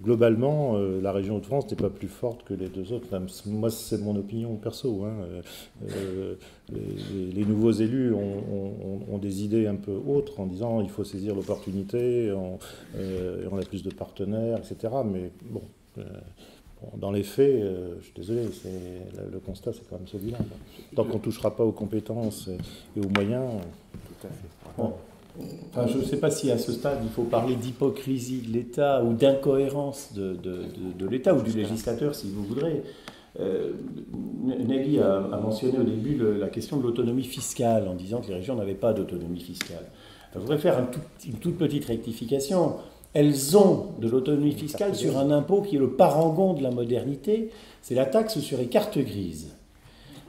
globalement, euh, la région de France n'est pas plus forte que les deux autres. Moi, c'est mon opinion perso. Hein. Euh, les, nouveaux élus ont, des idées un peu autres en disant il faut saisir l'opportunité, on, on, a plus de partenaires, etc. Mais bon, dans les faits, je suis désolé, le, constat c'est quand même celui-là. Tant qu'on ne touchera pas aux compétences et aux moyens. Tout à fait je ne sais pas si à ce stade il faut parler d'hypocrisie de l'État ou d'incohérence de, l'État ou du législateur, si vous voudrez. Euh, Nelly a, mentionné au début la question de l'autonomie fiscale en disant que les régions n'avaient pas d'autonomie fiscale. je voudrais faire une toute petite rectification. Elles ont de l'autonomie fiscale sur un impôt qui est le parangon de la modernité, c'est la taxe sur les cartes grises.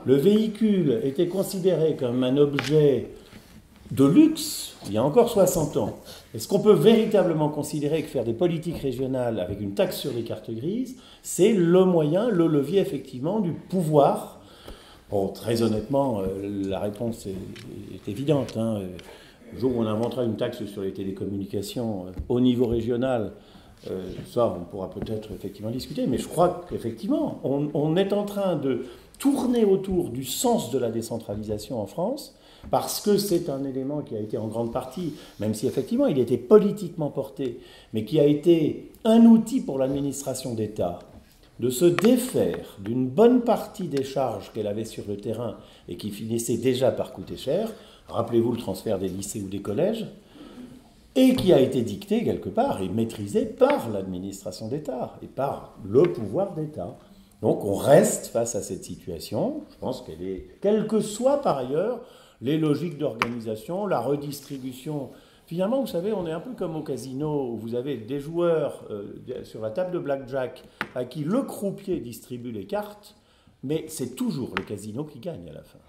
Le véhicule était considéré comme un objet de luxe il y a encore 60 ans. Est-ce qu'on peut véritablement considérer que faire des politiques régionales avec une taxe sur les cartes grises, c'est le moyen, le levier effectivement du pouvoir? Bon, très honnêtement, euh, la réponse est, évidente. Hein. le jour où on inventera une taxe sur les télécommunications au niveau régional, ça, on pourra peut-être effectivement discuter, mais je crois qu'effectivement, on, est en train de tourner autour du sens de la décentralisation en France, parce que c'est un élément qui a été en grande partie, même si effectivement il était politiquement porté, mais qui a été un outil pour l'administration d'État de se défaire d'une bonne partie des charges qu'elle avait sur le terrain et qui finissaient déjà par coûter cher. Rappelez-vous le transfert des lycées ou des collèges et qui a été dicté quelque part et maîtrisé par l'administration d'État et par le pouvoir d'État. Donc on reste face à cette situation. Je pense qu'elle est, quelles que soient par ailleurs les logiques d'organisation, la redistribution. Finalement, vous savez, on est un peu comme au casino où vous avez des joueurs euh, sur la table de blackjack à qui le croupier distribue les cartes, mais c'est toujours le casino qui gagne à la fin.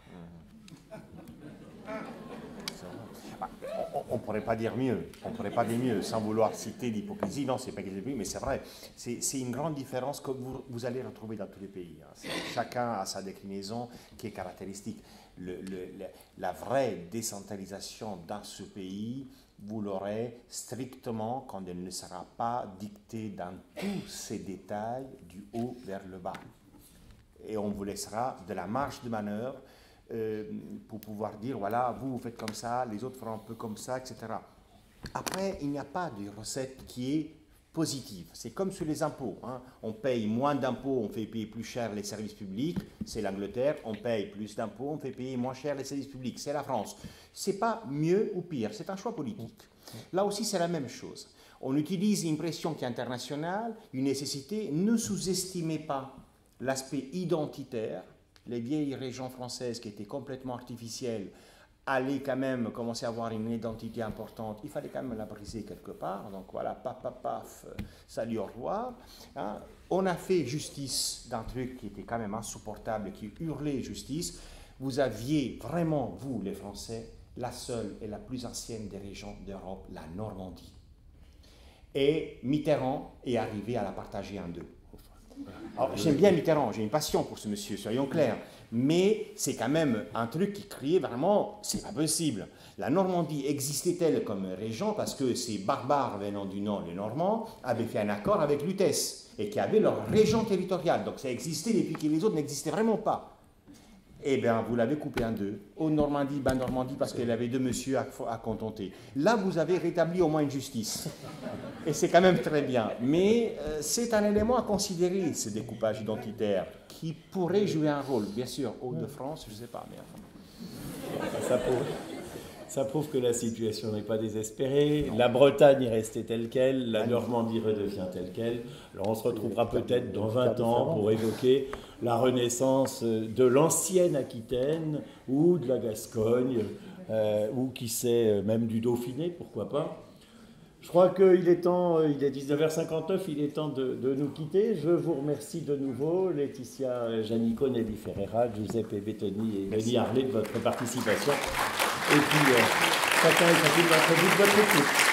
on ne pourrait pas dire mieux, on pourrait pas dire mieux, sans vouloir citer l'hypocrisie, non, c'est pas qu'il mais c'est vrai, c'est une grande différence que vous, allez retrouver dans tous les pays. Hein. Chacun a sa déclinaison qui est caractéristique. La vraie décentralisation dans ce pays, vous l'aurez strictement quand elle ne sera pas dictée dans tous ses détails du haut vers le bas. Et on vous laissera de la marge de manœuvre euh, pour pouvoir dire, voilà, vous, vous faites comme ça, les autres feront un peu comme ça, etc. Après, il n'y a pas de recette qui est C'est comme sur les impôts. Hein. On paye moins d'impôts, on fait payer plus cher les services publics. C'est l'Angleterre. On paye plus d'impôts, on fait payer moins cher les services publics. C'est la France. C'est pas mieux ou pire. C'est un choix politique. Là aussi, c'est la même chose. On utilise une pression qui est internationale, une nécessité. Ne sous-estimez pas l'aspect identitaire les vieilles régions françaises qui étaient complètement artificielles allaient quand même commencer à avoir une identité importante, il fallait quand même la briser quelque part. Donc voilà, paf, paf, paf, salut, au revoir. Hein. On a fait justice d'un truc qui était quand même insupportable, qui hurlait justice. Vous aviez vraiment, vous les Français, la seule et la plus ancienne des régions d'Europe, la Normandie. Et Mitterrand est arrivé à la partager en deux. J'aime bien Mitterrand, j'ai une passion pour ce monsieur, soyons clairs. Mais c'est quand même un truc qui criait vraiment, c'est pas possible. La Normandie existait-elle comme région parce que ces barbares venant du nord, les Normands, avaient fait un accord avec Lutèce et qui avaient leur région territoriale. Donc ça existait depuis que les autres n'existaient vraiment pas eh bien, vous l'avez coupé en deux. Au Normandie, ben Normandie, parce qu'elle avait deux monsieur à, à, contenter. Là, vous avez rétabli au moins une justice. Et c'est quand même très bien. Mais euh, c'est un élément à considérer, ce découpage identitaire, qui pourrait jouer un rôle. Bien sûr, Hauts-de-France, je ne sais pas, mais Ça pourrait. Ça prouve que la situation n'est pas désespérée. La Bretagne est restée telle qu'elle, la Normandie redevient telle qu'elle. Alors on se retrouvera peut-être dans 20 ans pour évoquer la renaissance de l'ancienne Aquitaine ou de la Gascogne, euh, ou qui sait, même du Dauphiné, pourquoi pas. Je crois qu'il est temps, euh, il est 19h59, il est temps de, nous quitter. Je vous remercie de nouveau, Laetitia Janico, Nelly Ferreira, Giuseppe Bettoni et Nelly Harley de votre participation. Et puis, euh, chacun et chacune d'entre vous de votre écoute.